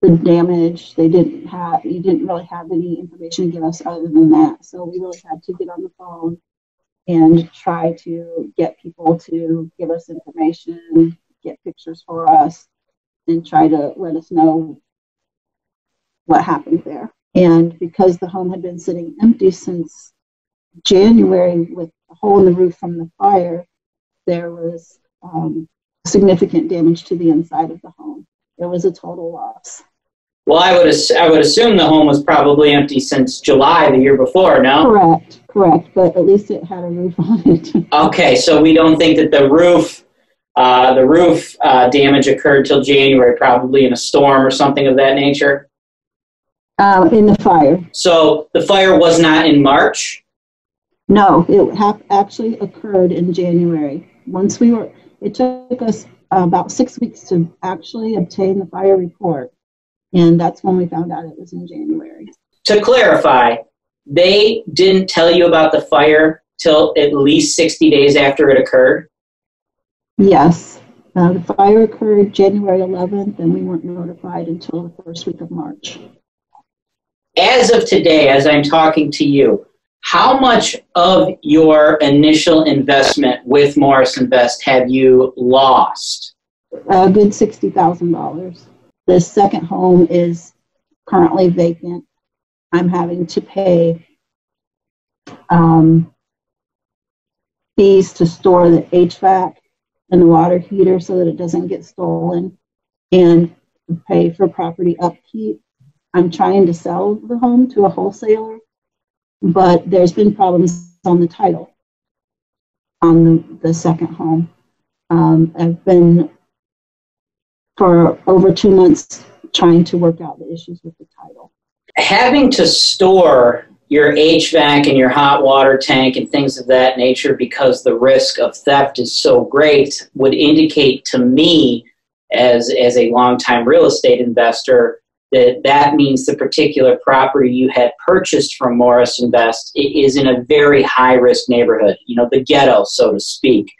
the damage. They didn't have, you didn't really have any information to give us other than that. So we really had to get on the phone and try to get people to give us information, get pictures for us, and try to let us know what happened there. And because the home had been sitting empty since January with a hole in the roof from the fire, there was um, significant damage to the inside of the home. It was a total loss. Well, I would ass- I would assume the home was probably empty since July the year before. No. Correct, correct. But at least it had a roof on it. Okay, so we don't think that the roof uh, the roof uh, damage occurred till January, probably in a storm or something of that nature. Uh, in the fire. So the fire was not in March. No, it hap- actually occurred in January. Once we were, it took us about six weeks to actually obtain the fire report. And that's when we found out it was in January. To clarify, they didn't tell you about the fire till at least 60 days after it occurred. Yes, Uh, the fire occurred January 11th, and we weren't notified until the first week of March. As of today, as I'm talking to you, how much of your initial investment with Morris Invest have you lost? A good $60,000. The second home is currently vacant. I'm having to pay um, fees to store the HVAC and the water heater so that it doesn't get stolen and pay for property upkeep. I'm trying to sell the home to a wholesaler, but there's been problems on the title on the, the second home. Um, I've been for over two months trying to work out the issues with the title. Having to store your HVAC and your hot water tank and things of that nature because the risk of theft is so great would indicate to me as as a longtime real estate investor that that means the particular property you had purchased from Morris Invest is in a very high risk neighborhood, you know, the ghetto, so to speak.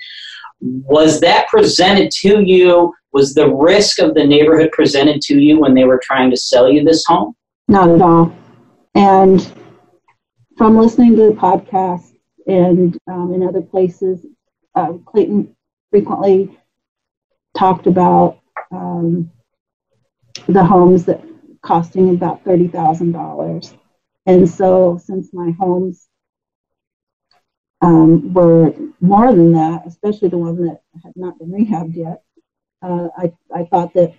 Was that presented to you? Was the risk of the neighborhood presented to you when they were trying to sell you this home? Not at all. And from listening to the podcast and um, in other places, uh, Clayton frequently talked about um, the homes that costing about thirty thousand dollars. And so, since my homes um, were more than that, especially the one that had not been rehabbed yet, uh, I I thought that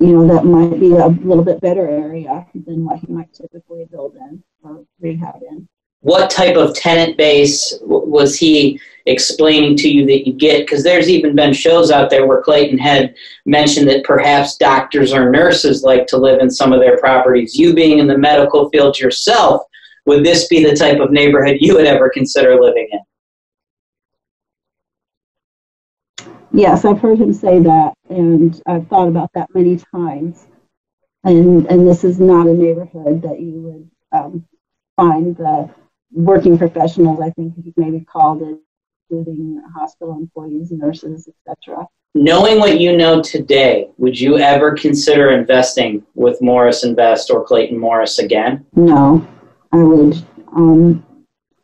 you know, that might be a little bit better area than what he might typically build in or rehab in. what type of tenant base was he explaining to you that you get? Because there's even been shows out there where Clayton had mentioned that perhaps doctors or nurses like to live in some of their properties. You being in the medical field yourself, would this be the type of neighborhood you would ever consider living in? Yes, I've heard him say that, and I've thought about that many times. And and this is not a neighborhood that you would um, find the working professionals. I think he maybe called it, including hospital employees, nurses, etc. Knowing what you know today, would you ever consider investing with Morris Invest or Clayton Morris again? No, I would um,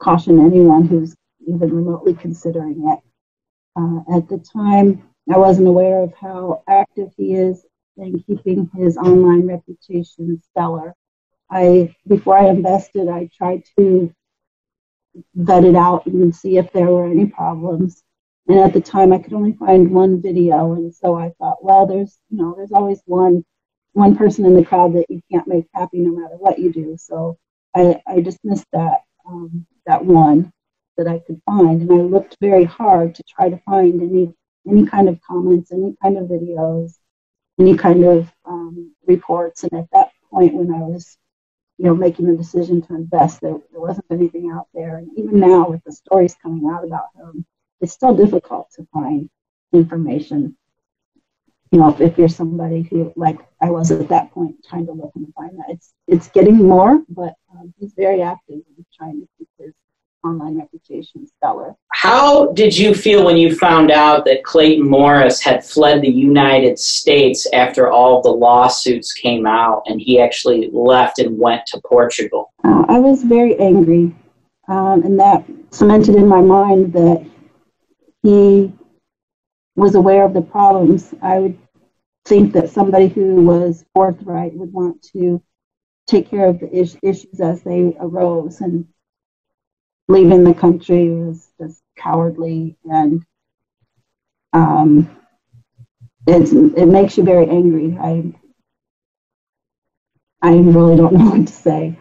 caution anyone who's even remotely considering it. Uh, at the time, I wasn't aware of how active he is in keeping his online reputation stellar. I before I invested, I tried to vet it out and see if there were any problems. And at the time, I could only find one video, and so I thought, well, there's you know, there's always one one person in the crowd that you can't make happy no matter what you do. So I, I dismissed that um, that one that I could find, and I looked very hard to try to find any any kind of comments, any kind of videos, any kind of um, reports. And at that point, when I was you know making the decision to invest, there, there wasn't anything out there. And even now, with the stories coming out about him, it's still difficult to find information you know, if, if you're somebody who, like I was at that point, trying to look and find that, it's it's getting more, but um, he's very active in trying to keep his online reputation stellar. How did you feel when you found out that Clayton Morris had fled the United States after all the lawsuits came out and he actually left and went to Portugal? Uh, I was very angry, um, and that cemented in my mind that he was aware of the problems. I would think that somebody who was forthright would want to take care of the is- issues as they arose, and leaving the country was just cowardly and um, it's, it makes you very angry. I I really don't know what to say.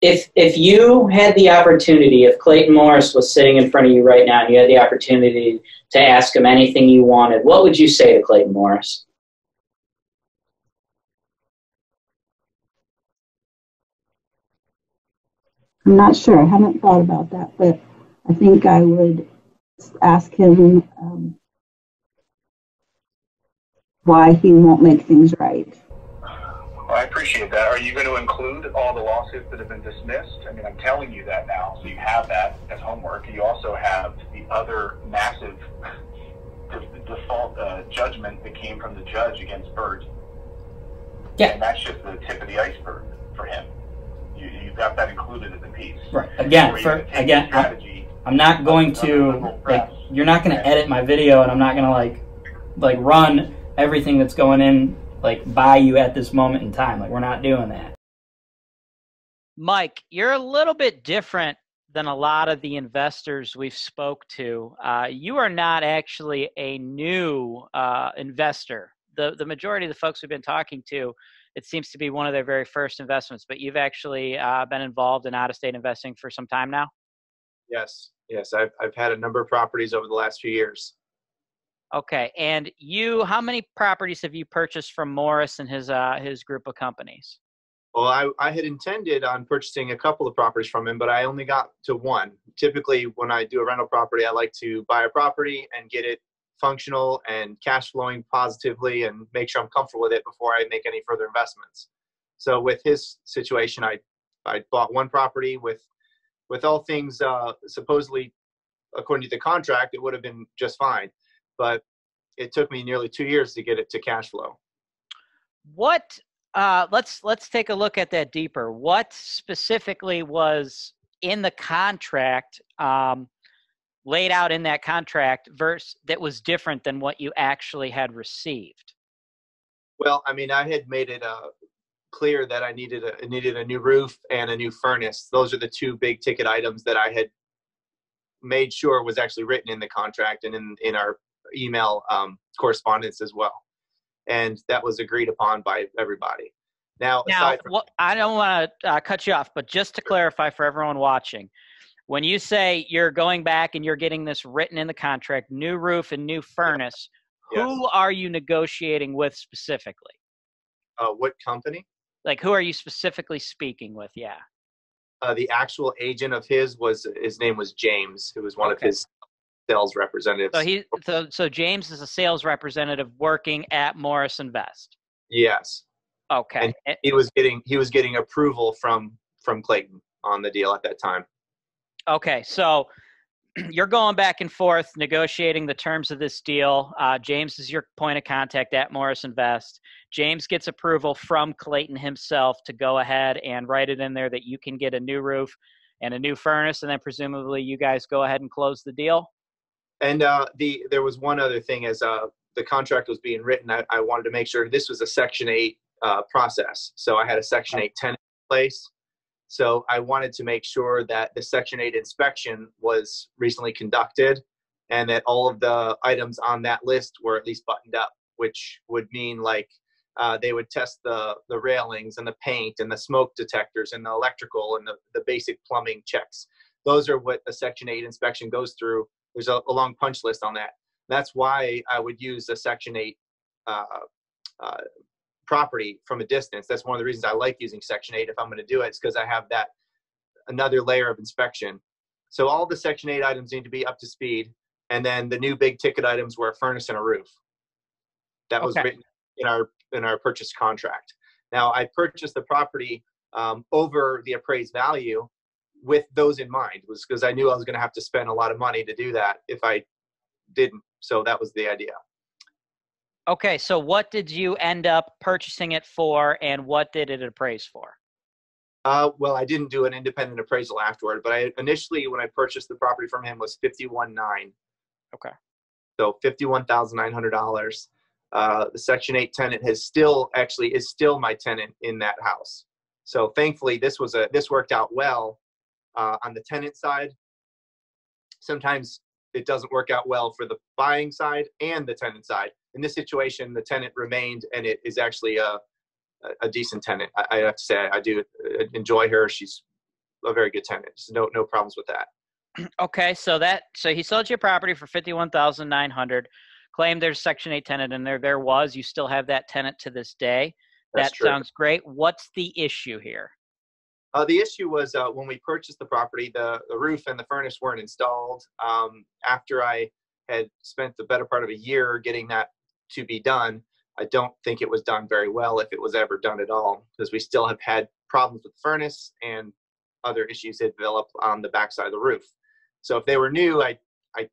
If if you had the opportunity, if Clayton Morris was sitting in front of you right now and you had the opportunity to ask him anything you wanted, what would you say to Clayton Morris? I'm not sure. I haven't thought about that, but I think I would ask him um, why he won't make things right. Well, I appreciate that. Are you going to include all the lawsuits that have been dismissed? I mean, I'm telling you that now, so you have that as homework. You also have the other massive default uh, judgment that came from the judge against Bert. Yeah. And that's just the tip of the iceberg for him. You, you've got that included in the piece. Right. Again, for again, I, I'm not going to like. You're not going to edit my video, and I'm not going to like, like run everything that's going in like by you at this moment in time. Like we're not doing that. Mike, you're a little bit different than a lot of the investors we've spoke to. Uh, you are not actually a new uh, investor. The the majority of the folks we've been talking to, it seems to be one of their very first investments. But you've actually uh, been involved in out of state investing for some time now. Yes, yes. I've I've had a number of properties over the last few years. Okay, and you, how many properties have you purchased from Morris and his uh, his group of companies? Well, I, I had intended on purchasing a couple of properties from him, but I only got to one. Typically, when I do a rental property, I like to buy a property and get it functional and cash flowing positively and make sure I'm comfortable with it before I make any further investments. So with his situation, I I bought one property with with all things uh, supposedly according to the contract, it would have been just fine, but it took me nearly two years to get it to cash flow. What? Uh, let's let's take a look at that deeper. What specifically was in the contract, um, laid out in that contract, verse that was different than what you actually had received? Well, I mean, I had made it uh, clear that I needed a needed a new roof and a new furnace. Those are the two big ticket items that I had made sure was actually written in the contract and in in our email um, correspondence as well. And that was agreed upon by everybody. Now, Now, what, I don't want to uh, cut you off, but just to clarify for everyone watching, when you say you're going back and you're getting this written in the contract, new roof and new furnace, who are you negotiating with specifically? uh, what company, Like, who are you specifically speaking with? Yeah. uh, the actual agent of his was his name was James, who was one of his sales representatives. So he, so, so James is a sales representative working at Morris Invest. yes. Okay. and he was getting he was getting approval from from Clayton on the deal at that time. Okay, so you're going back and forth negotiating the terms of this deal. Uh, James is your point of contact at Morris Invest. James gets approval from Clayton himself to go ahead and write it in there that you can get a new roof and a new furnace, and then presumably you guys go ahead and close the deal. And uh, the there was one other thing as uh, the contract was being written, I, I wanted to make sure this was a Section Eight uh, process. So I had a Section Eight tenant in place. So I wanted to make sure that the Section Eight inspection was recently conducted, and that all of the items on that list were at least buttoned up, which would mean like uh, they would test the the railings and the paint and the smoke detectors and the electrical and the, the basic plumbing checks. Those are what a Section 8 inspection goes through. There's a, a long punch list on that. That's why I would use a Section 8 uh, uh, property from a distance. That's one of the reasons I like using Section 8 if I'm going to do it, is because I have that another layer of inspection. So all the Section 8 items need to be up to speed. And then the new big ticket items were a furnace and a roof. That was Okay. written in our in our purchase contract. Now I purchased the property um, over the appraised value with those in mind, was because I knew I was going to have to spend a lot of money to do that if I didn't. So that was the idea. Okay, so what did you end up purchasing it for, and what did it appraise for? Uh, well, I didn't do an independent appraisal afterward, but I initially, when I purchased the property from him, was fifty-one nine. Okay. So fifty-one thousand nine hundred dollars. Uh, the Section Eight tenant has still actually is still my tenant in that house. So thankfully, this was a this worked out well uh, on the tenant side. Sometimes it doesn't work out well for the buying side and the tenant side. In this situation, the tenant remained, and it is actually a a- decent tenant. I, I have to say, I do uh, enjoy her. She's a very good tenant. So no no problems with that. Okay, so that so he sold you a property for fifty one thousand nine hundred. Claimed there's Section Eight tenant in there. There was. You still have that tenant to this day. That's that true. sounds great. What's the issue here? Uh, the issue was uh, when we purchased the property, the, the roof and the furnace weren't installed. Um, after I had spent the better part of a year getting that to be done, I don't think it was done very well, if it was ever done at all, because we still have had problems with the furnace and other issues that developed on the backside of the roof. So if they were new, I I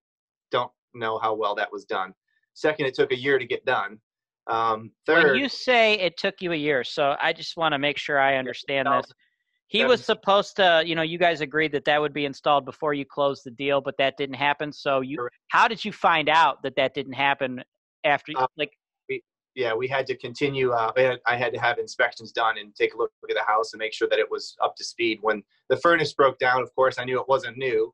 don't know how well that was done. Second, it took a year to get done. Um, third, When you say it took you a year, so I just want to make sure I understand this. He was supposed to, you know, you guys agreed that that would be installed before you closed the deal, but that didn't happen. So you, how did you find out that that didn't happen after? Uh, like, we, yeah, we had to continue. Uh, I had- I had to have inspections done and take a look at the house and make sure that it was up to speed. When the furnace broke down, of course, I knew it wasn't new.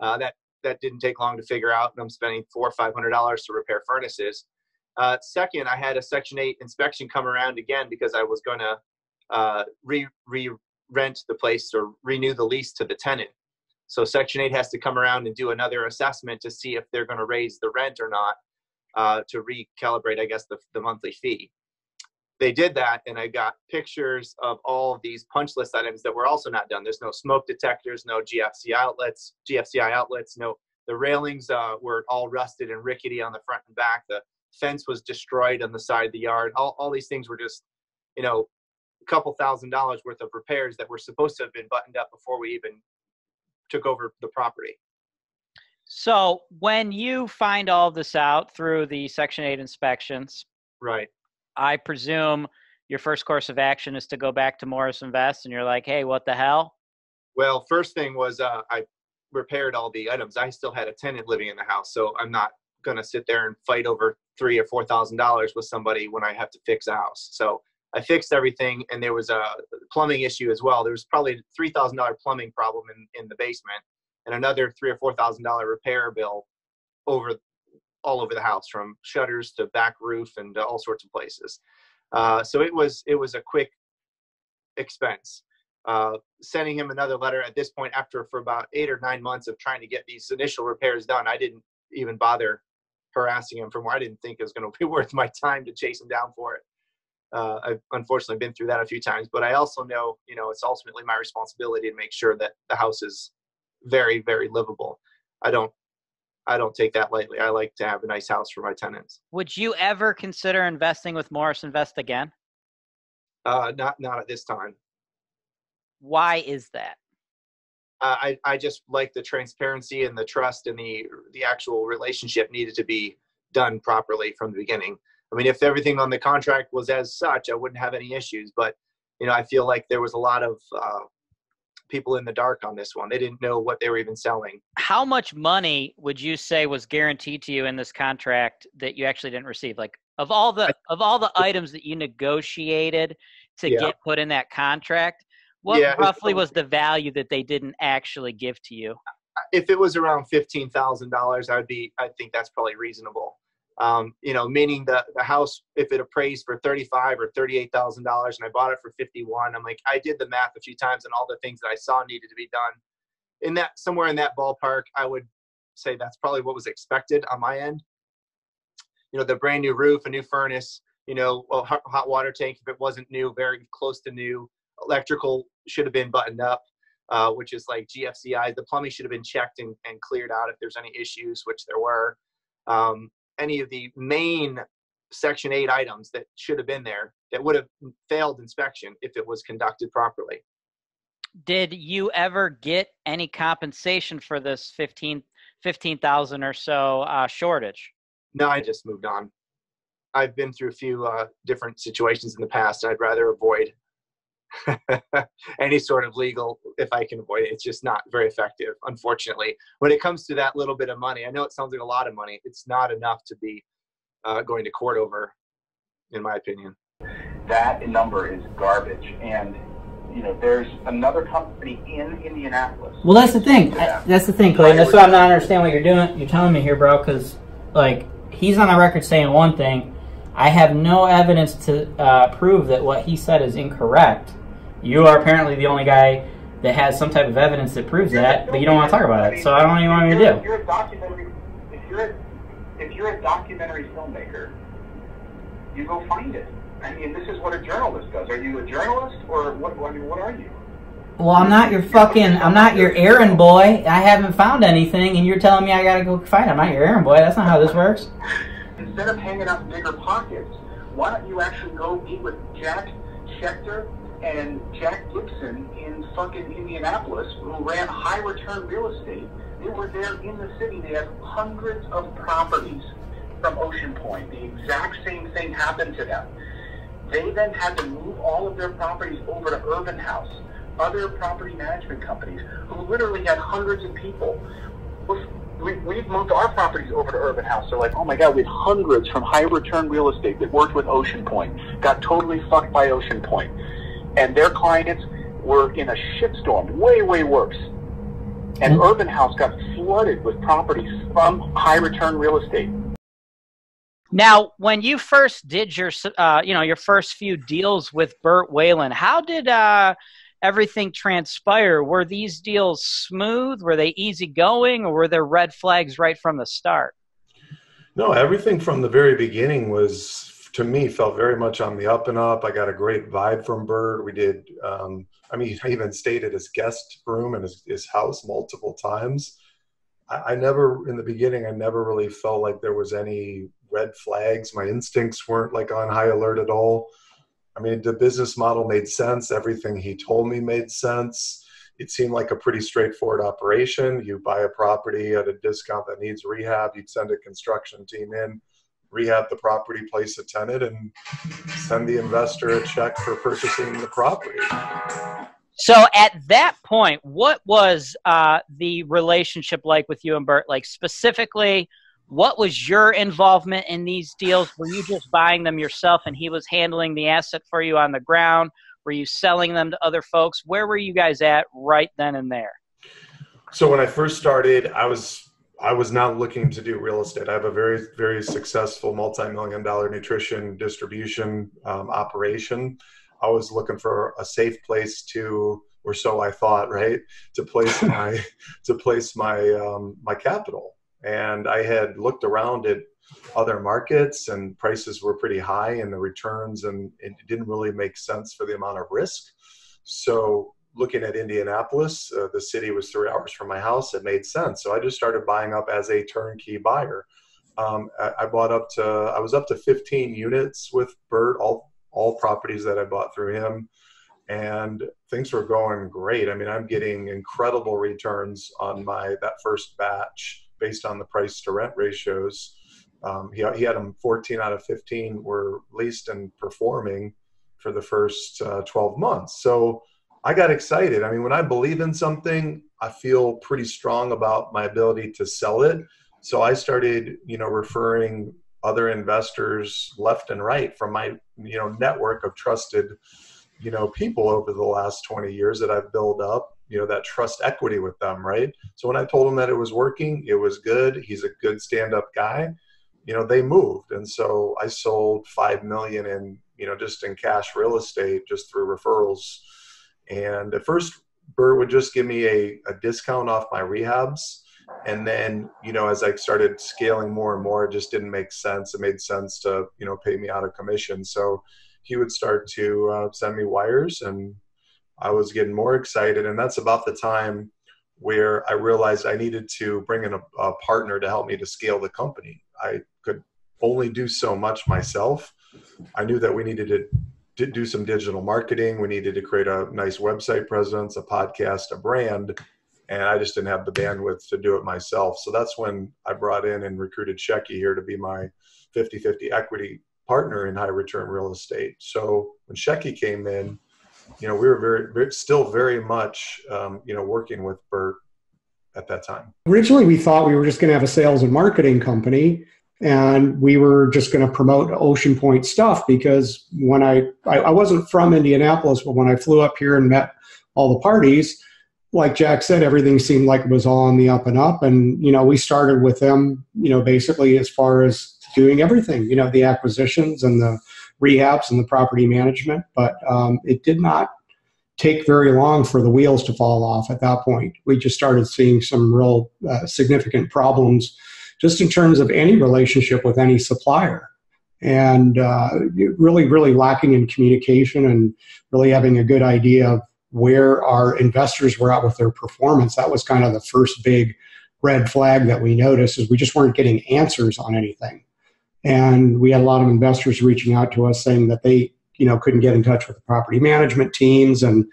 Uh, that that didn't take long to figure out, and I'm spending four or five hundred dollars to repair furnaces. Uh, second, I had a Section Eight inspection come around again because I was going to uh, re re rent the place or renew the lease to the tenant. So Section Eight has to come around and do another assessment to see if they're going to raise the rent or not uh, to recalibrate, I guess, the, the monthly fee. They did that, and I got pictures of all of these punch list items that were also not done. There's no smoke detectors, no GFCI outlets, GFCI outlets, no. The railings uh, were all rusted and rickety on the front and back. The fence was destroyed on the side of the yard. All, all these things were just, you know, a couple thousand dollars worth of repairs that were supposed to have been buttoned up before we even took over the property. So when you find all this out through the Section Eight inspections, Right. I presume your first course of action is to go back to Morris Invest, and you're like, hey, what the hell? Well, first thing was uh, I repaired all the items. I still had a tenant living in the house, so I'm not gonna sit there and fight over three or four thousand dollars with somebody when I have to fix a house. So I fixed everything, and there was a plumbing issue as well. There was probably a three thousand dollar plumbing problem in in the basement, and another three or four thousand dollar repair bill over all over the house, from shutters to back roof and all sorts of places. Uh, so it was it was a quick expense. Uh, sending him another letter at this point after for about eight or nine months of trying to get these initial repairs done, I didn't even bother harassing him for more. I didn't think it was going to be worth my time to chase him down for it. Uh, I've unfortunately been through that a few times, but I also know, you know, it's ultimately my responsibility to make sure that the house is very, very livable. I don't, I don't take that lightly. I like to have a nice house for my tenants. Would you ever consider investing with Morris Invest again? Uh, not, not at this time. Why is that? uh, I, I just like the transparency and the trust and the the actual relationship needed to be done properly from the beginning. I mean, if everything on the contract was as such, I wouldn't have any issues. But you know, I feel like there was a lot of uh, people in the dark on this one. They didn't know what they were even selling. How much money would you say was guaranteed to you in this contract that you actually didn't receive? Like of all the of all the items that you negotiated to Yeah. get put in that contract, what Yeah, roughly was the value that they didn't actually give to you? if it was around fifteen thousand dollars, I'd be. I think that's probably reasonable. Um, you know, meaning the the house, if it appraised for thirty five or thirty eight thousand dollars, and I bought it for fifty one, I'm like, I did the math a few times, and all the things that I saw needed to be done. In that somewhere in that ballpark, I would say that's probably what was expected on my end. You know, the brand new roof, a new furnace, you know, a hot, hot water tank if it wasn't new, very close to new. Electrical should have been buttoned up uh, which is like GFCI. The plumbing should have been checked and, and cleared out if there's any issues, which there were. Um, any of the main Section 8 items that should have been there that would have failed inspection if it was conducted properly. Did you ever get any compensation for this 15 15,000 or so uh, shortage? No, I just moved on. I've been through a few uh, different situations in the past. I'd rather avoid any sort of legal if I can avoid it. It's just not very effective, unfortunately. When it comes to that little bit of money, I know it sounds like a lot of money. It's not enough to be uh, going to court over, in my opinion. That number is garbage. And, you know, there's another company in Indianapolis. Well, that's the thing. I- That's the thing, Clayton. That's why I'm not understanding what you're doing. You're telling me here, bro, because like he's on the record saying one thing. I have no evidence to uh, prove that what he said is incorrect. You are apparently the only guy that has some type of evidence that proves that, but you don't want to talk about it. So I don't even you want me to If do. you're a documentary, if you're a, if you're a documentary filmmaker, you go find it. I mean, this is what a journalist does. Are you a journalist or what? I mean, what are you? Well, I'm not your fucking. I'm not your errand boy. I haven't found anything, and you're telling me I gotta go find. it. I'm not your errand boy. That's not how this works. Instead of hanging out in BiggerPockets, why don't you actually go meet with Jack Schechter and Jack Gibson in fucking Indianapolis, who ran high return real estate? They were there in the city. They had hundreds of properties from Oceanpointe. The exact same thing happened to them. They then had to move all of their properties over to Urban House, other property management companies who literally had hundreds of people. We, we've moved our properties over to Urban House. They're like, oh my God, we had hundreds from high return real estate that worked with Oceanpointe, got totally fucked by Oceanpointe. And their clients were in a shitstorm, way, way worse. And Urban House got flooded with properties from high return real estate. Now, when you first did your, uh, you know, your first few deals with Bert Whalen, how did uh, everything transpire? Were these deals smooth? Were they easygoing, or were there red flags right from the start? No, everything from the very beginning was, to me, felt very much on the up and up. I got a great vibe from Bert. We did, um, I mean, I even stayed at his guest room in his, his house multiple times. I, I never, in the beginning, I never really felt like there was any red flags. My instincts weren't like on high alert at all. I mean, the business model made sense. Everything he told me made sense. It seemed like a pretty straightforward operation. You buy a property at a discount that needs rehab, you'd send a construction team in, rehab the property, place a tenant, and send the investor a check for purchasing the property. So at that point, what was uh, the relationship like with you and Bert? Like specifically, what was your involvement in these deals? Were you just buying them yourself and he was handling the asset for you on the ground? Were you selling them to other folks? Where were you guys at right then and there? So when I first started, I was I was not looking to do real estate. I have a very very successful multi-million dollar nutrition distribution um, operation. I was looking for a safe place to, or so I thought, right, to place my to place my um, my capital. And I had looked around at other markets, and prices were pretty high, and the returns, and it didn't really make sense for the amount of risk. So looking at Indianapolis, uh, the city was three hours from my house. It made sense. So I just started buying up as a turnkey buyer. Um, I, I, bought up to, I was up to 15 units with Bert, all, all properties that I bought through him. And things were going great. I mean, I'm getting incredible returns on my, that first batch based on the price to rent ratios. Um, he, he had them 14 out of 15 were leased and performing for the first uh, 12 months. So I got excited. I mean, when I believe in something, I feel pretty strong about my ability to sell it. So I started, you know, referring other investors left and right from my, you know, network of trusted, you know, people over the last 20 years that I've built up, you know, that trust equity with them, right? So when I told him that it was working, it was good. He's a good stand-up guy. You know, they moved, and so I sold five million in, you know, just in cash real estate, just through referrals and at first, Bert would just give me a, a discount off my rehabs. And then, you know, as I started scaling more and more, it just didn't make sense. It made sense to, you know, pay me out of commission. So he would start to uh, send me wires and I was getting more excited. And that's about the time where I realized I needed to bring in a, a partner to help me to scale the company. I could only do so much myself. I knew that we needed to do some digital marketing. We needed to create a nice website presence, a podcast, a brand, and I just didn't have the bandwidth to do it myself. So that's when I brought in and recruited Shecky here to be my 50-50 equity partner in high return real estate. So when Shecky came in, you know, we were very, very still very much, um, you know, working with Bert at that time. Originally, we thought we were just going to have a sales and marketing company and we were just going to promote Oceanpointe stuff because when I, I, I wasn't from Indianapolis, but when I flew up here and met all the parties, like Jack said, everything seemed like it was all on the up and up, and you know we started with them, you know, basically as far as doing everything, you know, the acquisitions and the rehabs and the property management, but um, it did not take very long for the wheels to fall off at that point. We just started seeing some real uh, significant problems just in terms of any relationship with any supplier. And uh, really, really lacking in communication and really having a good idea of where our investors were at with their performance. That was kind of the first big red flag that we noticed is we just weren't getting answers on anything. And we had a lot of investors reaching out to us saying that they, you know, couldn't get in touch with the property management teams and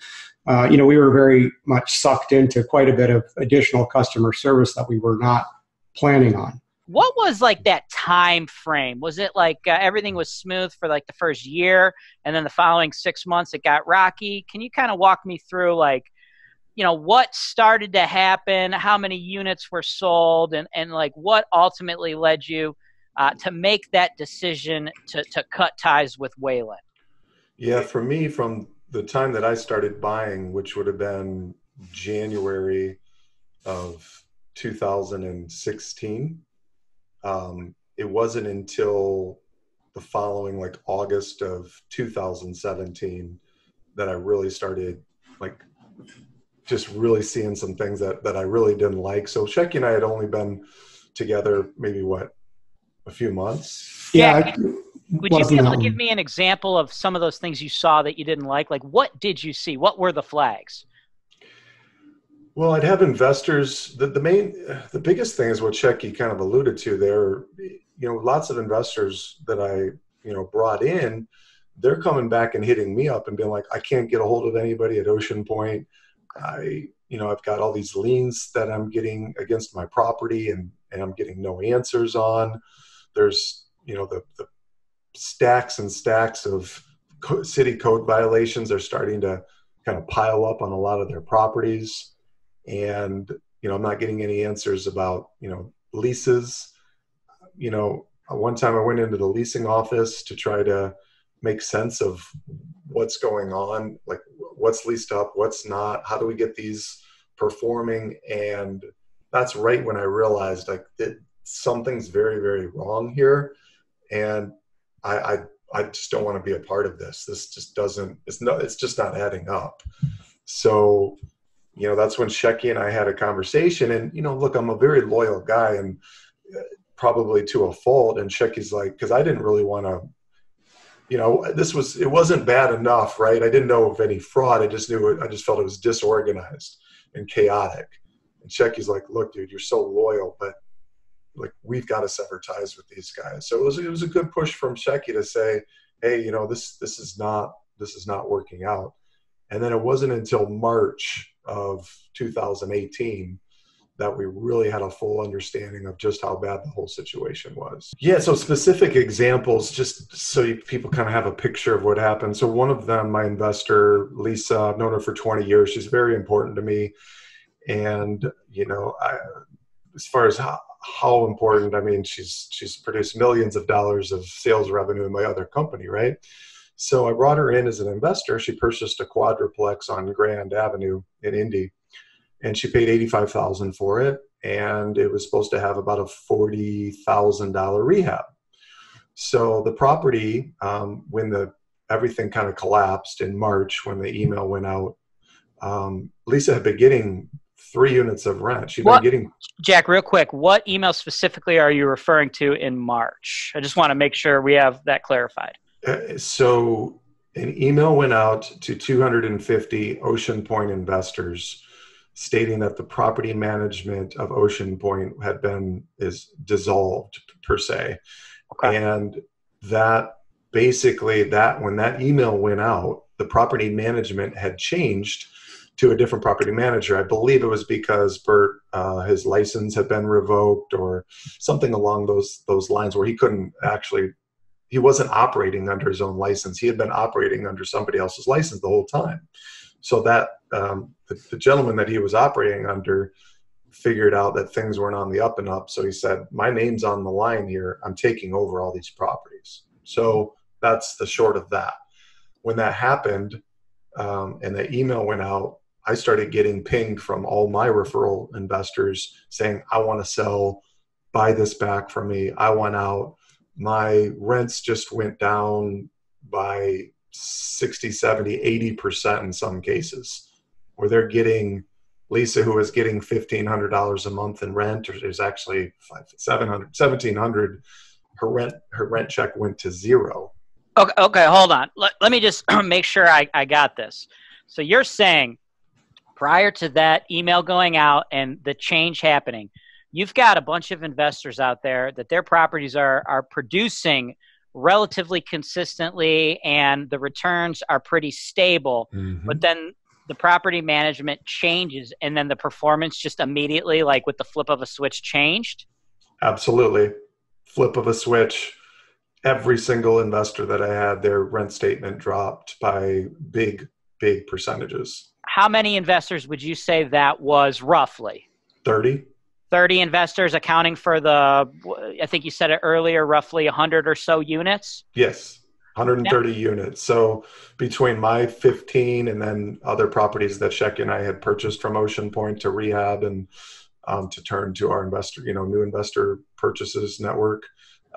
uh, you know, we were very much sucked into quite a bit of additional customer service that we were not planning on. what was like that time frame? Was it like uh, everything was smooth for like the first year, and then the following six months it got rocky? Can you kind of walk me through like, you know, what started to happen, how many units were sold, and and like what ultimately led you uh, to make that decision to to cut ties with Whalen? Yeah, for me, from the time that I started buying, which would have been January of 2016, um, it wasn't until the following, like August of 2017, that I really started, like, just really seeing some things that that I really didn't like. So Shecky and I had only been together maybe what a few months. Yeah. Would you be able to give me an example of some of those things you saw that you didn't like? Like, what did you see? What were the flags? Well, I'd have investors. The, the main, the biggest thing is what Shecky kind of alluded to there. You know, lots of investors that I, you know, brought in, they're coming back and hitting me up and being like, I can't get a hold of anybody at Oceanpointe. I, you know, I've got all these liens that I'm getting against my property and, and I'm getting no answers on. There's, you know, the, the stacks and stacks of co- city code violations are starting to kind of pile up on a lot of their properties. And you know i'm not getting any answers about you know leases. You know one time i went into the leasing office to try to make sense of what's going on like what's leased up what's not how do we get these performing? And that's right when i realized like that something's very very wrong here. And i i, I just don't want to be a part of this. This just doesn't it's no it's just not adding up. So you know that's when Shecky and I had a conversation and you know look I'm a very loyal guy and uh, probably to a fault. And Shecky's like because I didn't really want to you know this was it wasn't bad enough right? I didn't know of any fraud. I just knew it I just felt it was disorganized and chaotic and Shecky's like look dude you're so loyal but like we've got to sever ties with these guys so it was it was a good push from Shecky to say hey you know this this is not this is not working out and then it wasn't until March of 2018 that we really had a full understanding of just how bad the whole situation was. Yeah, so specific examples, just so you, people kind of have a picture of what happened. So, one of them, my investor, Lisa, I've known her for 20 years. She's very important to me. And, you know, I, as far as how, how important, I mean, she's she's produced millions of dollars of sales revenue in my other company, right? So I brought her in as an investor. She purchased a quadruplex on Grand Avenue in Indy, and she paid eighty-five thousand for it. And it was supposed to have about a forty thousand dollar rehab. So the property, um, when the everything kind of collapsed in March when the email went out, um, Lisa had been getting three units of rent. She'd been getting Jack, real quick, what email specifically are you referring to in March? I just want to make sure we have that clarified. Uh, so an email went out to 250 Oceanpointe investors stating that the property management of Oceanpointe had been is dissolved per se. And that basically that when that email went out, the property management had changed to a different property manager. I believe it was because Bert uh, his license had been revoked or something along those those lines where he couldn't actually he wasn't operating under his own license. He had been operating under somebody else's license the whole time. So that um, the, the gentleman that he was operating under figured out that things weren't on the up and up. So he said, "My name's on the line here. I'm taking over all these properties." So that's the short of that. When that happened, um, and the email went out, I started getting pinged from all my referral investors saying, "I want to sell. Buy this back from me. I want out." my rents just went down by 60 70 80% in some cases where they're getting lisa who was getting $1500 a month in rent or is actually 700 1700 her rent her rent check went to zero Okay, okay, hold on. Let, let me just make sure I, I got this. So you're saying prior to that email going out and the change happening, you've got a bunch of investors out there that their properties are are producing relatively consistently and the returns are pretty stable, mm-hmm. but then the property management changes and then the performance just immediately like with the flip of a switch changed? Absolutely. Flip of a switch. Every single investor that I had, their rent statement dropped by big, big percentages. How many investors would you say that was roughly? 30? 30 investors accounting for the, I think you said it earlier, roughly 100 or so units. Yes. 130 units. So between my 15 and then other properties that Shecky and I had purchased from Oceanpointe to rehab and um, to turn to our investor, you know, new investor purchases network,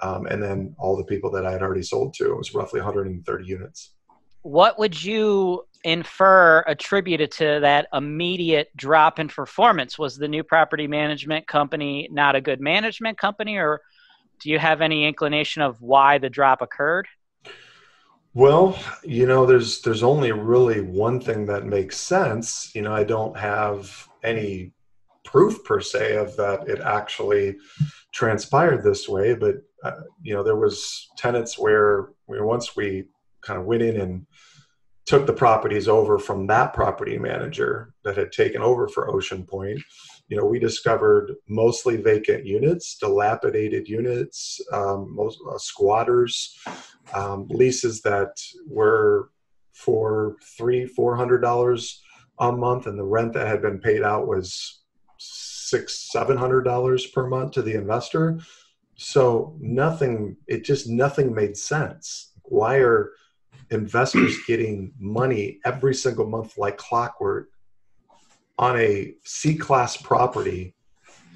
um, and then all the people that I had already sold to, it was roughly 130 units. What would you infer attributed to that immediate drop in performance? Was the new property management company not a good management company, or do you have any inclination of why the drop occurred? Well, you know, there's there's only really one thing that makes sense. You know, I don't have any proof per se of that it actually transpired this way, but uh, you know, there was tenants where where once we kind of went in and took the properties over from that property manager that had taken over for Oceanpointe, you know, we discovered mostly vacant units, dilapidated units, um, most uh, squatters, um, leases that were for three, four hundred dollars a month, and the rent that had been paid out was six, seven hundred dollars per month to the investor. So nothing, it just nothing made sense. Why are investors getting money every single month like clockwork on a C class property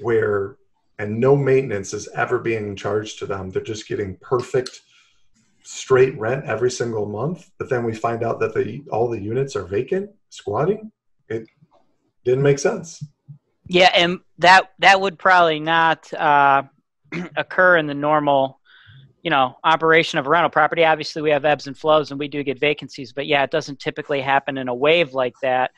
where and no maintenance is ever being charged to them. They're just getting perfect straight rent every single month. But then we find out that the all the units are vacant, squatting. It didn't make sense. Yeah, and that that would probably not uh, occur in the normal, you know, operation of a rental property. Obviously, we have ebbs and flows, and we do get vacancies. But yeah, it doesn't typically happen in a wave like that.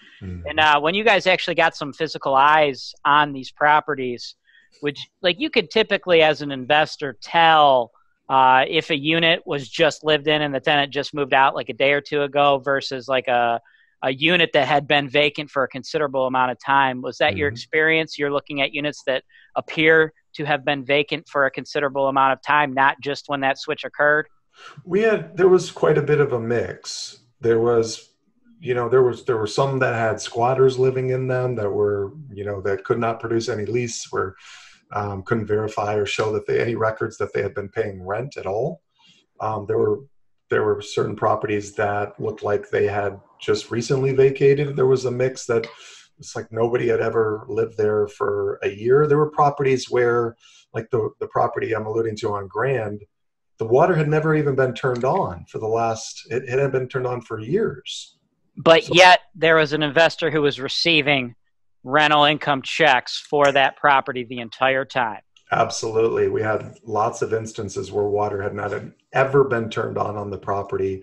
And uh, when you guys actually got some physical eyes on these properties, which like you could typically, as an investor, tell uh, if a unit was just lived in and the tenant just moved out like a day or two ago versus like a a unit that had been vacant for a considerable amount of time. Was that your experience? You're looking at units that appear to have been vacant for a considerable amount of time, not just when that switch occurred. We had there was quite a bit of a mix. There was you know there was there were some that had squatters living in them that were you know that could not produce any lease where um, couldn't verify or show that they any records that they had been paying rent at all. Um, there were there were certain properties that looked like they had just recently vacated. There was a mix that it's like nobody had ever lived there for a year. There were properties where, like the the property I'm alluding to on Grand, the water had never even been turned on for the last. It, it hadn't been turned on for years. But yet there was an investor who was receiving rental income checks for that property the entire time. Absolutely. We had lots of instances where water had not ever been turned on on the property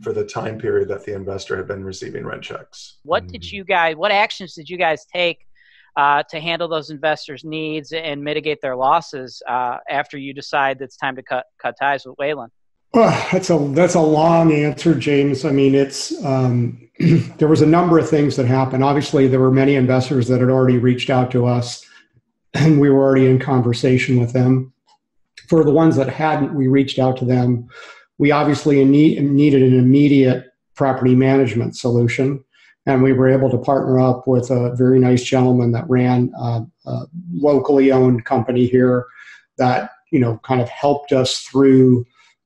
for the time period that the investor had been receiving rent checks. What did you guys? What actions did you guys take uh, to handle those investors' needs and mitigate their losses uh, after you decide that it's time to cut cut ties with Whalen? Well, that's a that's a long answer, James. I mean, it's um, there was a number of things that happened. Obviously, there were many investors that had already reached out to us, and we were already in conversation with them. For the ones that hadn't, we reached out to them. We obviously need, needed an immediate property management solution, and we were able to partner up with a very nice gentleman that ran uh, a locally owned company here that you know kind of helped us through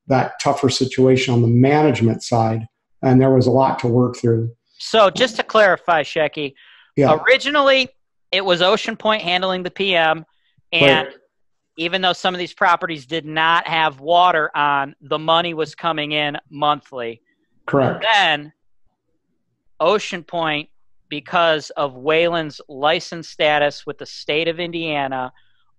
that tougher situation on the management side, and there was a lot to work through. So just to clarify, Shecky, Yeah. originally it was Oceanpointe handling the PM, and Right. Even though some of these properties did not have water on, the money was coming in monthly. Correct. Then Oceanpointe, because of Whalen's license status with the state of Indiana,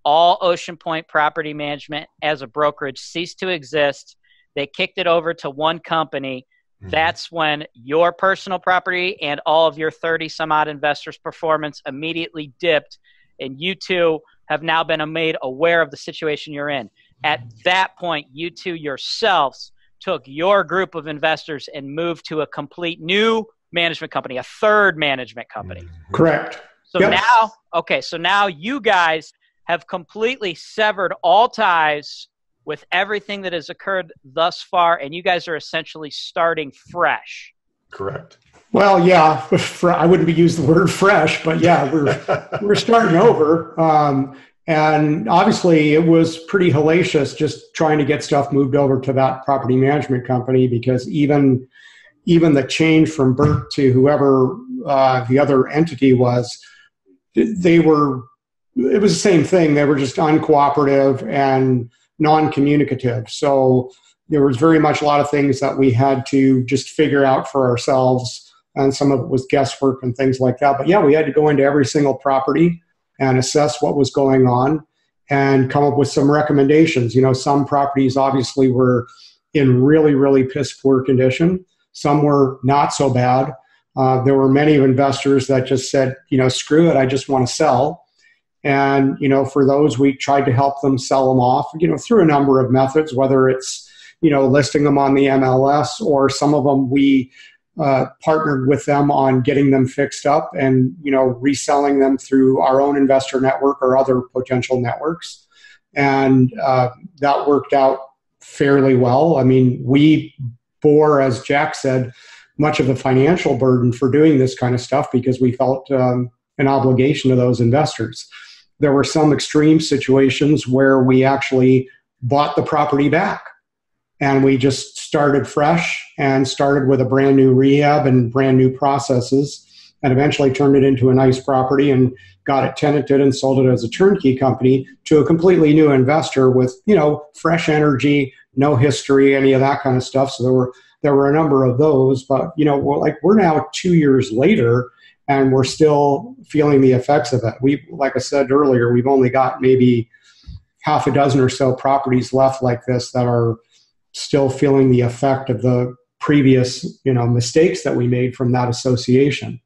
all Oceanpointe property management as a brokerage ceased to exist. They kicked it over to one company. Mm-hmm. That's when your personal property and all of your 30 some odd investors' performance immediately dipped, and you two have now been made aware of the situation you're in. At that point, you two yourselves took your group of investors and moved to a complete new management company, a third management company. Mm-hmm. Correct. So Yep. now, okay, so now you guys have completely severed all ties with everything that has occurred thus far, and you guys are essentially starting fresh. Correct. Well, yeah, I wouldn't be use the word fresh, but yeah, we're we're starting over. Um, and obviously, it was pretty hellacious just trying to get stuff moved over to that property management company because even even the change from Bert to whoever uh, the other entity was, they were. It was the same thing. They were just uncooperative and non-communicative. So there was very much a lot of things that we had to just figure out for ourselves, and some of it was guesswork and things like that. But yeah, we had to go into every single property and assess what was going on and come up with some recommendations. You know, some properties obviously were in really, really piss poor condition. Some were not so bad. Uh, there were many investors that just said, you know, screw it, I just want to sell. And, you know, for those, we tried to help them sell them off, you know, through a number of methods, whether it's, you know, listing them on the MLS or some of them we uh, partnered with them on getting them fixed up and, you know, reselling them through our own investor network or other potential networks. And uh, that worked out fairly well. I mean, we bore, as Jack said, much of the financial burden for doing this kind of stuff because we felt um, an obligation to those investors. There were some extreme situations where we actually bought the property back and we just started fresh and started with a brand new rehab and brand new processes and eventually turned it into a nice property and got it tenanted and sold it as a turnkey company to a completely new investor with you know fresh energy no history any of that kind of stuff. So there were there were a number of those but you know we're like we're now two years later and we're still feeling the effects of it. We like i said earlier we've only got maybe half a dozen or so properties left like this that are still feeling the effect of the previous you know mistakes that we made from that association.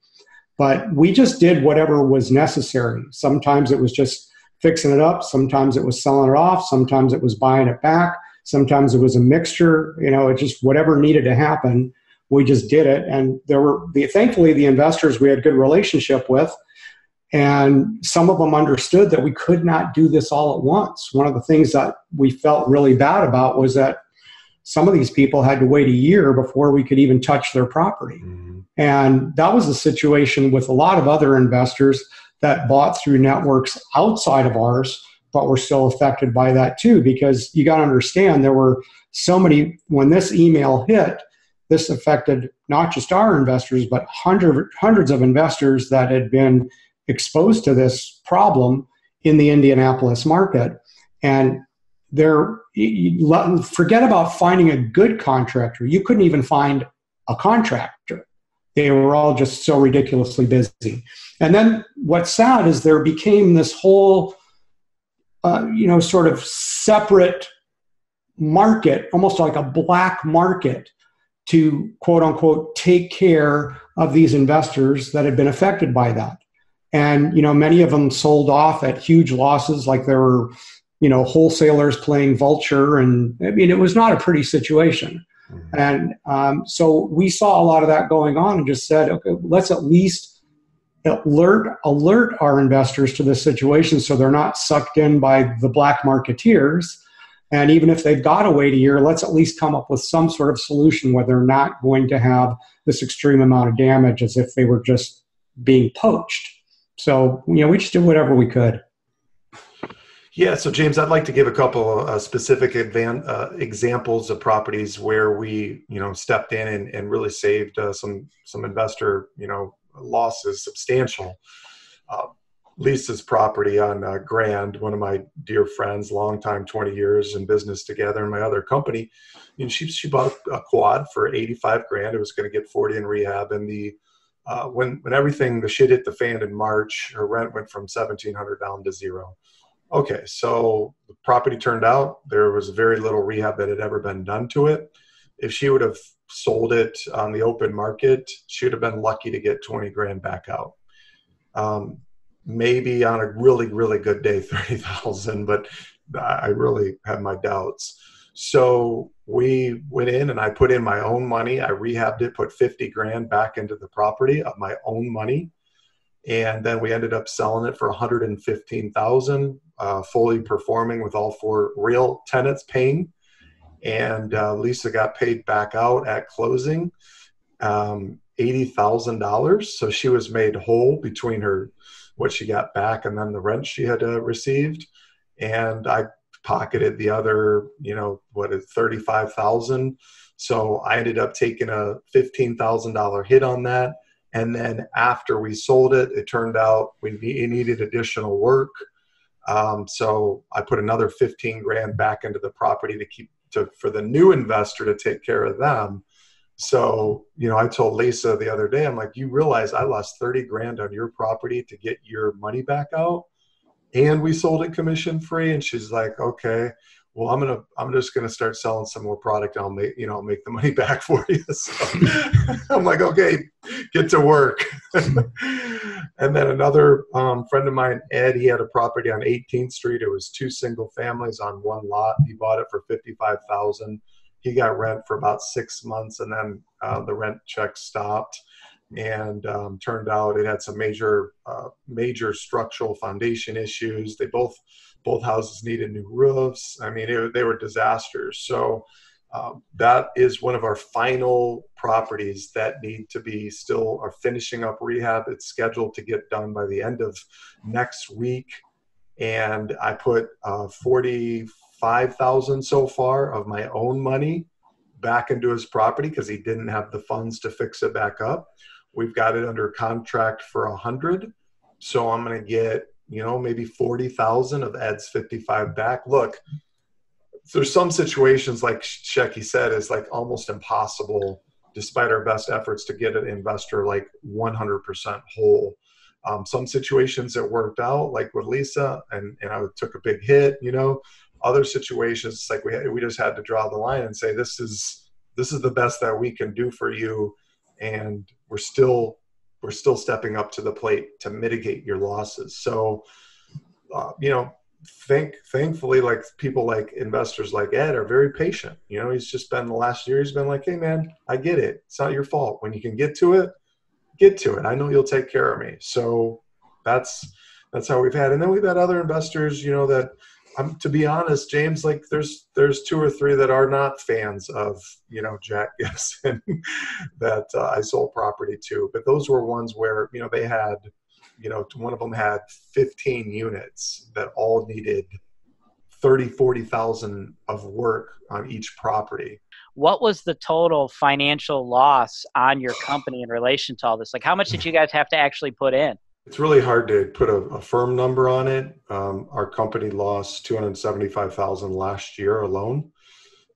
But we just did whatever was necessary. Sometimes it was just fixing it up. Sometimes it was selling it off. Sometimes it was buying it back. Sometimes it was a mixture you know it just whatever needed to happen we just did it. And there were the thankfully the investors we had good relationship with and some of them understood that we could not do this all at once. One of the things that we felt really bad about was that some of these people had to wait a year before we could even touch their property. Mm-hmm. And that was the situation with a lot of other investors that bought through networks outside of ours, but were still affected by that too. Because you got to understand, there were so many, when this email hit, this affected not just our investors, but hundred, hundreds of investors that had been exposed to this problem in the Indianapolis market. And there, forget about finding a good contractor. You couldn't even find a contractor. They were all just so ridiculously busy. And then what's sad is there became this whole, uh, you know, sort of separate market, almost like a black market, to quote unquote take care of these investors that had been affected by that. And you know, many of them sold off at huge losses, like there were, you know, wholesalers playing vulture, and I mean, it was not a pretty situation. And um, so we saw a lot of that going on, and just said, okay, let's at least alert alert our investors to this situation, so they're not sucked in by the black marketeers. And even if they've got to wait a year, let's at least come up with some sort of solution where they're not going to have this extreme amount of damage as if they were just being poached. So, you know, we just did whatever we could. Yeah, so James, I'd like to give a couple uh, specific advan- uh, examples of properties where we, you know, stepped in and, and really saved uh, some some investor, you know, losses substantial. Uh, Lisa's property on uh, Grand, one of my dear friends, long time, 20 years in business together, and my other company, know, she she bought a quad for 85 grand. It was going to get 40 in rehab, and the uh, when when everything the shit hit the fan in March, her rent went from 1700 down to zero. Okay, so the property turned out there was very little rehab that had ever been done to it. If she would have sold it on the open market, she would have been lucky to get 20 grand back out. Um, maybe on a really, really good day, 30,000, but I really had my doubts. So we went in and I put in my own money. I rehabbed it, put 50 grand back into the property of my own money and then we ended up selling it for 115,000, uh, fully performing with all four real tenants paying. And uh, Lisa got paid back out at closing, um, eighty thousand dollars. So she was made whole between her what she got back and then the rent she had uh, received. And I pocketed the other, you know, what is thirty-five thousand. So I ended up taking a fifteen thousand dollar hit on that. And then after we sold it, it turned out we ne- needed additional work. Um, so I put another 15 grand back into the property to keep to for the new investor to take care of them. So, you know, I told Lisa the other day, I'm like, you realize I lost 30 grand on your property to get your money back out. And we sold it commission free. And she's like, okay, well, I'm gonna I'm just gonna start selling some more product and I'll make you know, I'll make the money back for you. So I'm like, okay, get to work. and then another um, friend of mine, Ed, he had a property on 18th Street. It was two single families on one lot. He bought it for 55,000. He got rent for about six months, and then uh, the rent check stopped. And um, turned out it had some major, uh, major structural foundation issues. They both, both houses needed new roofs. I mean, it, they were disasters. So um, that is one of our final properties that need to be still are finishing up rehab. It's scheduled to get done by the end of next week, and I put uh, forty-five thousand so far of my own money back into his property because he didn't have the funds to fix it back up. We've got it under contract for a hundred, so I'm going to get you know maybe forty thousand of Ed's fifty-five back. Look there's some situations like Shecky said is like almost impossible despite our best efforts to get an investor like 100% whole. Um, some situations it worked out like with lisa and, and i took a big hit you know. Other situations it's like we, we just had to draw the line and say this is this is the best that we can do for you and we're still we're still stepping up to the plate to mitigate your losses. So uh, you know think thankfully like people like investors like ed are very patient. You know he's just been the last year he's been like hey man i get it. It's not your fault. When you can get to it get to it. I know you'll take care of me. So that's that's how we've had. And then we've had other investors you know that i'm to be honest james like there's there's two or three that are not fans of you know jack gibson that uh, i sold property to but those were ones where you know they had you know one of them had 15 units that all needed 30 40,000 of work on each property What was the total financial loss on your company in relation to all this? Like, how much did you guys have to actually put in? It's really hard to put a, a firm number on it. Um, our company lost 275000 last year alone.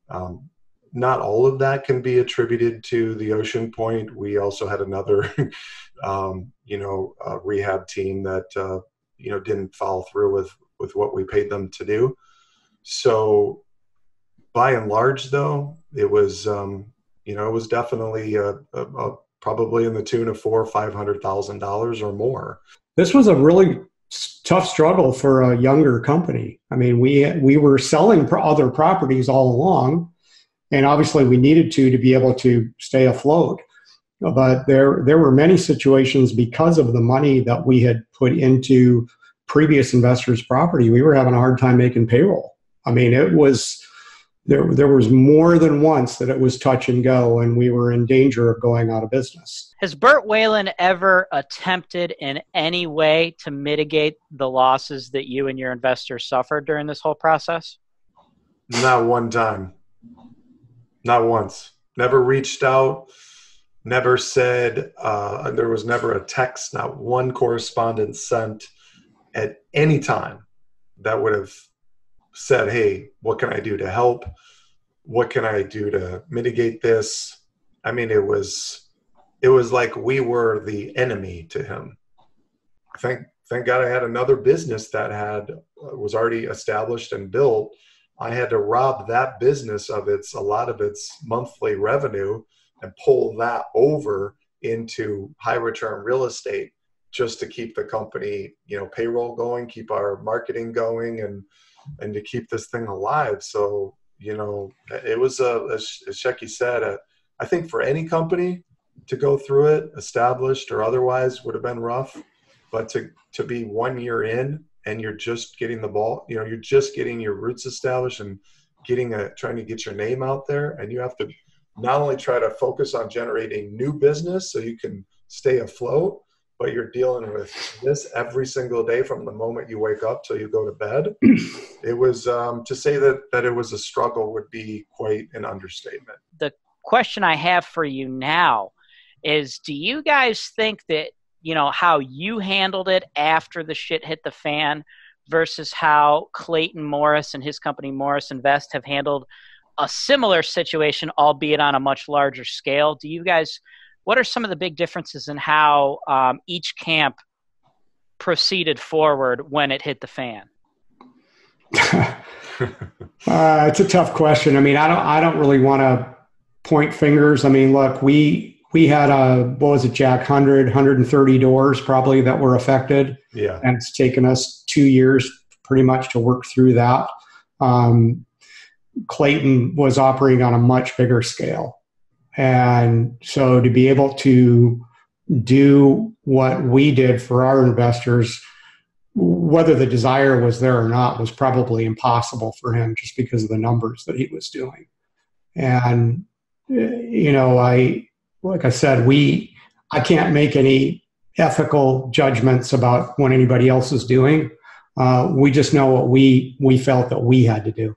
Um, not all of that can be attributed to the oceanpointe. We also had another um, you know rehab team that uh, you know didn't follow through with with what we paid them to do. So by and large though it was um, you know it was definitely a, a, a probably in the tune of four or five hundred thousand dollars or more This was a really tough struggle for a younger company. I mean, we we were selling other properties all along, and obviously we needed to to be able to stay afloat. But there there were many situations because of the money that we had put into previous investors' property. We were having a hard time making payroll. I mean, it was there there was more than once that it was touch and go, and we were in danger of going out of business. Has Bert Whalen ever attempted in any way to mitigate the losses that you and your investors suffered during this whole process? Not one time. Not once. Never reached out. Never said. Uh, there was never a text. Not one correspondence sent at any time that would have said, "Hey, what can I do to help? What can I do to mitigate this?" I mean, it was it was like we were the enemy to him. Thank thank God I had another business that had uh, was already established and built. I had to rob that business of its a lot of its monthly revenue and pull that over into high return real estate just to keep the company, you know, payroll going, keep our marketing going, and and to keep this thing alive. So you know, it was a as, Shecky said, a, I think for any company to go through it, established or otherwise, would have been rough. but to to be one year in and you're just getting the ball, you know, you're just getting your roots established and getting a trying to get your name out there, and you have to not only try to focus on generating new business so you can stay afloat, but you're dealing with this every single day from the moment you wake up till you go to bed. it was um, to say that that it was a struggle would be quite an understatement. the question I have for you now is do you guys think that, you know, how you handled it after the shit hit the fan versus how Clayton Morris and his company Morris Invest have handled a similar situation, albeit on a much larger scale? Do you guys, what are some of the big differences in how um, each camp proceeded forward when it hit the fan? Uh, it's a tough question. I mean, I don't, I don't really want to point fingers. I mean, look, we, we had a, what was it, Jack, 100, 130 doors probably that were affected. Yeah. And it's taken us two years pretty much to work through that. Um, Clayton was operating on a much bigger scale. And so to be able to do what we did for our investors, whether the desire was there or not, was probably impossible for him just because of the numbers that he was doing. And, you know, I, like I said, we, I can't make any ethical judgments about what anybody else is doing. Uh, we just know what we, we felt that we had to do.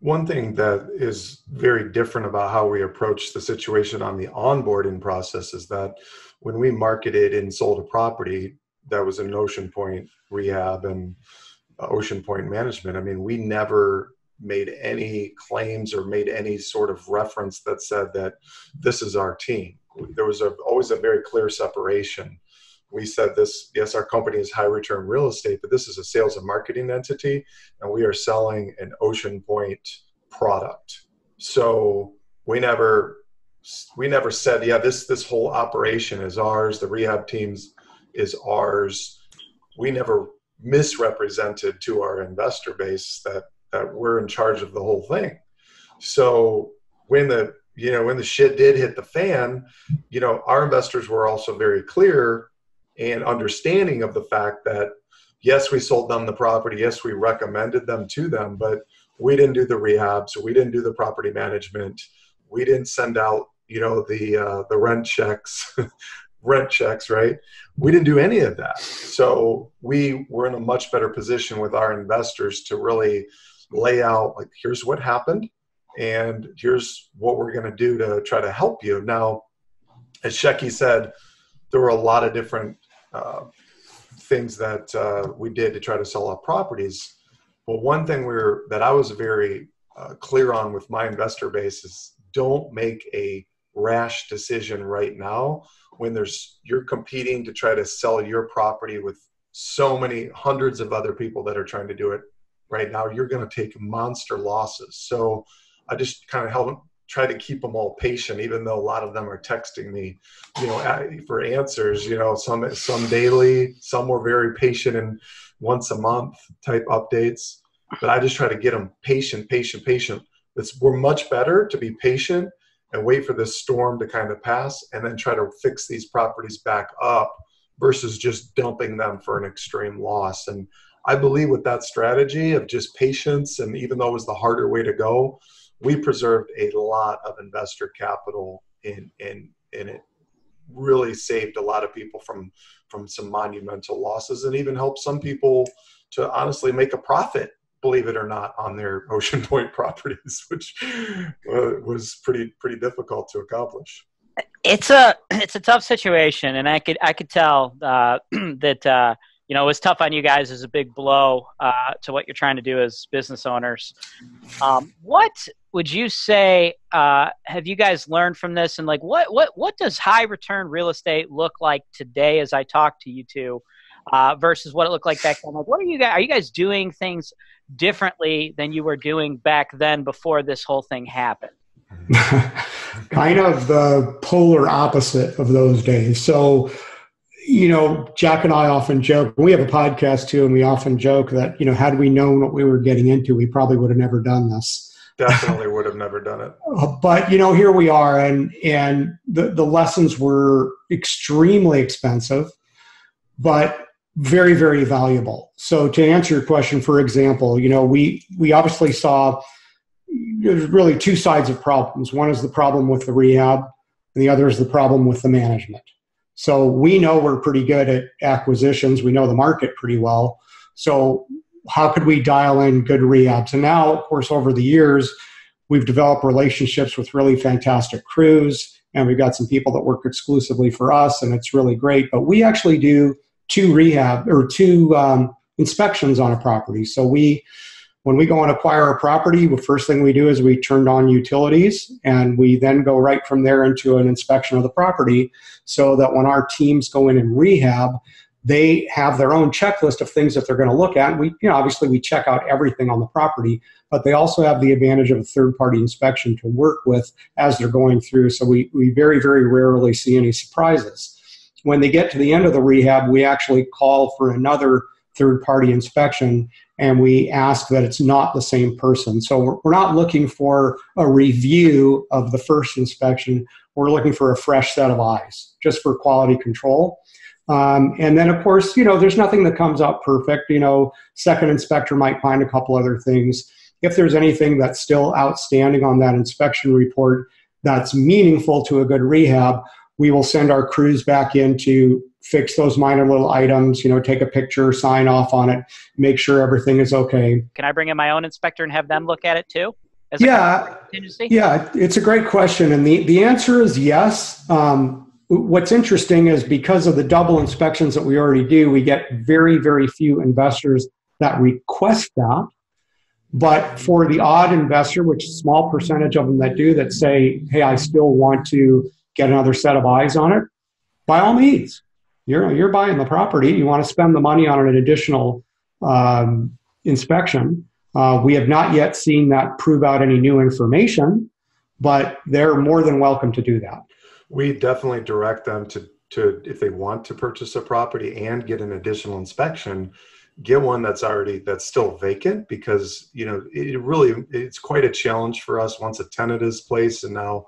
One thing that is very different about how we approach the situation on the onboarding process is that when we marketed and sold a property that was in Oceanpointe Rehab and Oceanpointe Management, I mean, we never made any claims or made any sort of reference that said that this is our team. There was a, always a very clear separation. We said this, yes, our company is high return real estate, but this is a sales and marketing entity, and we are selling an Oceanpointe product. So we never we never said, yeah, this this whole operation is ours. The rehab teams is ours. We never misrepresented to our investor base that that we're in charge of the whole thing. So when the you know when the shit did hit the fan, you know our investors were also very clear and understanding of the fact that yes, we sold them the property, yes, we recommended them to them, but we didn't do the rehab, so we didn't do the property management, we didn't send out you know the uh, the rent checks rent checks right? We didn't do any of that. So we were in a much better position with our investors to really lay out like here's what happened and here's what we're going to do to try to help you. Now as Shecky said there were a lot of different uh, things that uh, we did to try to sell our properties. But one thing we that i was very uh, clear on with my investor base is don't make a rash decision right now when there's you're competing to try to sell your property with so many hundreds of other people that are trying to do it right now. You're going to take monster losses. So i just kind of help try to keep them all patient even though a lot of them are texting me you know for answers you know some some daily some were very patient and once a month type updates but i just try to get them patient patient patient it's we're much better to be patient and wait for this storm to kind of pass and then try to fix these properties back up versus just dumping them for an extreme loss. And I believe with that strategy of just patience, and even though it was the harder way to go, we preserved a lot of investor capital in in in it really saved a lot of people from from some monumental losses and even helped some people to honestly make a profit believe it or not, on their Oceanpointe properties, which uh, was pretty pretty difficult to accomplish. it's a it's a tough situation, and I could I could tell uh, that uh, you know it was tough on you guys as a big blow uh, to what you're trying to do as business owners. Um, what would you say uh, have you guys learned from this, and like what what what does high return real estate look like today? As I talk to you two. Uh, versus what it looked like back then. Like, what are you guys? Are you guys doing things differently than you were doing back then before this whole thing happened? kind of the polar opposite of those days. So, you know, Jack and I often joke, we have a podcast too, and we often joke that, you know, had we known what we were getting into, we probably would have never done this. Definitely would have never done it. Uh, But, you know, here we are, and, and the, the lessons were extremely expensive. But very very valuable so to answer your question for example you know we we obviously saw there's really two sides of problems one is the problem with the rehab and the other is the problem with the management so we know we're pretty good at acquisitions. We know the market pretty well. So how could we dial in good rehabs and now of course over the years we've developed relationships with really fantastic crews and we've got some people that work exclusively for us and it's really great. But we actually do two rehab or two um, inspections on a property. So we when we go and acquire a property the first thing we do is we turn on utilities and we then go right from there into an inspection of the property so that when our teams go in and rehab they have their own checklist of things that they're going to look at. We, you know, obviously we check out everything on the property, but they also have the advantage of a third party inspection to work with as they're going through. So we, we very, very rarely see any surprises. When they get to the end of the rehab, we actually call for another third party inspection and we ask that it's not the same person. So we're, not looking for a review of the first inspection. We're looking for a fresh set of eyes just for quality control. Um, and then, of course, you know, there's nothing that comes out perfect. You know, second inspector might find a couple other things. If there's anything that's still outstanding on that inspection report that's meaningful to a good rehab, we will send our crews back in to fix those minor little items, you know, take a picture, sign off on it, make sure everything is okay. Can I bring in my own inspector and have them look at it too? Yeah. contingency? Yeah, it's a great question. And the, the answer is yes. Um, what's interesting is because of the double inspections that we already do, we get very, very few investors that request that. But for the odd investor, which is a small percentage of them that do, that say, hey, I still want to get another set of eyes on it, by all means, you're, you're buying the property. You want to spend the money on an additional um, inspection. Uh, we have not yet seen that prove out any new information, but they're more than welcome to do that. We definitely direct them to, to if they want to purchase a property and get an additional inspection, get one that's already that's still vacant because you know it really it's quite a challenge for us once a tenant is placed and now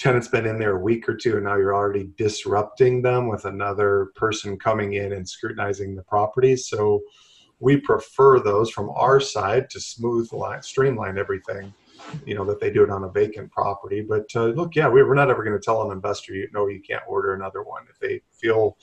tenant's been in there a week or two and now you're already disrupting them with another person coming in and scrutinizing the property. So we prefer those from our side to smooth line streamline everything you know that they do it on a vacant property. But uh, look yeah we, we're not ever going to tell an investor you know you can't order another one. If they feel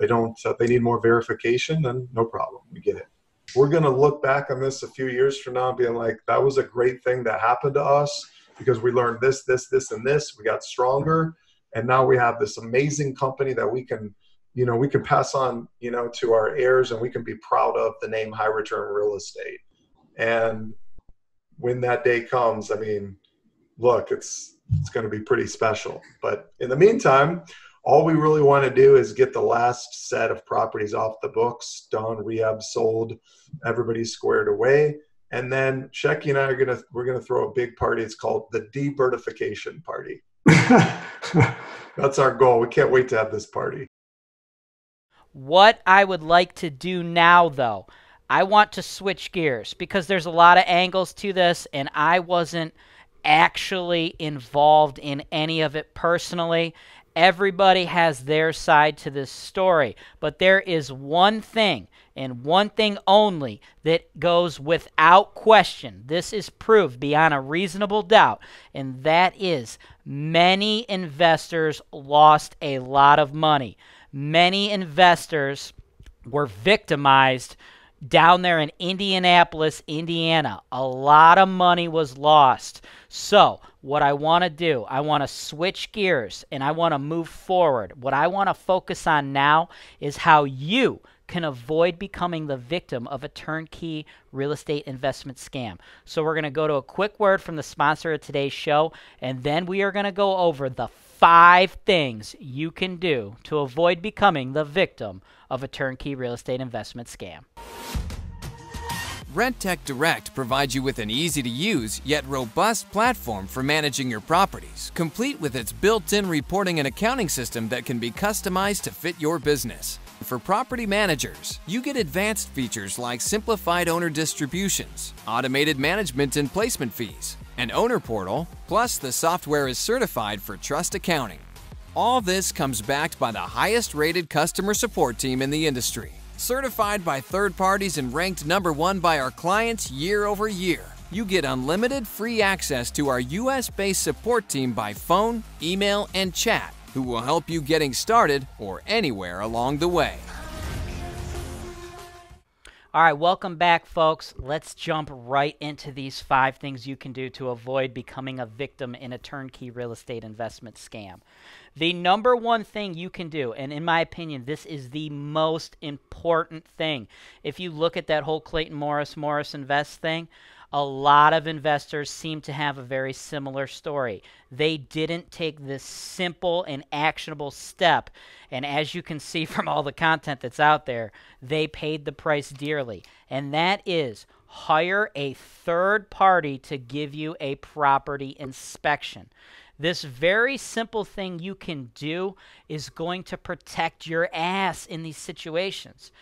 they don't uh, they need more verification then no problem. We get it. We're going to look back on this a few years from now being like that was a great thing that happened to us because we learned this this this and this. We got stronger. And now we have this amazing company that we can you know we can pass on you know to our heirs and we can be proud of the name high return real estate. And when that day comes i mean look it's it's going to be pretty special. But in the meantime all we really want to do is get the last set of properties off the books done rehab sold everybody squared away and then Shecky and I are gonna we're gonna throw a big party. It's called the debirdification party. That's our goal. We can't wait to have this party. What I would like to do now, though, I want to switch gears because there's a lot of angles to this, and I wasn't actually involved in any of it personally. Everybody has their side to this story, but there is one thing and one thing only that goes without question. This is proved beyond a reasonable doubt, and that is many investors lost a lot of money. Many investors were victimized down there in Indianapolis, Indiana. A lot of money was lost. So, what I want to do, I want to switch gears and I want to move forward. What I want to focus on now is how you can avoid becoming the victim of a turnkey real estate investment scam. So, we're going to go to a quick word from the sponsor of today's show, and then we are going to go over the five things you can do to avoid becoming the victim of a turnkey real estate investment scam. Rentec Direct provides you with an easy to use yet robust platform for managing your properties, complete with its built in reporting and accounting system that can be customized to fit your business. For property managers, you get advanced features like simplified owner distributions, automated management and placement fees, an owner portal, plus the software is certified for trust accounting. All this comes backed by the highest rated customer support team in the industry. Certified by third parties and ranked number one by our clients year over year, you get unlimited free access to our US based support team by phone, email, and chat, who will help you getting started or anywhere along the way. All right, welcome back, folks. Let's jump right into these five things you can do to avoid becoming a victim in a turnkey real estate investment scam. The number one thing you can do, and in my opinion, this is the most important thing. If you look at that whole Clayton Morris Morris Invest thing, a lot of investors seem to have a very similar story. They didn't take this simple and actionable step. And as you can see from all the content that's out there, they paid the price dearly. And that is hire a third party to give you a property inspection. This very simple thing you can do is going to protect your ass in these situations.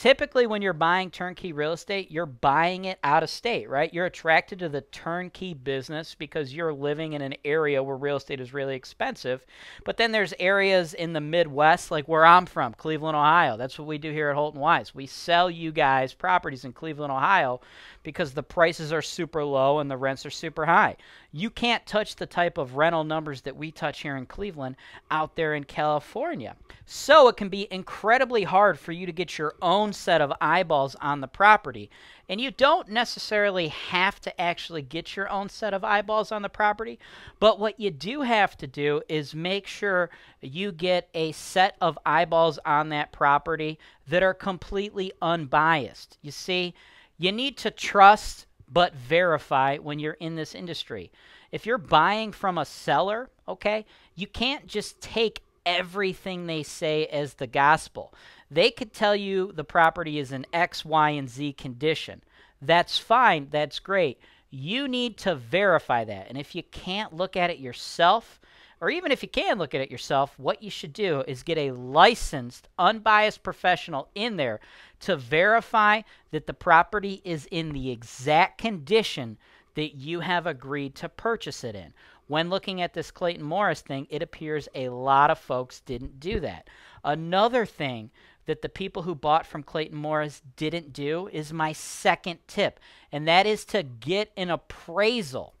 Typically, when you're buying turnkey real estate, you're buying it out of state, right? You're attracted to the turnkey business because you're living in an area where real estate is really expensive. But then there's areas in the Midwest, like where I'm from, Cleveland, Ohio. That's what we do here at Holton Wise. We sell you guys properties in Cleveland, Ohio because the prices are super low and the rents are super high. You can't touch the type of rental numbers that we touch here in Cleveland out there in California. So it can be incredibly hard for you to get your own set of eyeballs on the property. And you don't necessarily have to actually get your own set of eyeballs on the property, but what you do have to do is make sure you get a set of eyeballs on that property that are completely unbiased. You see, you need to trust but verify when you're in this industry. If you're buying from a seller, okay, you can't just take everything they say as the gospel. They could tell you the property is in X, Y, and Z condition. That's fine, that's great. You need to verify that. And if you can't look at it yourself, or even if you can look at it yourself, what you should do is get a licensed, unbiased professional in there to verify that the property is in the exact condition that you have agreed to purchase it in. When looking at this Clayton Morris thing, it appears a lot of folks didn't do that. Another thing that the people who bought from Clayton Morris didn't do is my second tip, and that is to get an appraisal.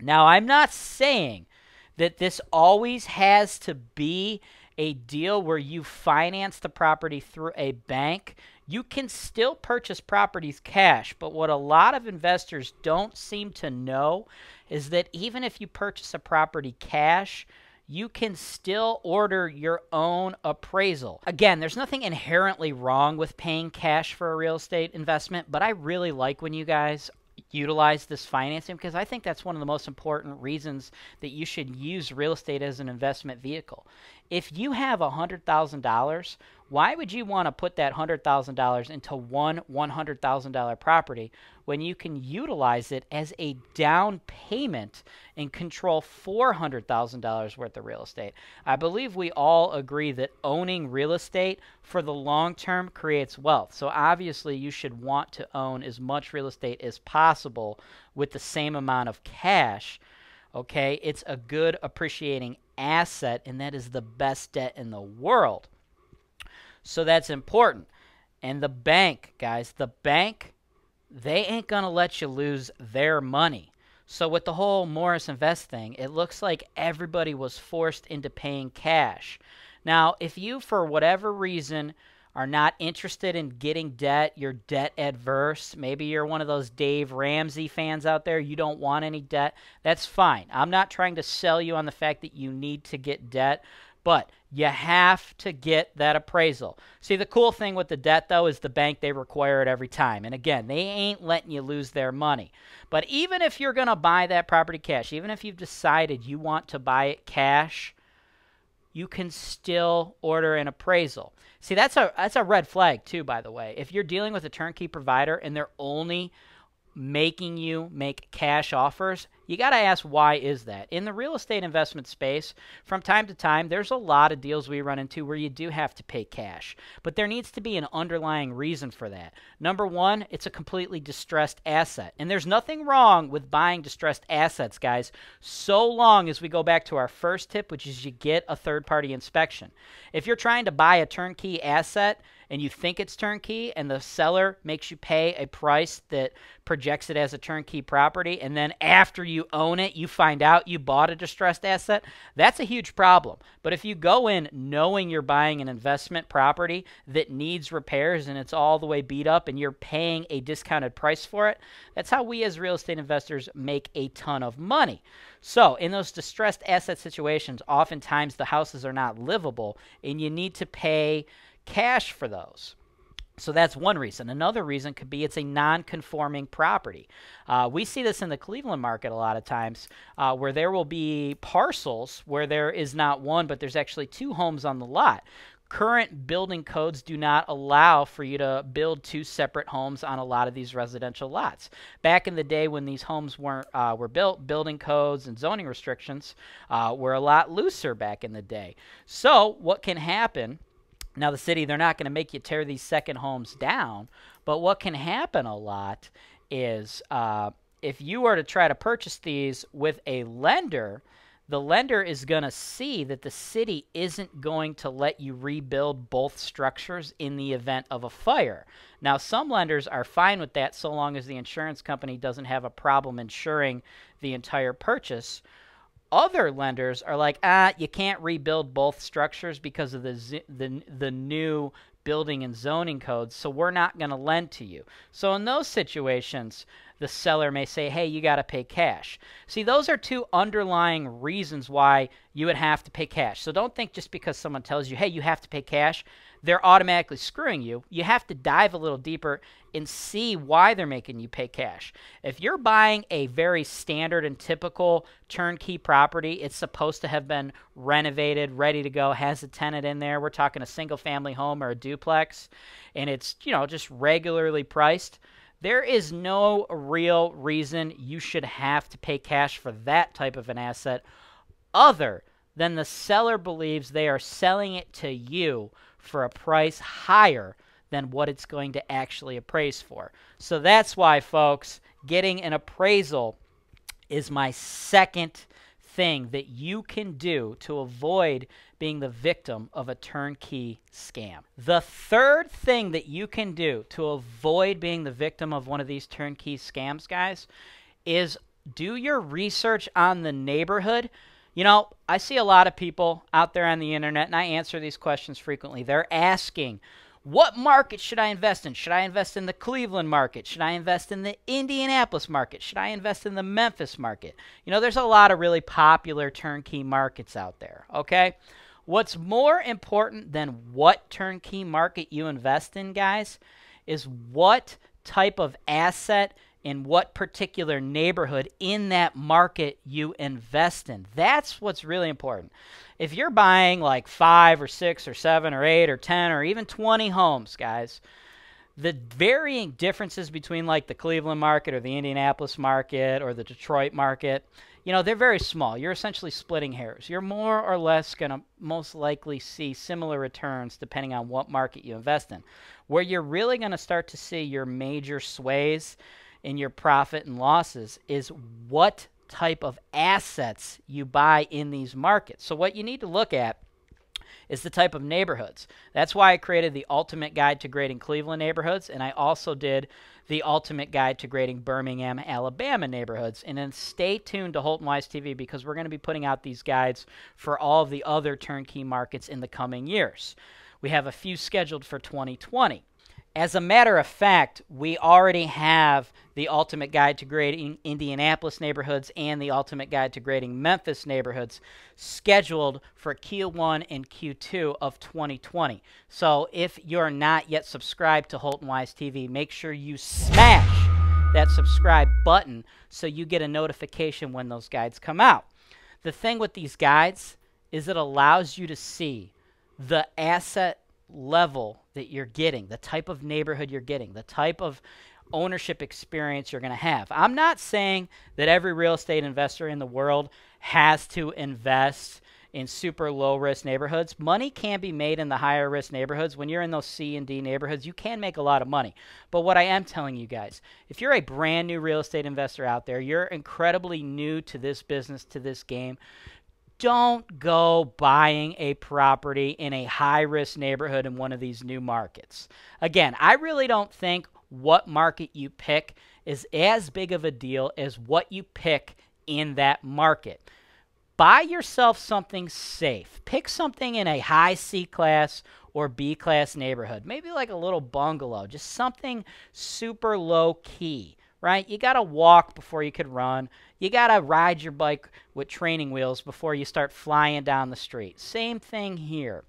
Now, I'm not saying that this always has to be a deal where you finance the property through a bank. You can still purchase properties cash, but what a lot of investors don't seem to know is that even if you purchase a property cash, you can still order your own appraisal. Again, there's nothing inherently wrong with paying cash for a real estate investment, but I really like when you guys utilize this financing because I think that's one of the most important reasons that you should use real estate as an investment vehicle. If you have $100,000, why would you want to put that $100,000 into one $100,000 property when you can utilize it as a down payment and control $400,000 worth of real estate? I believe we all agree that owning real estate for the long term creates wealth. So obviously, you should want to own as much real estate as possible with the same amount of cash. Okay, it's a good appreciating asset, and that is the best debt in the world. So that's important. And the bank, guys, the bank, they ain't going to let you lose their money. So with the whole Morris Invest thing, it looks like everybody was forced into paying cash. Now, if you, for whatever reason, are not interested in getting debt, you're debt adverse, maybe you're one of those Dave Ramsey fans out there, you don't want any debt, that's fine. I'm not trying to sell you on the fact that you need to get debt, but you have to get that appraisal. See, the cool thing with the debt, though, is the bank, they require it every time. And again, they ain't letting you lose their money. But even if you're going to buy that property cash, even if you've decided you want to buy it cash, you can still order an appraisal. See, that's a that's a red flag too, by the way. If you're dealing with a turnkey provider and they're only making you make cash offers, you got to ask why is that? In the real estate investment space, from time to time there's a lot of deals we run into where you do have to pay cash, but there needs to be an underlying reason for that. Number 1, it's a completely distressed asset. And there's nothing wrong with buying distressed assets, guys, so long as we go back to our first tip, which is you get a third-party inspection. If you're trying to buy a turnkey asset, and you think it's turnkey and the seller makes you pay a price that projects it as a turnkey property and then after you own it you find out you bought a distressed asset, that's a huge problem. But if you go in knowing you're buying an investment property that needs repairs and it's all the way beat up and you're paying a discounted price for it, that's how we as real estate investors make a ton of money. So, in those distressed asset situations, oftentimes the houses are not livable and you need to pay cash for those. So that's one reason. Another reason could be it's a non conforming property. Uh, we see this in the Cleveland market a lot of times uh, where there will be parcels where there is not one, but there's actually two homes on the lot. Current building codes do not allow for you to build two separate homes on a lot of these residential lots. Back in the day when these homes weren't uh, were built, building codes and zoning restrictions uh, were a lot looser back in the day. So what can happen? Now, the city, they're not going to make you tear these second homes down, but what can happen a lot is uh, if you were to try to purchase these with a lender, the lender is going to see that the city isn't going to let you rebuild both structures in the event of a fire. Now, some lenders are fine with that so long as the insurance company doesn't have a problem insuring the entire purchase. Other lenders are like, ah, you can't rebuild both structures because of the the the new building and zoning codes, so we're not going to lend to you. So in those situations, the seller may say, "Hey, you got to pay cash." See, those are two underlying reasons why you would have to pay cash. So don't think just because someone tells you, "Hey, you have to pay cash," they're automatically screwing you. You have to dive a little deeper and see why they're making you pay cash. If you're buying a very standard and typical turnkey property, it's supposed to have been renovated, ready to go, has a tenant in there. We're talking a single family home or a duplex, and it's, you know, just regularly priced. There is no real reason you should have to pay cash for that type of an asset other than the seller believes they are selling it to you for a price higher than what it's going to actually appraise for. So that's why, folks, getting an appraisal is my second thing that you can do to avoid being the victim of a turnkey scam. The third thing that you can do to avoid being the victim of one of these turnkey scams, guys, is do your research on the neighborhood. You know, I see a lot of people out there on the internet, and I answer these questions frequently. They're asking, what market should I invest in? Should I invest in the Cleveland market? Should I invest in the Indianapolis market? Should I invest in the Memphis market? You know, there's a lot of really popular turnkey markets out there, okay? What's more important than what turnkey market you invest in, guys, is what type of asset in what particular neighborhood in that market you invest in. That's what's really important. If you're buying like five or six or seven or eight or 10 or even 20 homes, guys, the varying differences between like the Cleveland market or the Indianapolis market or the Detroit market, you know, they're very small. You're essentially splitting hairs. You're more or less going to most likely see similar returns depending on what market you invest in. Where you're really going to start to see your major sways in your profit and losses is what type of assets you buy in these markets. So, what you need to look at is the type of neighborhoods. That's why I created the ultimate guide to grading Cleveland neighborhoods, and I also did the ultimate guide to grading Birmingham, Alabama neighborhoods. And then stay tuned to Holton Wise TV because we're going to be putting out these guides for all of the other turnkey markets in the coming years. We have a few scheduled for 2020. As a matter of fact, we already have the ultimate guide to grading Indianapolis neighborhoods and the ultimate guide to grading Memphis neighborhoods scheduled for Q1 and Q2 of 2020. So if you're not yet subscribed to Holton Wise TV, make sure you smash that subscribe button so you get a notification when those guides come out. The thing with these guides is it allows you to see the asset level that you're getting, the type of neighborhood you're getting, the type of ownership experience you're going to have. I'm not saying that every real estate investor in the world has to invest in super low risk neighborhoods. Money can be made in the higher risk neighborhoods. When you're in those C and D neighborhoods, you can make a lot of money. But what I am telling you guys, if you're a brand new real estate investor out there, you're incredibly new to this business, to this game, don't go buying a property in a high risk neighborhood in one of these new markets. Again, I really don't think what market you pick is as big of a deal as what you pick in that market. Buy yourself something safe. Pick something in a high C class or B class neighborhood. Maybe like a little bungalow, just something super low key, right? You got to walk before you could run. You got to ride your bike with training wheels before you start flying down the street. Same thing here.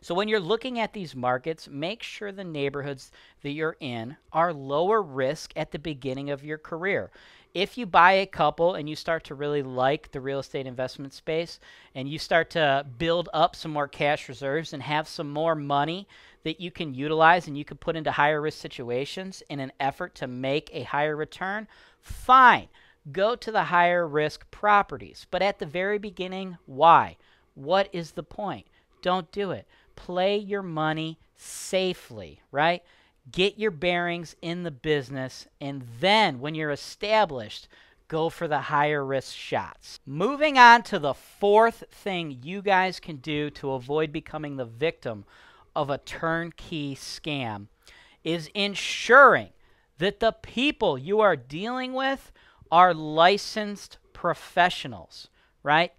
So when you're looking at these markets, make sure the neighborhoods that you're in are lower risk at the beginning of your career. If you buy a couple and you start to really like the real estate investment space and you start to build up some more cash reserves and have some more money that you can utilize and you can put into higher risk situations in an effort to make a higher return, fine. Go to the higher risk properties. But at the very beginning, why? What is the point? Don't do it. Play your money safely, right? Get your bearings in the business, and then when you're established, go for the higher risk shots. Moving on to the fourth thing you guys can do to avoid becoming the victim of a turnkey scam is ensuring that the people you are dealing with are licensed professionals, right?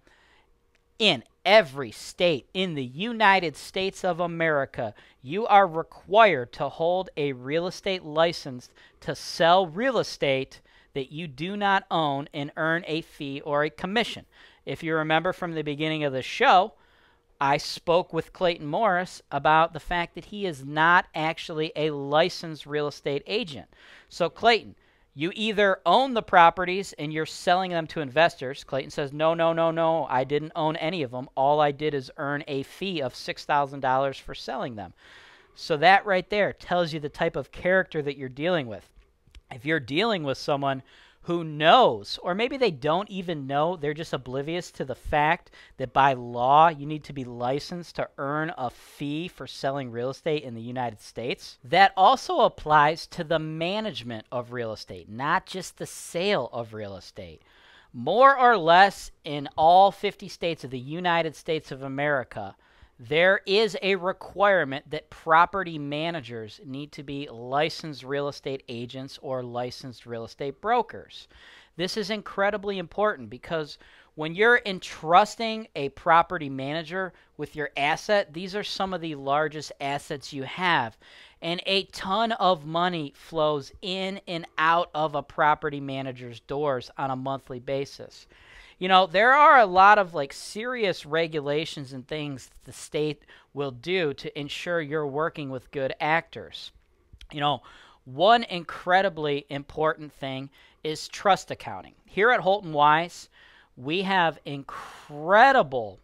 In every state in the United States of America, you are required to hold a real estate license to sell real estate that you do not own and earn a fee or a commission. If you remember from the beginning of the show, I spoke with Clayton Morris about the fact that he is not actually a licensed real estate agent. So, Clayton, you either own the properties and you're selling them to investors. Clayton says, No, no, no, no. I didn't own any of them. All I did is earn a fee of $6,000 for selling them. So, that right there tells you the type of character that you're dealing with. If you're dealing with someone who knows, or maybe they don't even know, they're just oblivious to the fact that by law you need to be licensed to earn a fee for selling real estate in the United States. That also applies to the management of real estate, not just the sale of real estate. More or less in all 50 states of the United States of America, there is a requirement that property managers need to be licensed real estate agents or licensed real estate brokers. This is incredibly important because when you're entrusting a property manager with your asset, these are some of the largest assets you have. And a ton of money flows in and out of a property manager's doors on a monthly basis you know, there are a lot of like serious regulations and things the state will do to ensure you're working with good actors. You know, one incredibly important thing is trust accounting. Here at Holton Wise, we have incredible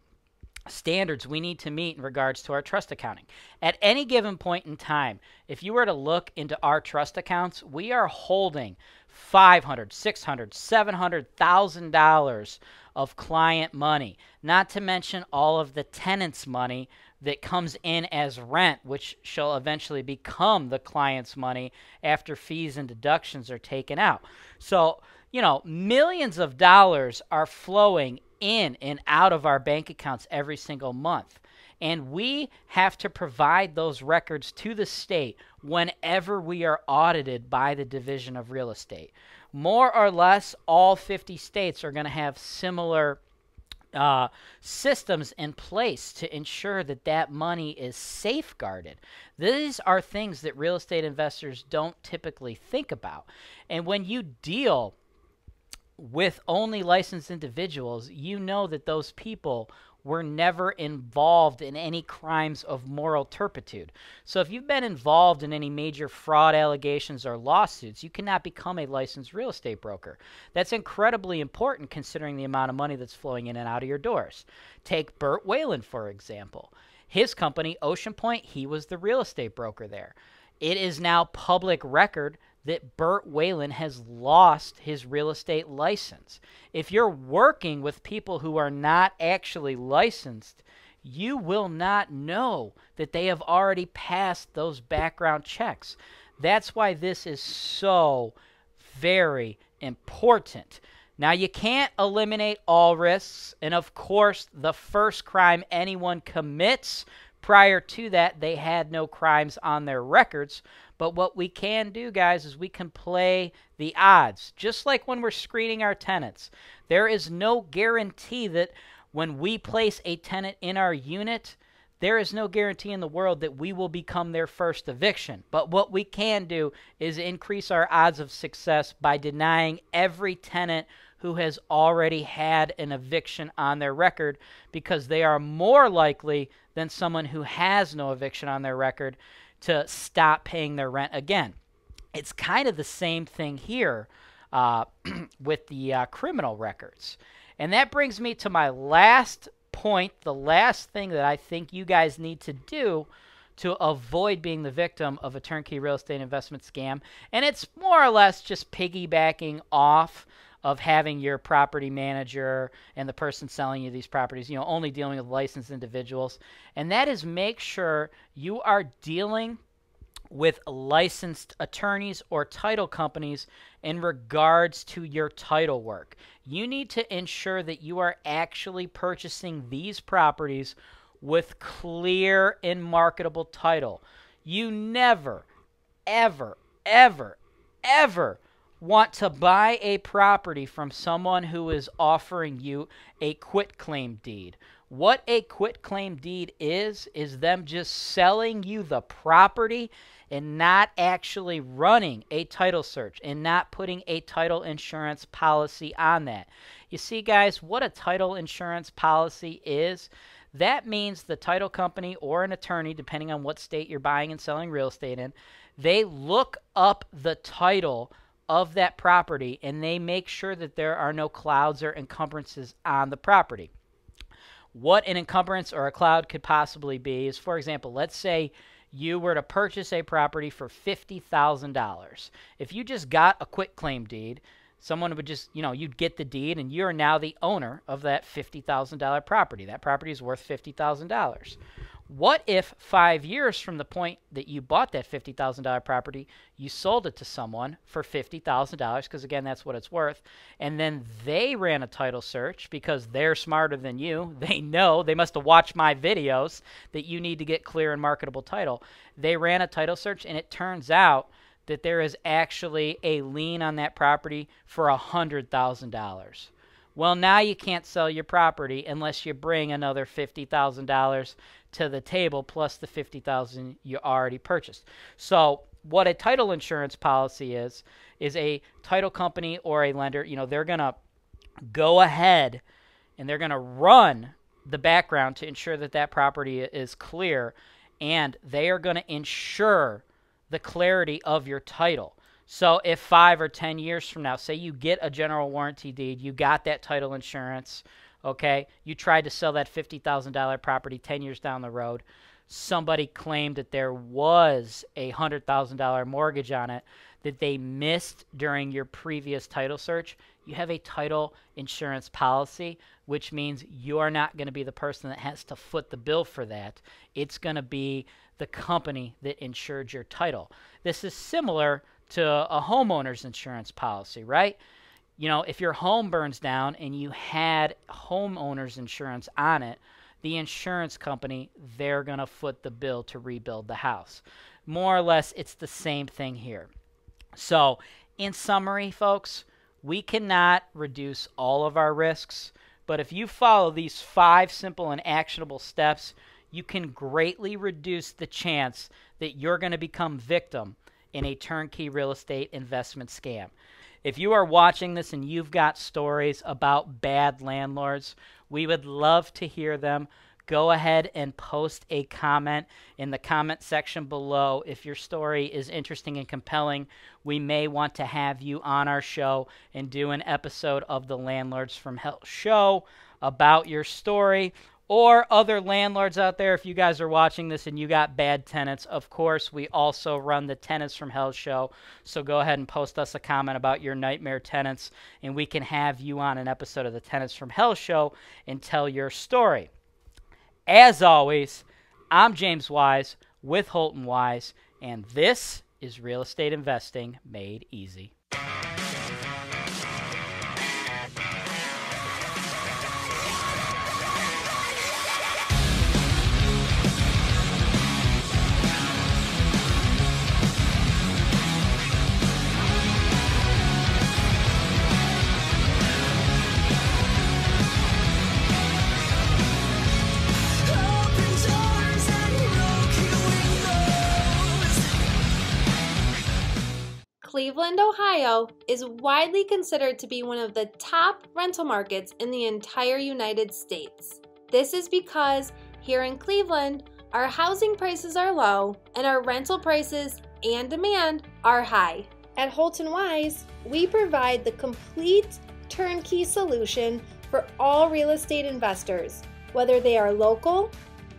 standards we need to meet in regards to our trust accounting. At any given point in time, if you were to look into our trust accounts, we are holding 500, 600, 700,000 dollars of client money, not to mention all of the tenants' money that comes in as rent, which shall eventually become the client's money after fees and deductions are taken out. So, you know, millions of dollars are flowing in and out of our bank accounts every single month. And we have to provide those records to the state whenever we are audited by the Division of Real Estate. More or less, all 50 states are going to have similar uh, systems in place to ensure that that money is safeguarded. These are things that real estate investors don't typically think about. And when you deal with only licensed individuals, you know that those people were never involved in any crimes of moral turpitude. So if you've been involved in any major fraud allegations or lawsuits, you cannot become a licensed real estate broker. That's incredibly important considering the amount of money that's flowing in and out of your doors. Take Bert Whalen, for example. His company, Oceanpointe, he was the real estate broker there. It is now public record that Bert Whalen has lost his real estate license. If you're working with people who are not actually licensed, you will not know that they have already passed those background checks. That's why this is so very important. Now, you can't eliminate all risks, and of course, the first crime anyone commits prior to that, they had no crimes on their records. But what we can do, guys, is we can play the odds, just like when we're screening our tenants. There is no guarantee that when we place a tenant in our unit, there is no guarantee in the world that we will become their first eviction. But what we can do is increase our odds of success by denying every tenant who has already had an eviction on their record because they are more likely than someone who has no eviction on their record to stop paying their rent again. It's kind of the same thing here uh, with the uh, criminal records. And that brings me to my last point, the last thing that I think you guys need to do to avoid being the victim of a turnkey real estate investment scam. And it's more or less just piggybacking off of having your property manager and the person selling you these properties, you know, only dealing with licensed individuals. And that is make sure you are dealing with licensed attorneys or title companies in regards to your title work. You need to ensure that you are actually purchasing these properties with clear and marketable title. You never, ever, ever, ever want to buy a property from someone who is offering you a quit claim deed. What a quit claim deed is, is them just selling you the property and not actually running a title search and not putting a title insurance policy on that. You see, guys, what a title insurance policy is. That means the title company or an attorney, depending on what state you're buying and selling real estate in, they look up the title of that property and they make sure that there are no clouds or encumbrances on the property. What an encumbrance or a cloud could possibly be is, for example, let's say you were to purchase a property for $50,000. If you just got a quit claim deed, someone would just, you know, you'd get the deed and you're now the owner of that $50,000 property. That property is worth $50,000. What if five years from the point that you bought that $50,000 property, you sold it to someone for $50,000, because again, that's what it's worth, and then they ran a title search because they're smarter than you. They know, they must have watched my videos that you need to get clear and marketable title. They ran a title search, and it turns out that there is actually a lien on that property for $100,000. Well, now you can't sell your property unless you bring another $50,000 to the table plus the 50,000 you already purchased. So, what a title insurance policy is is a title company or a lender, you know, they're going to go ahead and they're going to run the background to ensure that that property is clear and they are going to ensure the clarity of your title. So if 5 or 10 years from now, say you get a general warranty deed, you got that title insurance, okay? You tried to sell that $50,000 property 10 years down the road. Somebody claimed that there was a $100,000 mortgage on it that they missed during your previous title search. You have a title insurance policy, which means you're not going to be the person that has to foot the bill for that. It's going to be the company that insured your title. This is similar to a homeowner's insurance policy, right? You know, if your home burns down and you had homeowner's insurance on it, the insurance company, they're going to foot the bill to rebuild the house. More or less, it's the same thing here. So, in summary, folks, we cannot reduce all of our risks, but if you follow these five simple and actionable steps, you can greatly reduce the chance that you're going to become victim in a turnkey real estate investment scam. If you are watching this and you've got stories about bad landlords, we would love to hear them. Go ahead and post a comment in the comment section below. If your story is interesting and compelling, we may want to have you on our show and do an episode of the Landlords from Hell show about your story or other landlords out there, if you guys are watching this and you got bad tenants, of course, we also run the Tenants from Hell show. So go ahead and post us a comment about your nightmare tenants, and we can have you on an episode of the Tenants from Hell show and tell your story. As always, I'm James Wise with Holton Wise, and this is Real Estate Investing Made Easy. Cleveland, Ohio is widely considered to be one of the top rental markets in the entire United States. This is because here in Cleveland, our housing prices are low and our rental prices and demand are high. At Holton Wise, we provide the complete turnkey solution for all real estate investors, whether they are local,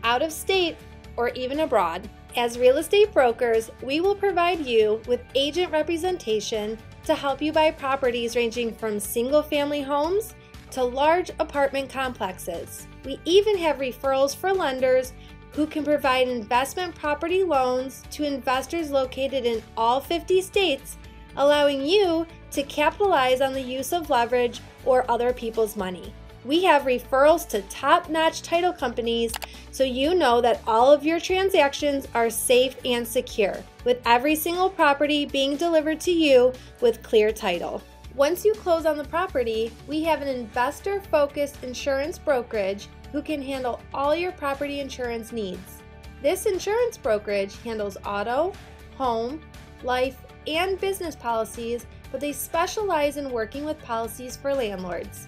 out of state, or even abroad. As real estate brokers, we will provide you with agent representation to help you buy properties ranging from single family homes to large apartment complexes. We even have referrals for lenders who can provide investment property loans to investors located in all 50 states, allowing you to capitalize on the use of leverage or other people's money. We have referrals to top notch title companies so you know that all of your transactions are safe and secure, with every single property being delivered to you with clear title. Once you close on the property, we have an investor focused insurance brokerage who can handle all your property insurance needs. This insurance brokerage handles auto, home, life, and business policies, but they specialize in working with policies for landlords.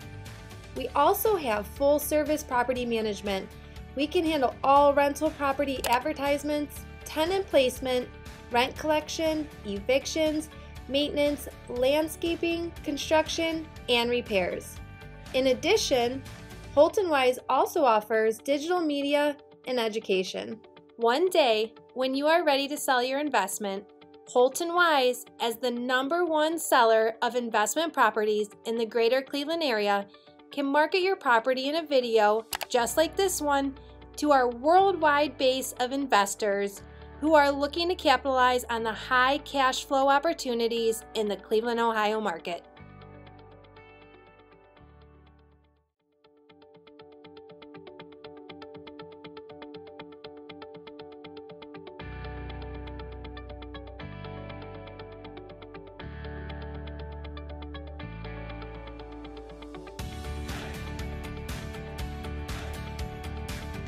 We also have full service property management. We can handle all rental property advertisements, tenant placement, rent collection, evictions, maintenance, landscaping, construction, and repairs. In addition, Holton Wise also offers digital media and education. One day, when you are ready to sell your investment, Holton Wise, as the number one seller of investment properties in the greater Cleveland area, can market your property in a video just like this one to our worldwide base of investors who are looking to capitalize on the high cash flow opportunities in the Cleveland, Ohio market.